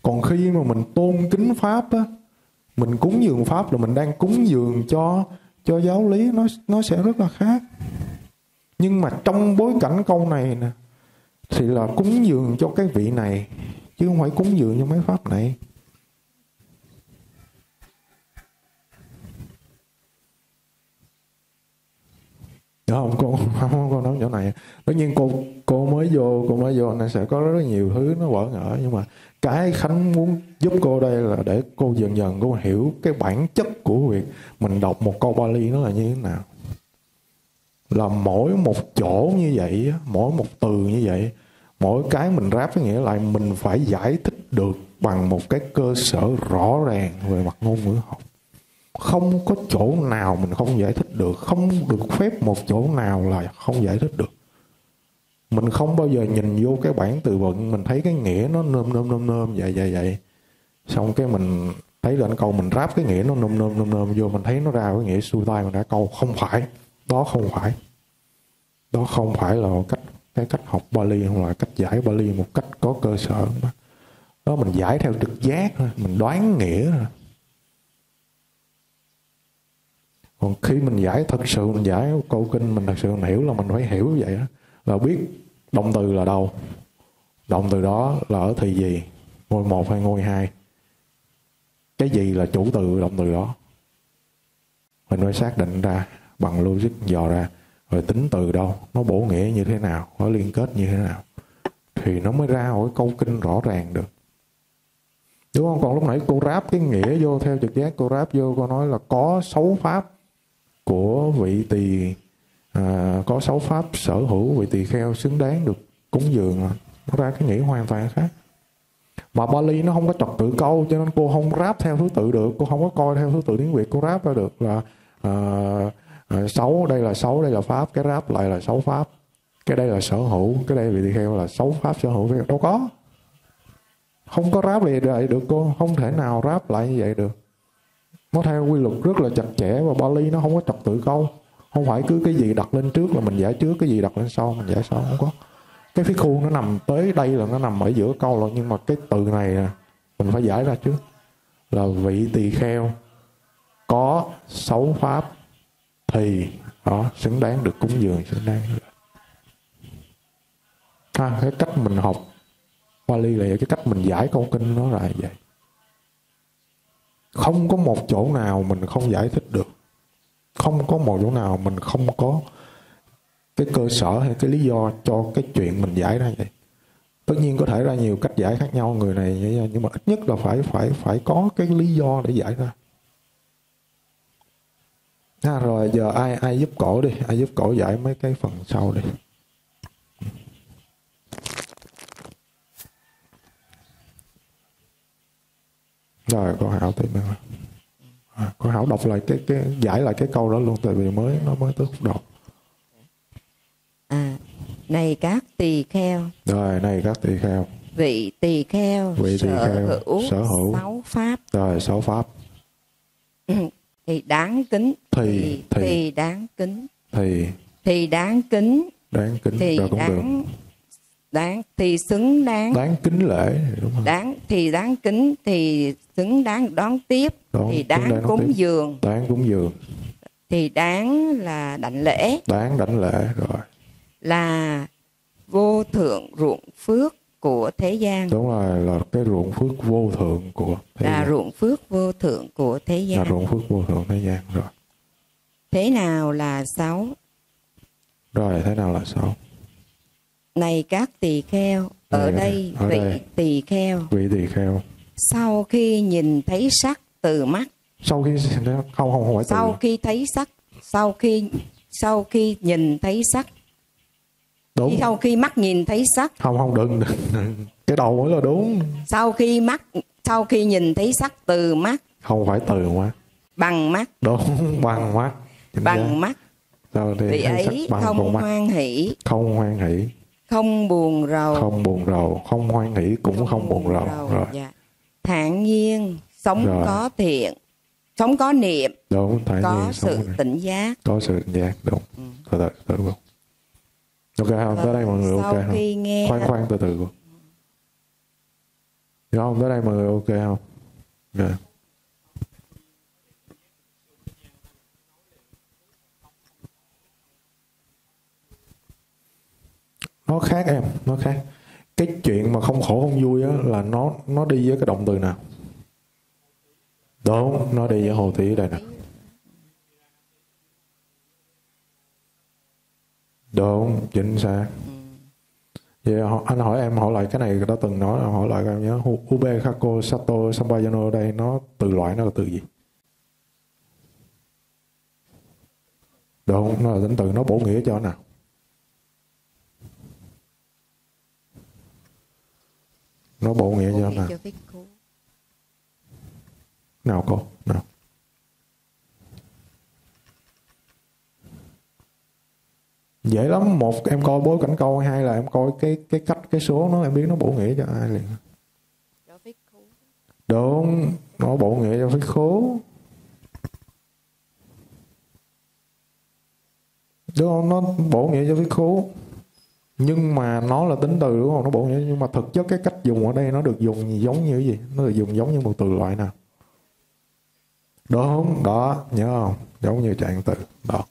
Còn khi mà mình tôn kính pháp á, mình cúng dường pháp là mình đang cúng dường cho cho giáo lý, nó nó sẽ rất là khác. Nhưng mà trong bối cảnh câu này nè, thì là cúng dường cho cái vị này, chứ không phải cúng dường cho mấy pháp này. Đó không cô không cô nói chỗ này. Tất nhiên cô cô mới vô, cô mới vô nên sẽ có rất nhiều thứ nó bỡ ngỡ. Nhưng mà cái khánh muốn giúp cô đây là để cô dần dần cô hiểu cái bản chất của việc mình đọc một câu Bali nó là như thế nào. Là mỗi một chỗ như vậy mỗi một từ như vậy, mỗi cái mình ráp có nghĩa lại mình phải giải thích được bằng một cái cơ sở rõ ràng về mặt ngôn ngữ học không có chỗ nào mình không giải thích được không được phép một chỗ nào là không giải thích được. Mình không bao giờ nhìn vô cái bản từ vựng mình thấy cái nghĩa nó nôm nôm nôm nôm vậy vậy vậy. Xong cái mình thấy lên câu mình ráp cái nghĩa nó nôm nôm nôm nôm vô mình thấy nó ra cái nghĩa xuôi tay mình đã câu không phải đó không phải. Đó không phải là cách cái cách học Bali hoặc là cách giải Bali một cách có cơ sở. Đó, đó mình giải theo trực giác thôi mình đoán nghĩa thôi. Còn khi mình giải thật sự, mình giải câu kinh, mình thật sự mình hiểu là mình phải hiểu vậy đó là biết động từ là đâu. Động từ đó là ở thì gì? Ngôi một hay ngôi hai? Cái gì là chủ từ động từ đó? Mình phải xác định ra, bằng logic dò ra. Rồi tính từ đâu? Nó bổ nghĩa như thế nào? Nó liên kết như thế nào? Thì nó mới ra một câu kinh rõ ràng được. Đúng không? Còn lúc nãy cô ráp cái nghĩa vô theo trực giác, cô ráp vô, cô nói là có sáu pháp của vị tỳ à, có sáu pháp sở hữu vị tỳ kheo xứng đáng được cúng dường. Nó ra cái nghĩa hoàn toàn khác. Mà Bali nó không có trật tự câu cho nên cô không ráp theo thứ tự được. Cô không có coi theo thứ tự tiếng Việt cô ráp ra được là à, à, sáu đây là sáu đây là pháp. Cái ráp lại là sáu pháp. Cái đây là sở hữu cái đây vị tỳ kheo là sáu pháp sở hữu. Đâu có. Không có ráp lại được cô không thể nào ráp lại như vậy được nó theo quy luật rất là chặt chẽ và Bali nó không có trật tự câu. Không phải cứ cái gì đặt lên trước là mình giải trước cái gì đặt lên sau mình giải sau không có. Cái phía khuôn nó nằm tới đây là nó nằm ở giữa câu rồi nhưng mà cái từ này à, mình phải giải ra trước. Là vị tỳ kheo có sáu pháp thì đó xứng đáng được cúng dường xứng đáng à, cái cách mình học Bali là cái cách mình giải câu kinh nó là vậy không có một chỗ nào mình không giải thích được. Không có một chỗ nào mình không có cái cơ sở hay cái lý do cho cái chuyện mình giải ra vậy. Tất nhiên có thể ra nhiều cách giải khác nhau người này nhưng mà ít nhất là phải phải phải có cái lý do để giải ra. À, rồi giờ ai ai giúp cổ đi ai giúp cổ giải mấy cái phần sau đi. Rồi cô hảo tìm rồi à, cô hảo đọc lại cái cái giải lại cái câu đó luôn tại vì mới nó mới tới đầu à này các tỳ kheo. Rồi này các tỳ kheo. Vị tỳ kheo vị tỳ sở kheo hữu sở hữu. sáu pháp. Rồi sáu pháp. Thì đáng kính. Thì thì thì. đáng kính. Thì. Thì đáng kính. Đáng kính thì rồi cũng được đáng thì xứng đáng. Đáng kính lễ đúng không? Đáng thì đáng kính thì xứng đáng đón tiếp Đón- thì đáng đáng cúng tiếp. dường. Đáng cúng dường. Thì đáng là đảnh lễ. Đáng đảnh lễ rồi. Là vô thượng ruộng phước của thế gian. Đúng rồi là cái ruộng phước vô thượng của thế là gian. ruộng phước vô thượng của thế là gian. ruộng phước vô thượng thế gian rồi. Thế nào là sáu? Rồi thế nào là sao này các tỳ kheo ở Này, đây ở vị đây. tỳ kheo. Vị tỳ kheo. Sau khi nhìn thấy sắc từ mắt sau khi không không không phải từ sau khi thấy sắc sau khi sau khi nhìn thấy sắc. Đúng. Sau khi mắt nhìn thấy sắc. Không không đừng, đừng, đừng. cái đầu mới là đúng. Sau khi mắt sau khi nhìn thấy sắc từ mắt. Không phải từ quá bằng mắt. Đúng bằng mắt. Chính bằng xác. mắt. Sau thì vị ấy không mắt. hoan hỷ. Không hoan hỷ không buồn rầu. Không buồn rầu không hoan hỷ cũng không, buồn rầu. rồi. dạ. thản nhiên sống Rồi. có thiện sống có niệm đúng thản có nhiên sự sống tỉnh giác. Có sự tỉnh giác đúng. Từ từ từ từ. Ok không tới đây mọi người ok không? nghe khoan khoan từ từ. Không? Tới đây mọi người ok không? Dạ. Nó khác em, nó khác. Cái chuyện mà không khổ không vui á, là nó nó đi với cái động từ nào? Đúng, nó đi với hồ thủy đây nè. Đúng, chính xác. Vậy anh hỏi em, hỏi lại cái này đã từng nói, hỏi lại em nhớ. Ube Kako Sato Sambayano đây, nó từ loại nó là từ gì? Đúng, nó là tính từ nó bổ nghĩa cho nào? Nó bổ nghĩa cho nào nào cô nào. Dễ lắm một em coi bối cảnh câu hai là em coi cái cái cách cái số nó em biết nó bổ nghĩa cho ai liền. Đúng nó bổ nghĩa cho phép khố. Đúng không? Nó bổ nghĩa cho phép khố nhưng mà nó là tính từ, đúng không? Nó bổ nghĩa nhưng mà thực chất cái cách dùng ở đây nó được dùng giống như cái gì? Nó được dùng giống như một từ loại nào? Đúng, đó, nhớ không? Giống như trạng từ, đó.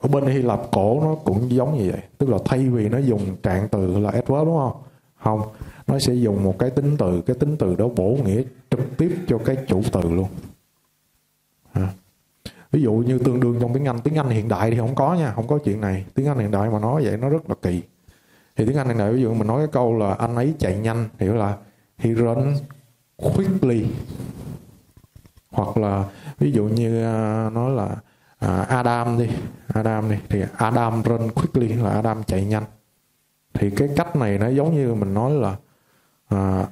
Ở bên Hy Lạp cổ nó cũng giống như vậy. Tức là thay vì nó dùng trạng từ là adverb đúng không? Không, nó sẽ dùng một cái tính từ. Cái tính từ đó bổ nghĩa trực tiếp cho cái chủ từ luôn ví dụ như tương đương trong tiếng Anh tiếng Anh hiện đại thì không có nha không có chuyện này. Tiếng Anh hiện đại mà nói vậy nó rất là kỳ. Thì tiếng Anh hiện đại ví dụ mình nói cái câu là anh ấy chạy nhanh hiểu là he run quickly. Hoặc là ví dụ như à, nói là à, Adam đi Adam đi thì Adam run quickly là Adam chạy nhanh. Thì cái cách này nó giống như mình nói là uh,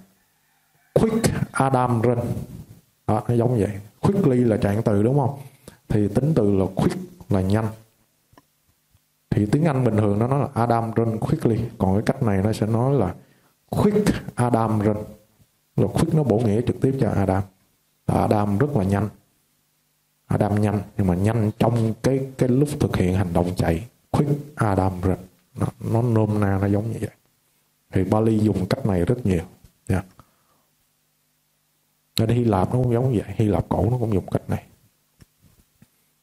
quick Adam run. Đó, nó giống vậy. Quickly là trạng từ đúng không? Thì tính từ là quick là nhanh. Thì tiếng Anh bình thường nó nói là Adam run quickly. Còn cái cách này nó sẽ nói là quick Adam run. Là quick nó bổ nghĩa trực tiếp cho Adam. Là Adam rất là nhanh. Adam nhanh nhưng mà nhanh trong cái cái lúc thực hiện hành động chạy. Quick Adam run. Nó, nó nôm na nó giống như vậy. Thì Bali dùng cách này rất nhiều. Nha. Ở Hy Lạp nó cũng giống vậy. Hy Lạp cổ nó cũng dùng cách này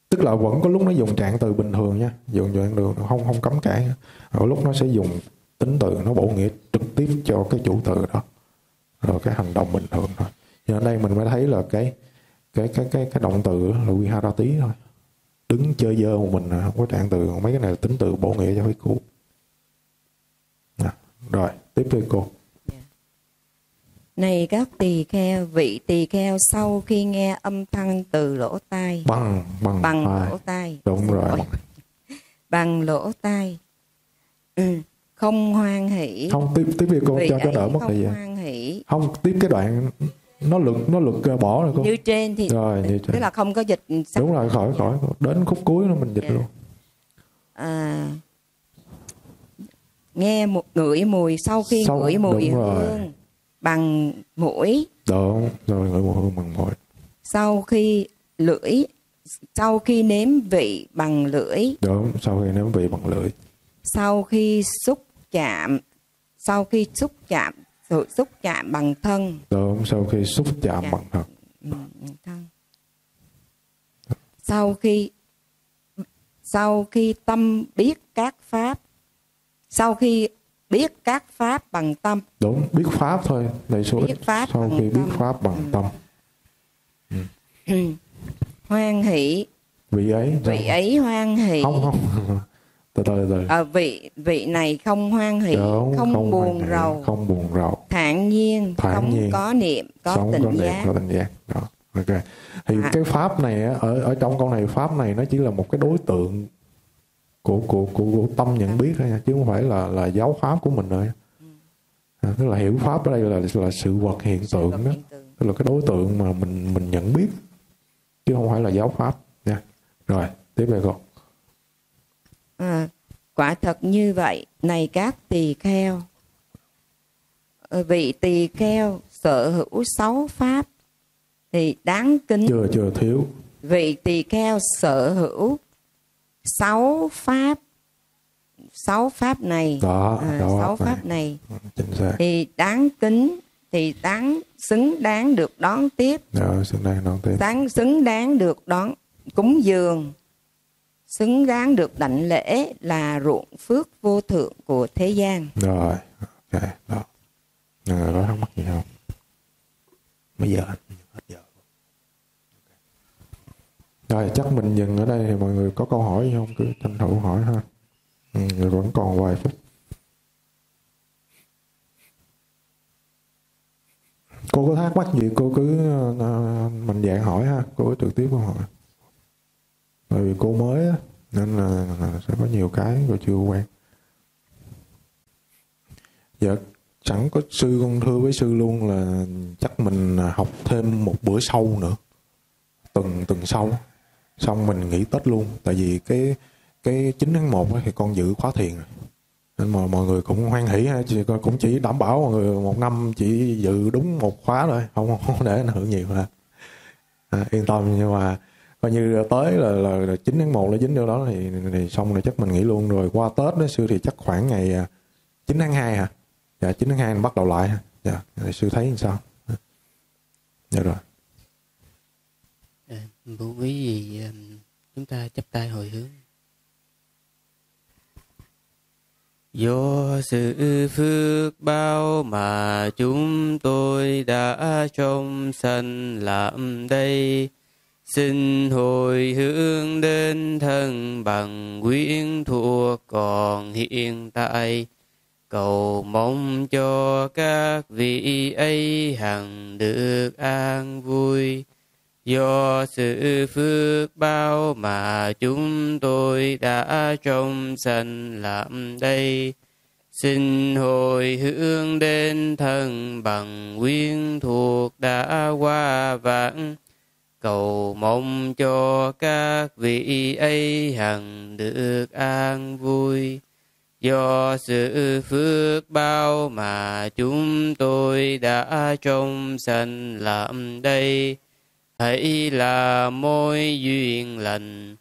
tức là vẫn có lúc nó dùng trạng từ bình thường nha. Dùng trạng từ không không cấm cản. Ở lúc nó sẽ dùng tính từ nó bổ nghĩa trực tiếp cho cái chủ từ đó. Rồi cái hành động bình thường thôi. Nhưng ở đây mình mới thấy là cái cái cái cái cái động từ là viharati thôi. Đứng chơi dơ một mình à, không có trạng từ. Mấy cái này là tính từ bổ nghĩa cho cái cũ à, rồi tiếp theo cô. Này các tỳ kheo, vị tỳ kheo sau khi nghe âm thanh từ lỗ tai, bằng bằng bằng tai. lỗ tai, đúng rồi. bằng lỗ tai, ừ. không hoan hỷ, không tiếp tiếp theo cô vị cho cho đỡ mất không thời gian hoan hỷ. không tiếp cái đoạn nó lượt nó lượt ờ, bỏ rồi cô. Như trên thì rồi như tức thế là không có dịch sắc đúng rồi khỏi khỏi. Đến khúc cuối nó mình dịch Dạ. luôn. À, nghe một ngửi mùi sau khi Sau- ngửi mùi đúng rồi. hương bằng mũi. Đúng rồi người mùa hương bằng môi sau khi lưỡi sau khi nếm vị bằng lưỡi. Đúng sau khi nếm vị bằng lưỡi. Sau khi xúc chạm sau khi xúc chạm sự xúc chạm bằng thân. Đúng sau khi xúc chạm Dạ. bằng bằng thân. Sau khi sau khi tâm biết các pháp sau khi biết các pháp bằng tâm. Đúng biết pháp thôi đây số Biết pháp sau khi biết tâm. pháp bằng Ừ. tâm. Hoan hỷ. Vị ấy vị ấy hoan hỷ. Không không. Từ từ từ à, vị vị này không hoan hỷ Đúng, không, hoan buồn hỷ, rầu. không buồn rầu. Thản nhiên Thản sống nhiên. có niệm có sống tỉnh có niệm giác. có tỉnh giác. Đó ok. Thì À. cái pháp này ở ở trong câu này pháp này nó chỉ là một cái đối tượng của của của, của tâm nhận biết thôi nha chứ không phải là là giáo pháp của mình rồi à, tức là hiểu pháp ở đây là là sự vật hiện tượng đó. tức là cái đối tượng mà mình mình nhận biết chứ không phải là giáo pháp nha. Rồi tiếp về con. À, quả thật như vậy này các tỳ kheo. Ờ, vị tỳ kheo sở hữu sáu pháp thì đáng kính chưa chưa thiếu. vị tỳ kheo sở hữu sáu pháp sáu pháp này. Đó à, đó sáu này. pháp này. Chính xác. Thì đáng kính thì đáng xứng đáng được đón tiếp. Đó xứng đáng đón tiếp. Đáng xứng đáng được đón cúng dường. Xứng đáng được đảnh lễ là ruộng phước vô thượng của thế gian. Rồi ok đó. Rồi, có thắc mắc gì không? Bây giờ. hết giờ rồi chắc mình dừng ở đây thì mọi người có câu hỏi gì không? Cứ tranh thủ hỏi ha. Ừ, vẫn còn vài phút. Cô có thắc mắc gì cô cứ uh, mình dạng hỏi ha. Cô cứ trực tiếp câu hỏi. Bởi vì cô mới á nên là, là sẽ có nhiều cái cô chưa quen. Dạ chẳng có sư con thưa với sư luôn là chắc mình học thêm một bữa sau nữa. Tuần tuần sau xong mình nghỉ tết luôn. Tại vì cái cái 9 tháng 1 thì con giữ khóa thiền. Rồi nên mà mọi người cũng hoan hỷ chị cũng chỉ đảm bảo mọi người một năm chỉ dự đúng một khóa thôi. Không không để ảnh hưởng nhiều ha. À, yên tâm. Nhưng mà coi như tới là, là, là 9 tháng 1 là dính vô đó thì, thì xong rồi chắc mình nghỉ luôn. Rồi qua Tết đó sư thì chắc khoảng ngày à, 9 tháng 2 hả à. dạ 9 tháng 2 mình bắt đầu lại ha. Dạ sư thấy sao? Dạ, dạ rồi bố quý vị à, chúng ta chắp tay hồi hướng. Do sự phước bao mà chúng tôi đã trong sanh làm đây, xin hồi hướng đến thân bằng quyến thuộc còn hiện tại, cầu mong cho các vị ấy hằng được an vui. Do sự phước bao mà chúng tôi đã trong sanh làm đây, xin hồi hướng đến thân bằng quyến thuộc đã qua vãng, cầu mong cho các vị ấy hằng được an vui. Do sự phước bao mà chúng tôi đã trong sanh làm đây, hãy là mối duyên lành,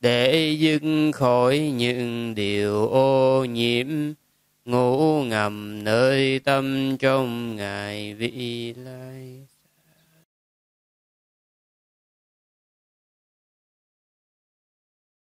để dứt khỏi những điều ô nhiễm. Ngủ ngầm nơi tâm trong ngài vị lai.